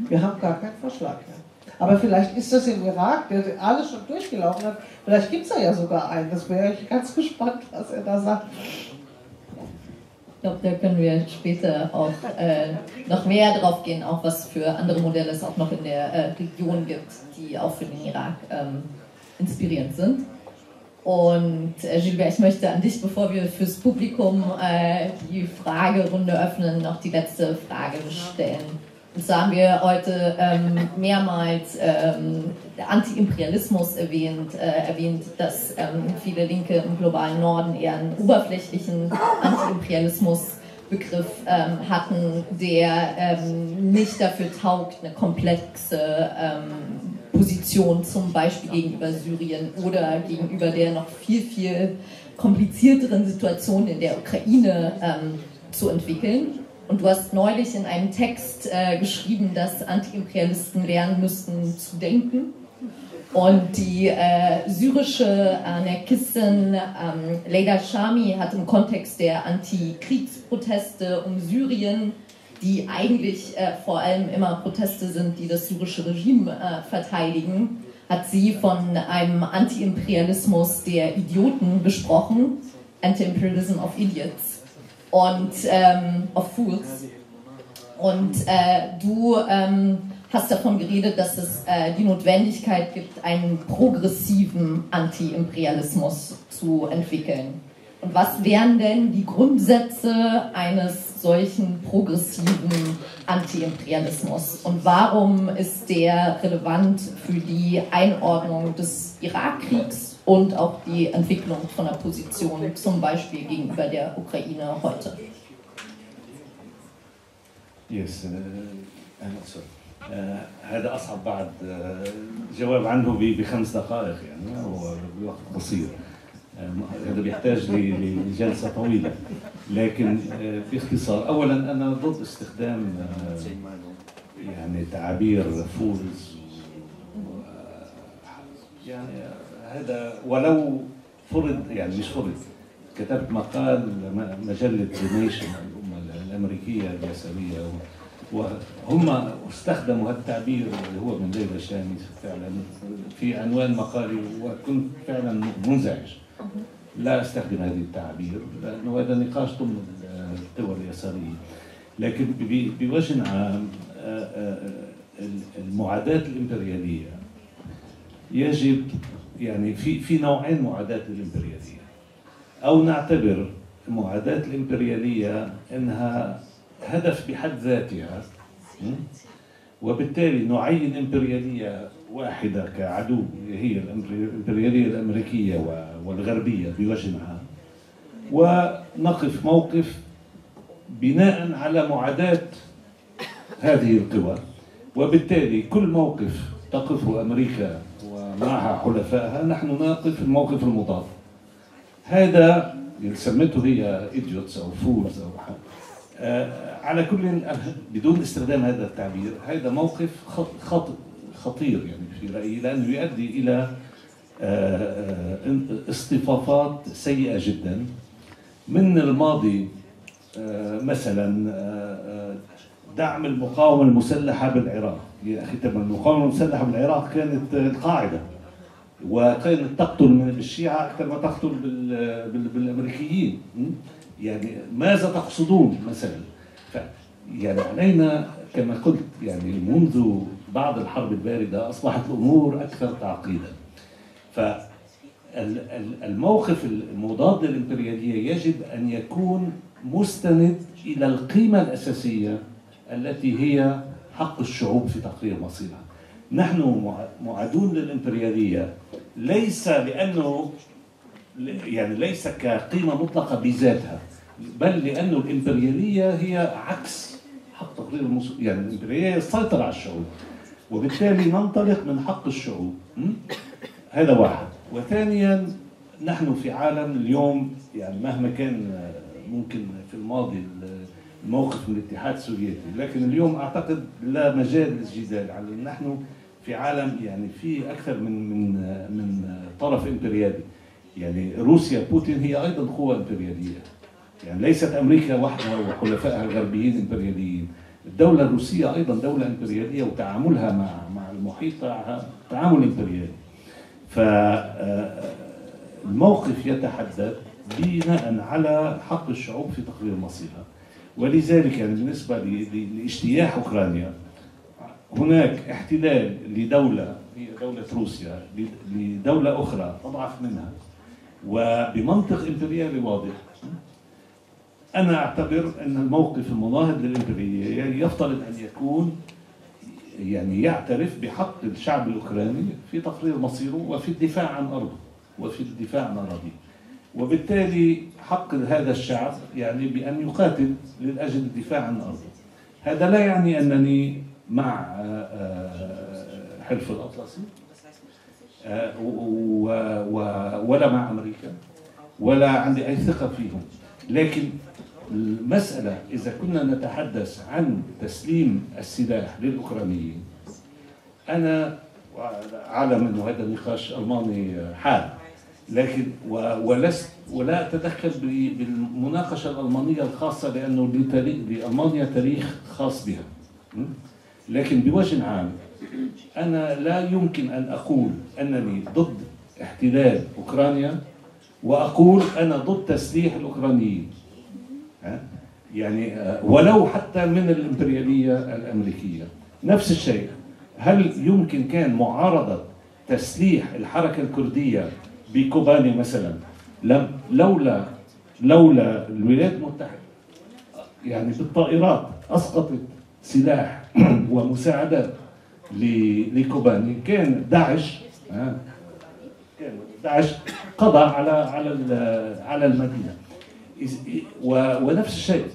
Wir haben gar keinen Vorschlag mehr. Aber vielleicht ist das im Irak, der alles schon durchgelaufen hat, vielleicht gibt es da ja sogar einen. Das wäre ich ganz gespannt, was er da sagt. Ich glaube, da können wir später auch äh, noch mehr drauf gehen, auch was für andere Modelle es auch noch in der äh, Region gibt, die auch für den Irak ähm, inspirierend sind. Und äh, Gilbert, ich möchte an dich, bevor wir fürs Publikum äh, die Fragerunde öffnen, noch die letzte Frage stellen. Und haben wir heute ähm, mehrmals ähm, Anti-Imperialismus erwähnt, äh, erwähnt, dass ähm, viele Linke im globalen Norden eher einen oberflächlichen Anti-Imperialismus-Begriff ähm, hatten, der ähm, nicht dafür taugt, eine komplexe ähm, Position zum Beispiel gegenüber Syrien oder gegenüber der noch viel, viel komplizierteren Situation in der Ukraine zu entwickeln. Und du hast neulich in einem Text äh, geschrieben, dass Antiimperialisten lernen müssten zu denken. Und die äh, syrische Anarchistin ähm, Leila Shami hat im Kontext der Antikriegsproteste um Syrien, die eigentlich äh, vor allem immer Proteste sind, die das syrische Regime äh, verteidigen, hat sie von einem Antiimperialismus der Idioten gesprochen, Anti-Imperialism of Idiots und ähm, of Fools. Und äh, du ähm, hast davon geredet, dass es äh, die Notwendigkeit gibt, einen progressiven Anti-Imperialismus zu entwickeln. Und was wären denn die Grundsätze eines solchen progressiven Anti-Imperialismus? Und warum ist der relevant für die Einordnung des Irakkriegs und auch die Entwicklung von der Position zum Beispiel gegenüber der Ukraine heute. Yes, أهلا وسهلا. هذا أصعب بعد جواب عنه بخمس دقائق يعني هو بوقت قصير. هذا بيحتاج لجلسة طويلة. لكن باختصار أولا أنا ضد استخدام يعني تعابير فولز يعني هذا ولو فرض يعني مش فرض. كتبت مقال مجلة نيشن الأمة الأمريكية اليسارية وهم استخدموا هذا التعبير اللي هو من ليلى شامي فعلا في عنوان مقالي وكنت فعلا منزعج. لا أستخدم هذه التعابير لأنه هذا نقاش ضمن الدول اليسارية. لكن بوجه عام المعاداه الإمبريالية يجب يعني في في نوعين معاداة الإمبريالية. أو نعتبر معاداة الإمبريالية أنها هدف بحد ذاتها وبالتالي نعين إمبريالية واحدة كعدو هي الإمبريالية الأمريكية والغربية بوجه عام ونقف موقف بناء على معاداة هذه القوى. وبالتالي كل موقف تقفه أمريكا معها حلفائها نحن نقف الموقف المضاد. هذا اللي سمته هي ايديوتس أو فولز أو آه على كل بدون استخدام هذا التعبير هذا موقف خط خطير يعني في رأيي لأنه يؤدي إلى آه اصطفافات سيئة جدا. من الماضي آه مثلا دعم المقاومة المسلحة بالعراق. يا أخي طب المقاومة المسلحة بالعراق كانت القاعدة وكانت تقتل من الشيعة أكثر ما تقتل بال بال بالأمريكيين. يعني ماذا تقصدون مثلا؟ يعني علينا كما قلت يعني منذ بعد الحرب الباردة أصبحت الأمور أكثر تعقيدا. فالموقف المضاد للإمبريالية يجب أن يكون مستند إلى القيمة الأساسية التي هي حق الشعوب في تقرير مصيرها. نحن معادون للإمبريالية ليس لأنه يعني ليس كقيمة مطلقة بذاتها بل لأنه الإمبريالية هي عكس حق تقرير المس... يعني الإمبريالية السيطرة على الشعوب. وبالتالي ننطلق من حق الشعوب? هذا واحد. وثانيا نحن في عالم اليوم يعني مهما كان ممكن في الماضي الموقف من الاتحاد السوفيتي لكن اليوم أعتقد لا مجال للجدال على نحن في عالم يعني في أكثر من من من طرف إمبريالي. يعني روسيا بوتين هي أيضا قوة إمبريالية. يعني ليست أمريكا وحدها وحلفائها الغربيين إمبرياليين. الدولة الروسيه أيضا دولة إمبريالية وتعاملها مع مع المحيط تعامل إمبريالي. فالموقف يتحدد بناء على حق الشعوب في تقرير مصيرها ولذلك يعني بالنسبة لاجتياح أوكرانيا هناك احتلال لدولة هي دوله روسيا لدولة أخرى اضعف منها وبمنطق إمبريالي واضح. أنا أعتبر أن الموقف المناهض للامبرياليه يفترض أن يكون يعني يعترف بحق الشعب الأوكراني في تقرير مصيره وفي الدفاع عن أرضه وفي الدفاع عن أراضيه. وبالتالي حق هذا الشعب يعني بأن يقاتل لاجل الدفاع عن أرضه. هذا لا يعني أنني مع حلف الأطلسي ولا مع أمريكا ولا عندي أي ثقة فيهم. لكن المسألة إذا كنا نتحدث عن تسليم السلاح للأوكرانيين أنا أعلم أنه هذا نقاش ألماني حاد لكن ولست ولا أتدخل بالمناقشة الألمانية الخاصة لأنه لألمانيا تاريخ خاص بها. لكن بوجه عام أنا لا يمكن أن أقول أنني ضد احتلال أوكرانيا وأقول أنا ضد تسليح الأوكرانيين. يعني ولو حتى من الإمبريالية الأمريكية. نفس الشيء. هل يمكن كان معارضة تسليح الحركة الكردية بكوباني مثلا؟ لم لولا لولا الولايات المتحدة. يعني بالطائرات أسقطت سلاح [CLEARS THROAT] ومساعدات لكوباني. كان داعش كان داعش قضى على على على المدينة. ونفس الشيء.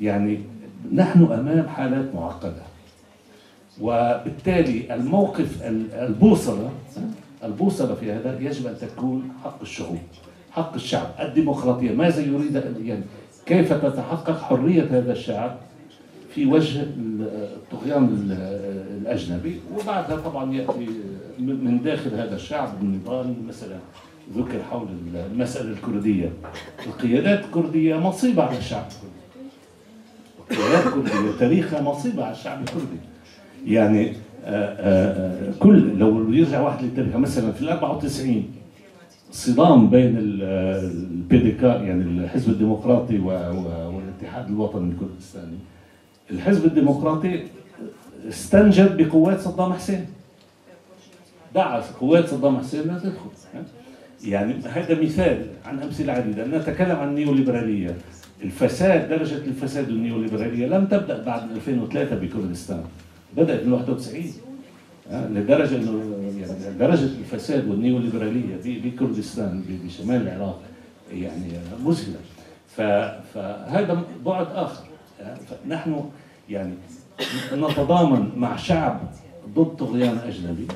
يعني نحن أمام حالات معقدة. وبالتالي الموقف البوصلة البوصلة في هذا يجب أن تكون حق الشعوب حق الشعب. الديمقراطية ماذا يريد يعني كيف تتحقق حرية هذا الشعب في وجه الطغيان الأجنبي؟ وبعدها طبعا يأتي من داخل هذا الشعب النضال مثلا. ذكر حول المسألة الكردية. القيادات الكردية مصيبة على الشعب الكردي. القيادات الكردية تاريخها مصيبة على الشعب الكردي. يعني آآ آآ كل لو يرجع واحد للتاريخ مثلا في ال 94 صدام بين البيديكا يعني الحزب الديمقراطي والاتحاد الوطني الكردستاني. الحزب الديمقراطي استنجد بقوات صدام حسين. دعا قوات صدام حسين لا تدخل. يعني هذا مثال عن أمثلة عديدة. نتكلم عن النيوليبرالية. الفساد درجة الفساد والنيوليبراليه لم تبدأ بعد 2003 بكردستان. بدأت من 91 لدرجة إنه يعني درجة الفساد والنيوليبرالية بكردستان بشمال العراق يعني مذهلة. فهذا بعد آخر. نحن يعني نتضامن مع شعب ضد طغيان أجنبي.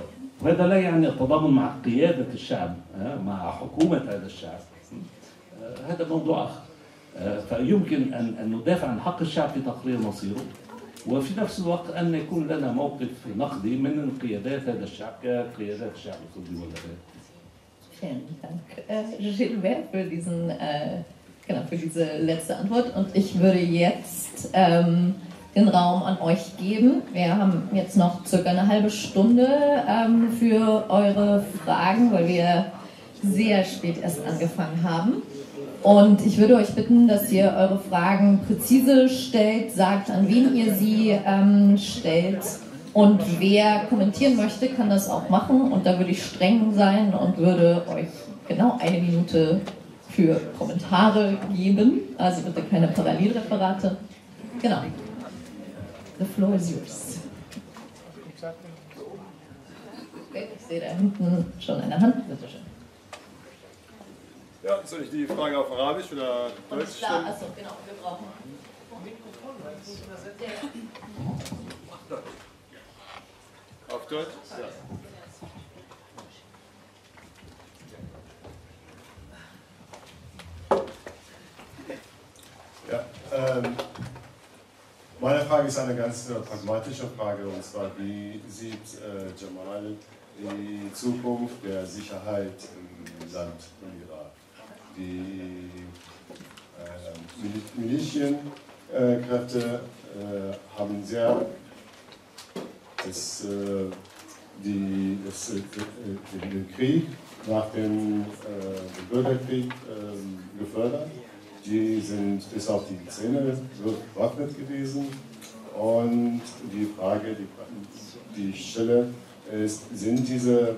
وهذا لا يعني التضامن مع قيادة الشعب مع حكومة هذا الشعب. هذا موضوع آخر. فيمكن أن ندافع عن حق الشعب في تقرير مصيره. وفي نفس الوقت أن يكون لنا موقف نقدي من قيادات هذا الشعب كقيادات الشعب الكردي ولا äh, Gilbert, für, diesen, äh, genau, für diese letzte Antwort. Und ich würde jetzt ähm, den Raum an euch geben. Wir haben jetzt noch circa eine halbe Stunde ähm, für eure Fragen, weil wir sehr spät erst angefangen haben. Und ich würde euch bitten, dass ihr eure Fragen präzise stellt, sagt, an wen ihr sie ähm, stellt. Und wer kommentieren möchte, kann das auch machen. Und da würde ich streng sein und würde euch genau eine Minute für Kommentare geben. Also bitte keine Parallelreferate. Genau. The floor is yours. sehe da hinten schon eine Hand. Bitte schön. Ja, soll ich die Frage auf Arabisch oder Deutsch stellen? Achso, genau, wir brauchen. Auf Deutsch? Ja. Ja, ähm, meine Frage ist eine ganz äh, pragmatische Frage und zwar, wie sieht äh, Jamal die Zukunft der Sicherheit im Land im Irak? Die äh, Mil- Milizienkräfte äh, haben sehr das, äh, die, das, äh, den, Krieg nach dem, äh, Bürgerkrieg äh, gefördert. Die sind bis auf die Zähne bewaffnet gewesen. Und die Frage, die, die ich stelle, ist, sind diese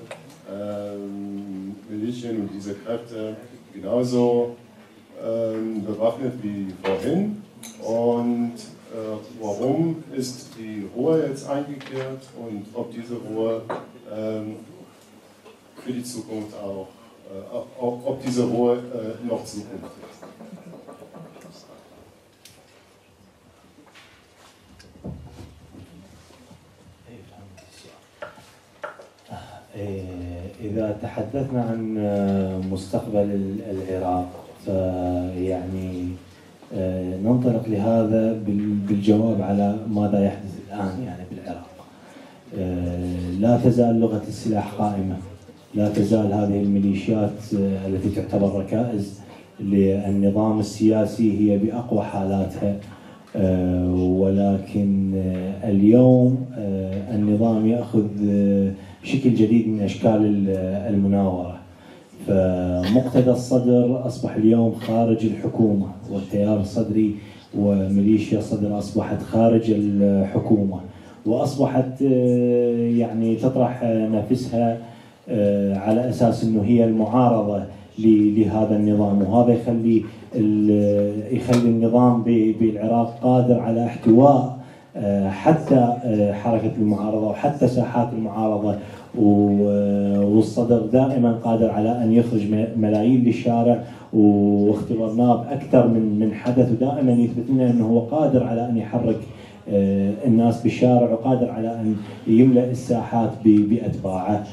ähm, Milizien und diese Kräfte genauso ähm, bewaffnet wie vorhin? Und äh, warum ist die Ruhe jetzt eingekehrt und ob diese Ruhe ähm, für die Zukunft auch, äh, ob, ob diese Ruhe äh, noch Zukunft hat? إذا تحدثنا عن مستقبل ال- العراق فيعني آه، ننطلق لهذا بال- بالجواب على ماذا يحدث الآن يعني بالعراق. آه، لا تزال لغة السلاح قائمة. لا تزال هذه الميليشيات التي تعتبر ركائز للنظام السياسي هي بأقوى حالاتها. ولكن اليوم النظام يأخذ شكل جديد من أشكال ال- المناورة. فمقتدى الصدر أصبح اليوم خارج الحكومة والتيار الصدري وميليشيا الصدر أصبحت خارج الحكومة وأصبحت آه، يعني تطرح نفسها آه، على أساس أنه هي المعارضة ل- لهذا النظام. وهذا يخلي يخلي النظام بالعراق قادر على احتواء حتى آه، حركة المعارضة وحتى ساحات المعارضة و- والصدر دائما قادر على أن يخرج ملايين للشارع واختبرناه بأكثر من من حدث. ودائما يثبت لنا أنه هو قادر على أن يحرك آه، الناس بالشارع وقادر على أن يملأ الساحات بأتباعه.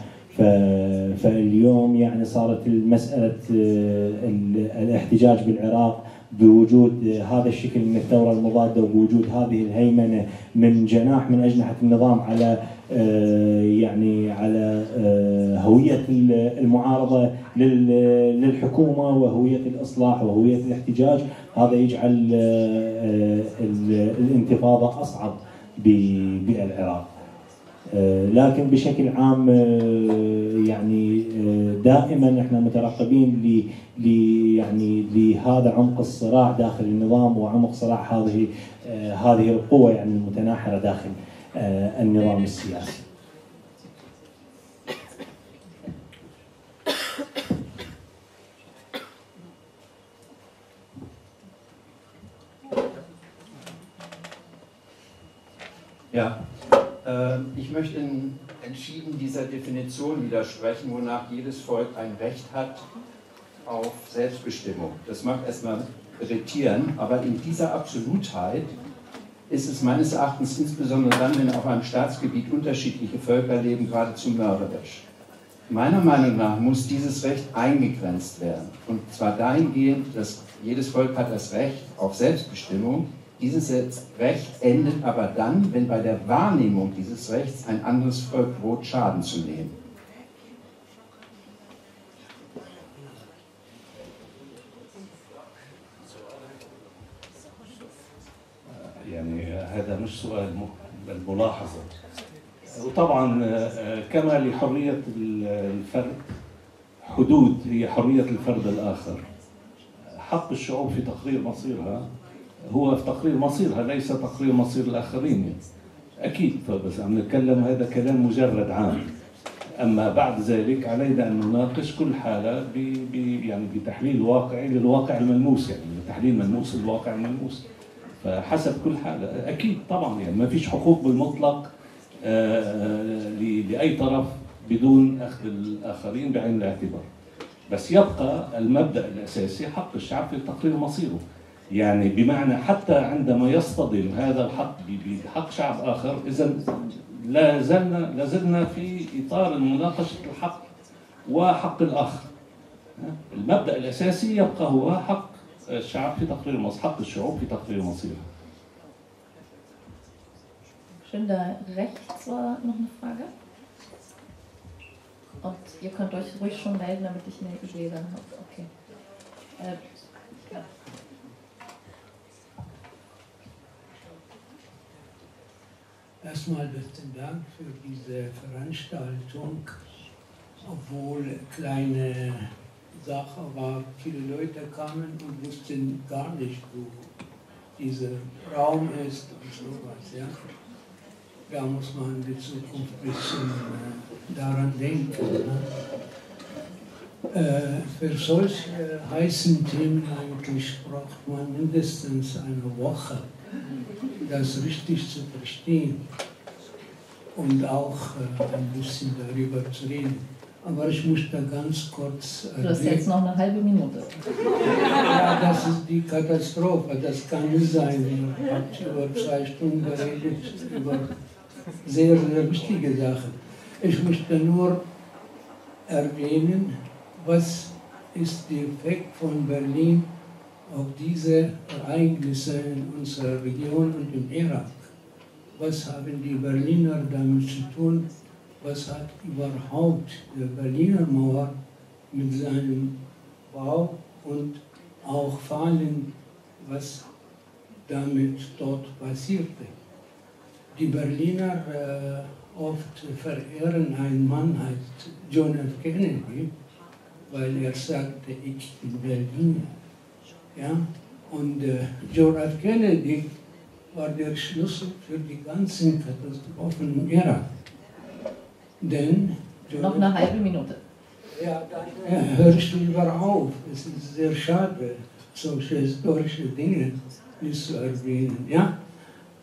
فاليوم يعني صارت آه، ال- الاحتجاج بالعراق بوجود هذا الشكل من الثورة المضادة وبوجود هذه الهيمنة من جناح من أجنحة النظام على آه، يعني على آه، هوية المعارضة للحكومة وهوية الإصلاح وهوية الاحتجاج هذا يجعل آه، الانتفاضة أصعب بالعراق. لكن بشكل عام آه، يعني آه، دائما إحنا مترقبين ل يعني لهذا عمق الصراع داخل النظام وعمق صراع هذه آه، هذه القوى يعني المتناحرة داخل آه، النظام السياسي. Ähm, ich möchte entschieden dieser Definition widersprechen, wonach jedes Volk ein Recht hat auf Selbstbestimmung. Das mag erstmal irritieren, aber in dieser Absolutheit ist es meines Erachtens insbesondere dann, wenn auf einem Staatsgebiet unterschiedliche Völker leben, geradezu mörderisch. Meiner Meinung nach muss dieses Recht eingegrenzt werden. Und zwar dahingehend, dass jedes Volk hat das Recht auf Selbstbestimmung. Dieses Recht endet aber dann, wenn bei der Wahrnehmung dieses Rechts ein anderes Volk droht, Schaden zu nehmen. يعني هذا مش سؤال م- بل ملاحظة وطبعا آه، كما لحرية ال- الفرد حدود هي حرية الفرد الآخر حق الشعوب في تقرير مصيرها هو في تقرير مصيرها ليس تقرير مصير الآخرين. أكيد بس عم نتكلم هذا كلام مجرد عام. أما بعد ذلك علينا أن نناقش كل حالة ب يعني بتحليل واقعي للواقع الملموس يعني تحليل ملموس للواقع الملموس. فحسب كل حالة أكيد طبعا يعني ما فيش حقوق بالمطلق آه، ل- لأي طرف بدون أخذ الآخرين بعين الاعتبار. بس يبقى المبدأ الأساسي حق الشعب في تقرير مصيره. يعني بمعنى حتى عندما يصطدم هذا الحق بحق شعب آخر إذا لا زلنا لا زلنا في إطار مناقشه الحق وحق الآخر المبدأ الأساسي يبقى هو حق الشعب في تقرير مصيره حق الشعوب في تقرير مصيره Schön, da rechts war noch eine Frage. Und ihr könnt euch ruhig schon melden, damit ich eine Idee dann habe. Okay. Äh, ja. Erstmal besten Dank für diese Veranstaltung, obwohl kleine Sache war. Viele Leute kamen und wussten gar nicht, wo dieser Raum ist und sowas. Ja. Da muss man in der Zukunft ein bisschen äh, daran denken. Ne? Äh, für solche heißen Themen eigentlich braucht man mindestens eine Woche das richtig zu verstehen und auch äh, ein bisschen darüber zu reden. Aber ich muss da ganz kurz Du hast jetzt noch eine halbe Minute. Ja, das ist die Katastrophe. Das kann nicht sein. Ich habe über zwei Stunden geredet, über sehr, sehr wichtige Sachen. Ich möchte nur erwähnen, was ist der Effekt von Berlin auf diese Ereignisse in unserer Region und im Irak. Was haben die Berliner damit zu tun? Was hat überhaupt die Berliner Mauer mit seinem Bau und auch Fallen, was damit dort passierte? Die Berliner äh, oft verehren einen Mann, heißt John F. Kennedy, weil er sagte, ich bin Berliner. Ja? Und äh, John F. Kennedy war der Schlüssel für die ganzen Katastrophen im Irak. Denn Noch eine halbe Minute. ja, dann ja, hörst du lieber auf. Es ist sehr schade, solche historische Dinge nicht zu erwähnen. Ja?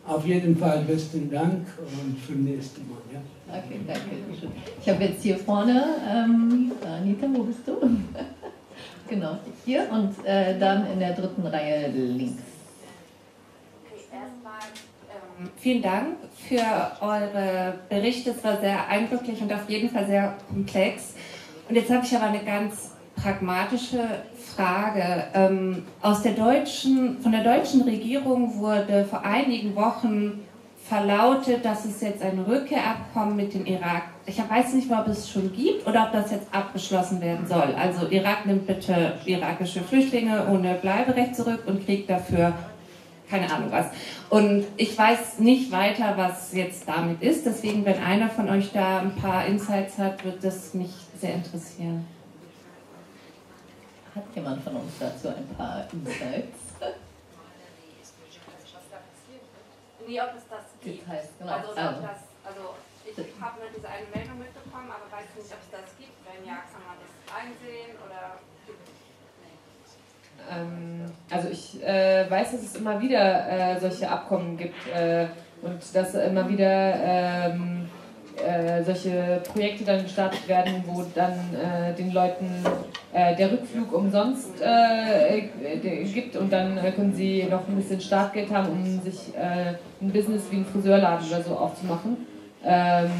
Auf jeden Fall besten Dank und für nächstes Mal. Ja? Okay, danke. Ich habe jetzt hier vorne, ähm, Anita, wo bist du? Genau, hier und äh, dann in der dritten Reihe links. Ähm, vielen Dank für eure Berichte. Es war sehr eindrücklich und auf jeden Fall sehr komplex. Und jetzt habe ich aber eine ganz pragmatische Frage. Ähm, aus der deutschen, von der deutschen Regierung wurde vor einigen Wochen verlautet, dass es jetzt ein Rückkehrabkommen mit dem Irak. Ich weiß nicht mal, ob es schon gibt oder ob das jetzt abgeschlossen werden soll. Also Irak nimmt bitte irakische Flüchtlinge ohne Bleiberecht zurück und kriegt dafür keine Ahnung was. Und ich weiß nicht weiter, was jetzt damit ist. Deswegen, wenn einer von euch da ein paar Insights hat, wird das mich sehr interessieren. Hat jemand von uns dazu ein paar Insights? Wie ob es das gibt. Details, genau. Also, Also. ob das, also ich habe nur diese eine Meldung mitbekommen, aber weiß nicht, ob es das gibt. Wenn ja, kann man das einsehen oder Ähm, also ich äh, weiß, dass es immer wieder äh, solche Abkommen gibt äh, und dass immer wieder ähm, äh, solche Projekte dann gestartet werden, wo dann äh, den Leuten äh, der Rückflug umsonst gibt und dann können sie noch ein bisschen Startgeld haben, um sich ein Business wie ein Friseurladen oder so aufzumachen. Ähm,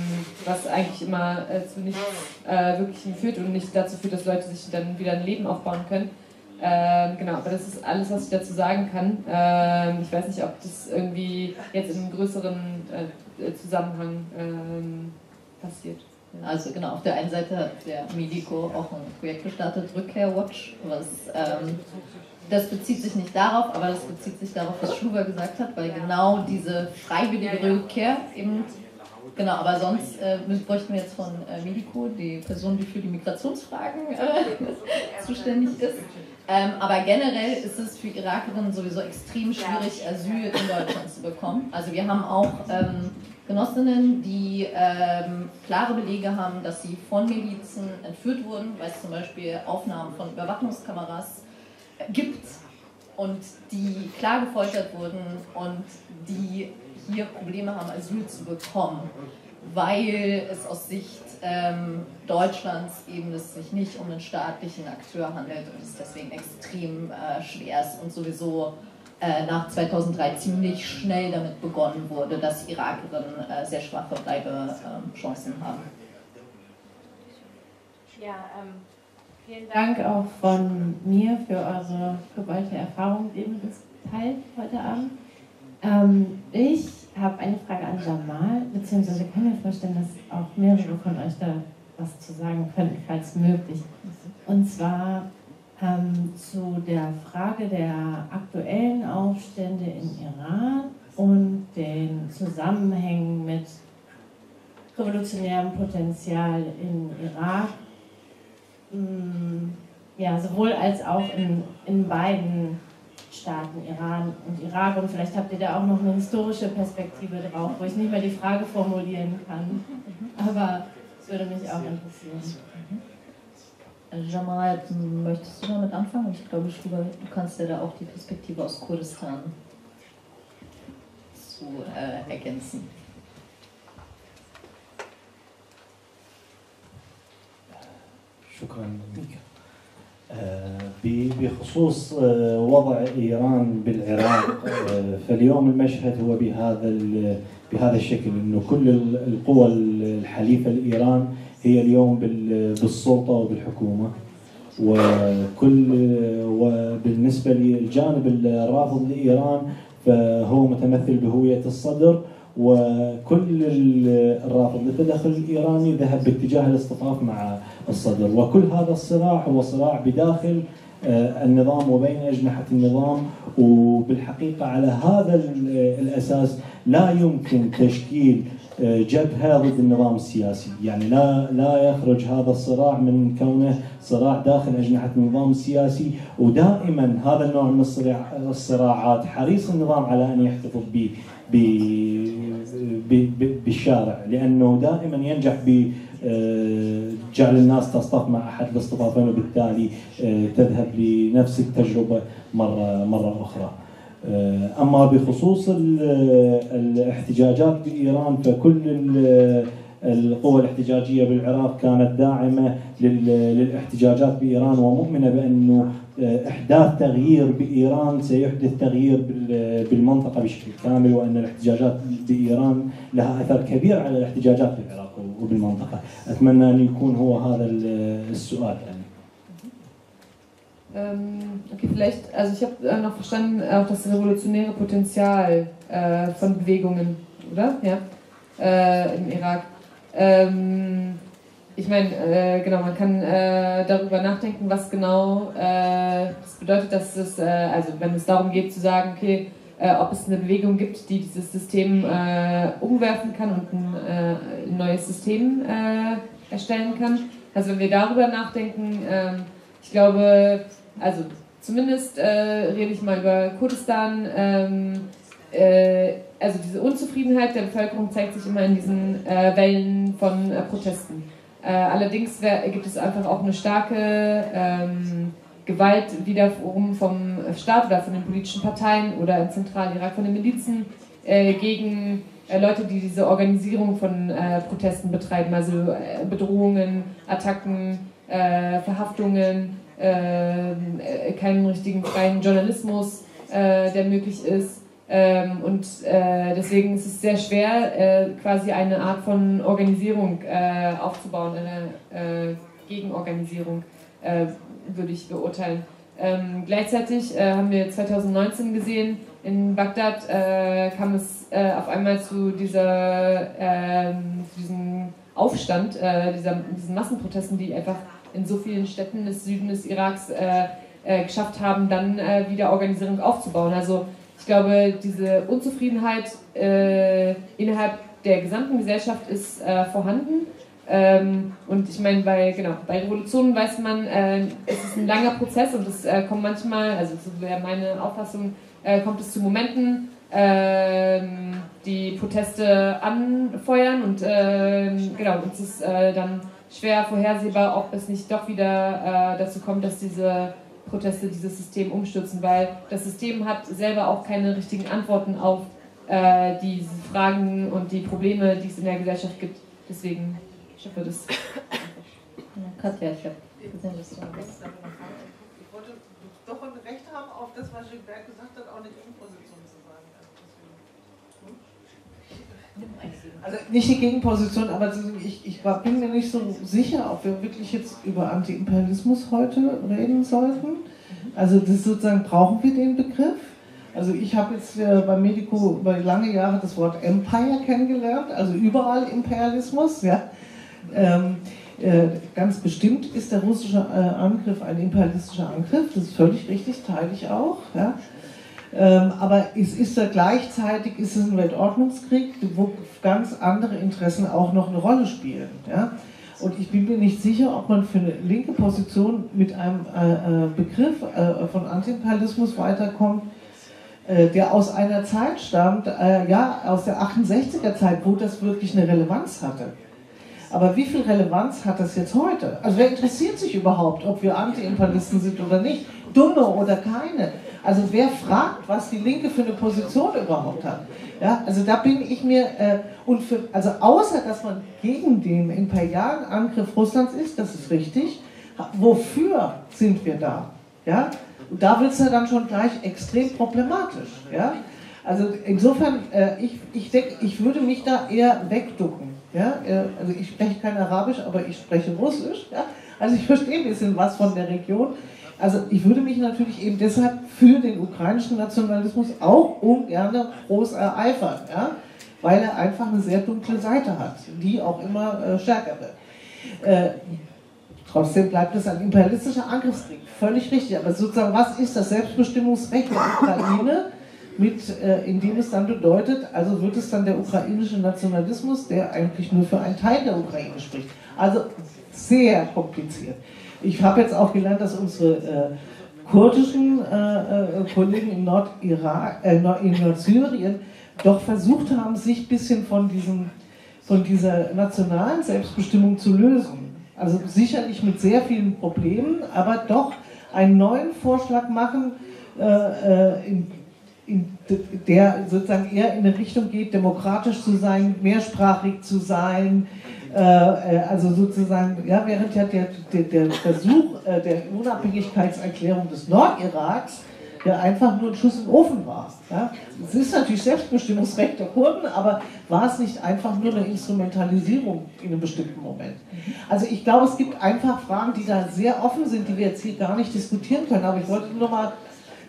was eigentlich immer äh, zu nichts äh, Wirklichem führt und nicht dazu führt, dass Leute sich dann wieder ein Leben aufbauen können. Ähm, genau, aber das ist alles, was ich dazu sagen kann. Ähm, ich weiß nicht, ob das irgendwie jetzt in einem größeren äh, Zusammenhang ähm, passiert. Also genau, auf der einen Seite hat der Medico auch ein Projekt gestartet, Rückkehr-Watch, was ähm, das bezieht sich nicht darauf, aber das bezieht sich darauf, was Schuber gesagt hat, weil genau diese freiwillige Rückkehr eben Genau, aber sonst äh, bräuchten wir jetzt von äh, Medico, die Person, die für die Migrationsfragen äh, [LAUGHS] zuständig ist. Ähm, aber generell ist es für Irakerinnen sowieso extrem schwierig, Asyl in Deutschland zu bekommen. Also wir haben auch ähm, Genossinnen, die ähm, klare Belege haben, dass sie von Milizen entführt wurden, weil es zum Beispiel Aufnahmen von Überwachungskameras äh, gibt und die klar gefoltert wurden und die hier Probleme haben, Asyl zu bekommen. weil es aus Sicht ähm, Deutschlands eben es sich nicht um einen staatlichen Akteur handelt und es deswegen extrem äh, schwer ist und sowieso äh, nach 2003 ziemlich schnell damit begonnen wurde, dass Irakerinnen äh, sehr schwache Bleibechancen haben. Ja, ähm, vielen Dank auch von mir für eure gewollte Erfahrung, die ihr mit uns teilt heute Abend. Ähm, ich habe eine Frage an Jamal, beziehungsweise kann mir vorstellen, dass auch mehrere von euch da was zu sagen könnten, falls möglich. Und zwar ähm, zu der Frage der aktuellen Aufstände in Iran und den Zusammenhängen mit revolutionärem Potenzial in Irak. Mm, ja, sowohl als auch in, in beiden Staaten, Iran und Irak. Und vielleicht habt ihr da auch noch eine historische Perspektive drauf, wo ich nicht mehr die Frage formulieren kann. Aber es würde mich auch interessieren. Also Jamal, möchtest du damit anfangen? Ich glaube, Schuber, du kannst ja da auch die Perspektive aus Kurdistan zu äh, ergänzen. Shukran. بخصوص وضع إيران بالعراق. فاليوم المشهد هو بهذا بهذا الشكل إنه كل القوى الحليفة لإيران هي اليوم بالسلطة وبالحكومة. وكل وبالنسبة للجانب الرافض لإيران فهو متمثل بهوية الصدر. وكل الرافض للتدخل الإيراني ذهب باتجاه الاصطفاف مع الصدر. وكل هذا الصراع هو صراع بداخل النظام وبين أجنحة النظام. وبالحقيقة على هذا الأساس لا يمكن تشكيل جبهة ضد النظام السياسي، يعني لا لا يخرج هذا الصراع من كونه صراع داخل أجنحة النظام السياسي. ودائما هذا النوع من الصراعات حريص النظام على أن يحتفظ به. بالشارع لأنه دائما ينجح ب جعل الناس تصطف مع أحد الاصطفافين وبالتالي تذهب لنفس التجربة مرة مرة أخرى. أما بخصوص الاحتجاجات بإيران فكل القوى الاحتجاجية بالعراق كانت داعمة للاحتجاجات بإيران ومؤمنة بأنه أحداث تغيير بإيران سيحدث تغيير بالمنطقة بشكل كامل وأن الاحتجاجات بإيران لها أثر كبير على الاحتجاجات في العراق وبالمنطقة، أتمنى أن يكون هو هذا السؤال يعني. okay, vielleicht, also ich habe noch verstanden, auch das revolutionäre Potenzial äh, von Bewegungen, oder? Ja, äh, im Irak. Ich meine, äh, genau, man kann äh, darüber nachdenken, was genau äh, das bedeutet, dass es, äh, also wenn es darum geht zu sagen, okay, äh, ob es eine Bewegung gibt, die dieses System äh, umwerfen kann und ein, ein neues System erstellen kann. Also wenn wir darüber nachdenken, ähm, ich glaube, also zumindest rede ich mal über Kurdistan, ähm, also diese Unzufriedenheit der Bevölkerung zeigt sich immer in diesen Wellen von Protesten. Äh, allerdings gibt es einfach auch eine starke ähm, Gewalt wiederum vom Staat oder von den politischen Parteien oder im Zentralirak von den Milizen äh, gegen äh, Leute, die diese Organisierung von äh, Protesten betreiben, also äh, Bedrohungen, Attacken, äh, Verhaftungen, keinen richtigen freien Journalismus, der möglich ist. Ähm, und äh, deswegen ist es sehr schwer, äh, quasi eine Art von Organisierung äh, aufzubauen, eine äh, Gegenorganisierung, äh, würde ich beurteilen. Ähm, gleichzeitig äh, haben wir 2019 gesehen, in Bagdad kam es auf einmal zu, dieser, ähm, diesem Aufstand, dieser, diesen Massenprotesten, die einfach in so vielen Städten des Süden des Iraks geschafft haben, dann wieder Organisierung aufzubauen. Also ich glaube, diese Unzufriedenheit äh, innerhalb der gesamten Gesellschaft ist äh, vorhanden. Ähm, und ich meine, bei, genau, bei Revolutionen weiß man, äh, es ist ein langer Prozess und es äh, kommt manchmal, also so wäre meine Auffassung, äh, kommt es zu Momenten, ähm, die Proteste anfeuern und ähm, genau, es ist äh, dann schwer vorhersehbar, ob es nicht doch wieder dazu kommt, dass diese Proteste dieses System umstürzen, weil das System hat selber auch keine richtigen Antworten auf äh, die Fragen und die Probleme, die es in der Gesellschaft gibt. Deswegen, ich hoffe, das. [COUGHS] Katja, ich habe gesehen, dass du Ich wollte doch ein Recht haben, auf das, was Gilbert gesagt hat, auch eine Gegenposition zu sagen. Also nicht die Gegenposition, aber ich, ich war, bin mir nicht so sicher, ob wir wirklich jetzt über Antiimperialismus heute reden sollten. Also das sozusagen brauchen wir den Begriff. Also ich habe jetzt äh, bei Medico über lange Jahre das Wort Empire kennengelernt, also überall Imperialismus. Ja. Ähm, äh, ganz bestimmt ist der russische äh, Angriff ein imperialistischer Angriff, das ist völlig richtig, teile ich auch. Ja. Ähm, aber es ist ja gleichzeitig ist es ein Weltordnungskrieg, wo ganz andere Interessen auch noch eine Rolle spielen. Ja. Und ich bin mir nicht sicher, ob man für eine linke Position mit einem äh, äh Begriff äh, von Antiimperialismus weiterkommt, äh, der aus einer Zeit stammt, äh, ja, aus der 68er Zeit, wo das wirklich eine Relevanz hatte. Aber wie viel Relevanz hat das jetzt heute? Also wer interessiert sich überhaupt, ob wir Anti-Imperialisten sind oder nicht? Dumme oder keine? Also wer fragt, was die Linke für eine Position überhaupt hat? Ja, also da bin ich mir, äh, und für, also außer dass man gegen den imperialen Angriff Russlands ist, das ist richtig, wofür sind wir da? Ja, und da wird es ja dann schon gleich extrem problematisch. Ja? Also insofern, äh, ich, ich denke, ich würde mich da eher wegducken. Ja? Äh, also ich spreche kein Arabisch, aber ich spreche Russisch. Ja? Also ich verstehe ein bisschen was von der Region. Also ich würde mich natürlich eben deshalb für den ukrainischen Nationalismus auch ungern groß ereifern, ja? weil er einfach eine sehr dunkle Seite hat, die auch immer äh, stärker wird. Äh, Trotzdem bleibt es ein imperialistischer Angriffskrieg. Völlig richtig. Aber sozusagen, was ist das Selbstbestimmungsrecht der Ukraine, mit, äh, in dem es dann bedeutet, also wird es dann der ukrainische Nationalismus, der eigentlich nur für einen Teil der Ukraine spricht. Also sehr kompliziert. Ich habe jetzt auch gelernt, dass unsere äh, kurdischen äh, äh Kollegen in, Nordirak, äh, in Nordsyrien doch versucht haben, sich ein bisschen von, diesem, von dieser nationalen Selbstbestimmung zu lösen also sicherlich mit sehr vielen Problemen, aber doch einen neuen Vorschlag machen, äh, äh in, in, der sozusagen eher in eine Richtung geht, demokratisch zu sein, mehrsprachig zu sein. Äh, äh also sozusagen, ja, während ja der, der, der Versuch äh, der Unabhängigkeitserklärung des Nordiraks der einfach nur ein Schuss im Ofen war. Ja? Es ist natürlich Selbstbestimmungsrecht der Kurden, aber war es nicht einfach nur eine Instrumentalisierung in einem bestimmten Moment? Also ich glaube, es gibt einfach Fragen, die da sehr offen sind, die wir jetzt hier gar nicht diskutieren können. Aber ich wollte nur mal,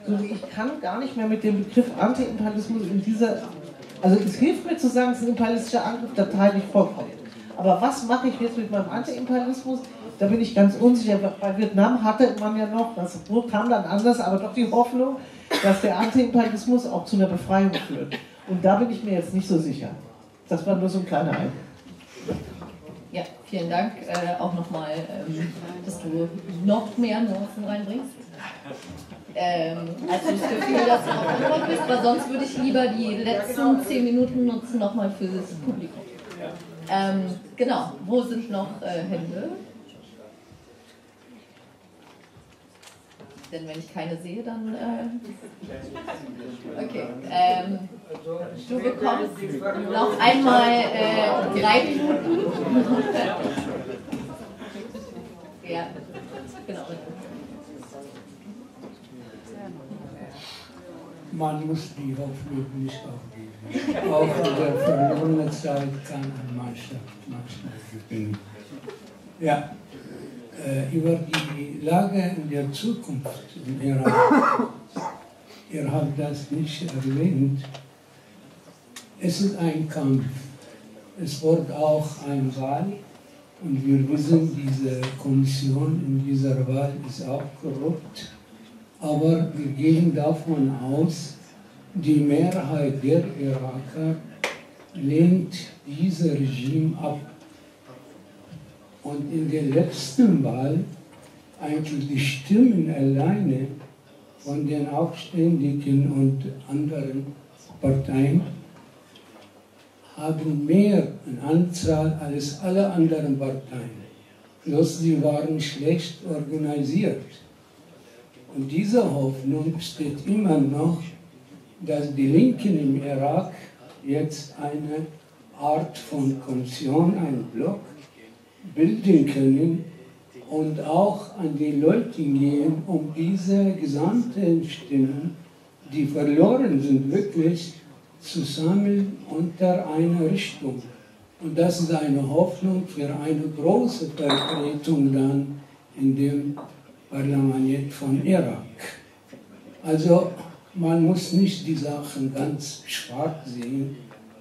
ich kann gar nicht mehr mit dem Begriff Anti-Imperialismus in dieser, also es hilft mir zu sagen, es ist ein imperialistischer Angriff, da teile ich vollkommen. Aber was mache ich jetzt mit meinem Anti-Imperialismus? Da bin ich ganz unsicher. Bei Vietnam hatte man ja noch, das kam dann anders, aber doch die Hoffnung, dass der Anti-Imperialismus auch zu einer Befreiung führt. Und da bin ich mir jetzt nicht so sicher. Das war nur so ein kleiner Einblick. Ja, vielen Dank äh, auch nochmal, ähm, dass du noch mehr Nuancen reinbringst. Ähm, als du das Gefühl, dass du Antwort bist, weil sonst würde ich lieber die letzten zehn Minuten nutzen nochmal für das Publikum. Ähm, genau, wo sind noch äh, Hände? Denn wenn ich keine sehe, dann. Äh okay. Ähm, du bekommst noch einmal äh, drei Minuten. [LAUGHS] ja, genau. Man muss die Hoffnung nicht aufgeben. Auch in der verlorenen Zeit kann eine Mannschaft manchmal gewinnen. Ja äh, über die Lage in der Zukunft im Irak. Ihr habt das nicht erwähnt. Es ist ein Kampf. Es wird auch eine Wahl. Und wir wissen, diese Kommission in dieser Wahl ist auch korrupt. Aber wir gehen davon aus, die Mehrheit der Iraker lehnt dieses Regime ab. Und in der letzten Wahl eigentlich die Stimmen alleine von den Aufständigen und anderen Parteien haben mehr an Anzahl als alle anderen Parteien. Bloß sie waren schlecht organisiert. Und diese Hoffnung steht immer noch dass die Linken im Irak jetzt eine Art von Kommission, einen Block bilden können und auch an die Leute gehen, um diese gesamten Stimmen, die verloren sind, wirklich zu sammeln unter einer Richtung. Und das ist eine Hoffnung für eine große Vertretung dann in dem Parlament von Irak. Also man muss nicht die Sachen ganz schwarz sehen.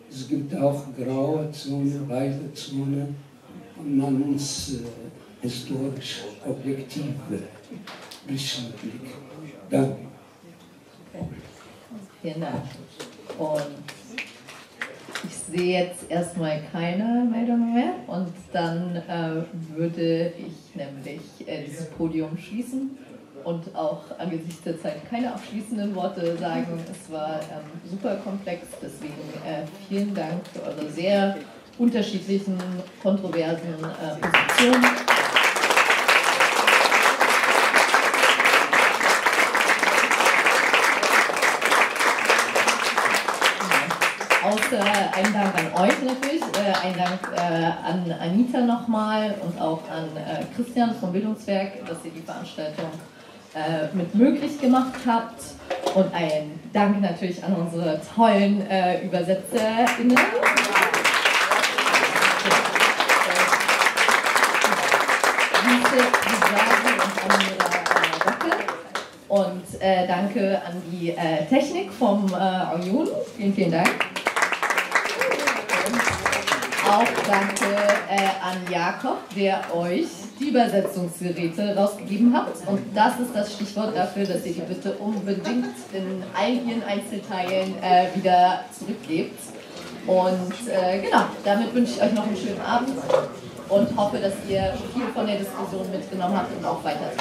Es gibt auch graue Zone, weiße Zone und man muss äh, historisch objektiv bisschen blicken. Danke. Vielen Dank. Und ich sehe jetzt erstmal keine Meldungen mehr und dann äh, würde ich nämlich äh, dieses Podium schließen und auch angesichts der Zeit keine abschließenden Worte sagen. Es war ähm, super komplex, deswegen äh, vielen Dank für eure sehr unterschiedlichen, kontroversen äh, Positionen. ein Dank an euch natürlich, äh, ein Dank äh, an Anita nochmal und auch an äh, Christian vom Bildungswerk, dass ihr die Veranstaltung äh, mit möglich gemacht habt. Und ein Dank natürlich an unsere tollen äh, ÜbersetzerInnen. Und äh, danke an die äh, Technik vom äh, Orion. Vielen, vielen Dank. Auch danke äh, an Jakob, der euch die Übersetzungsgeräte rausgegeben hat. Und das ist das Stichwort dafür, dass ihr die bitte unbedingt in all ihren Einzelteilen äh, wieder zurückgebt. Und äh, genau, damit wünsche ich euch noch einen schönen Abend und hoffe, dass ihr viel von der Diskussion mitgenommen habt und auch weiter.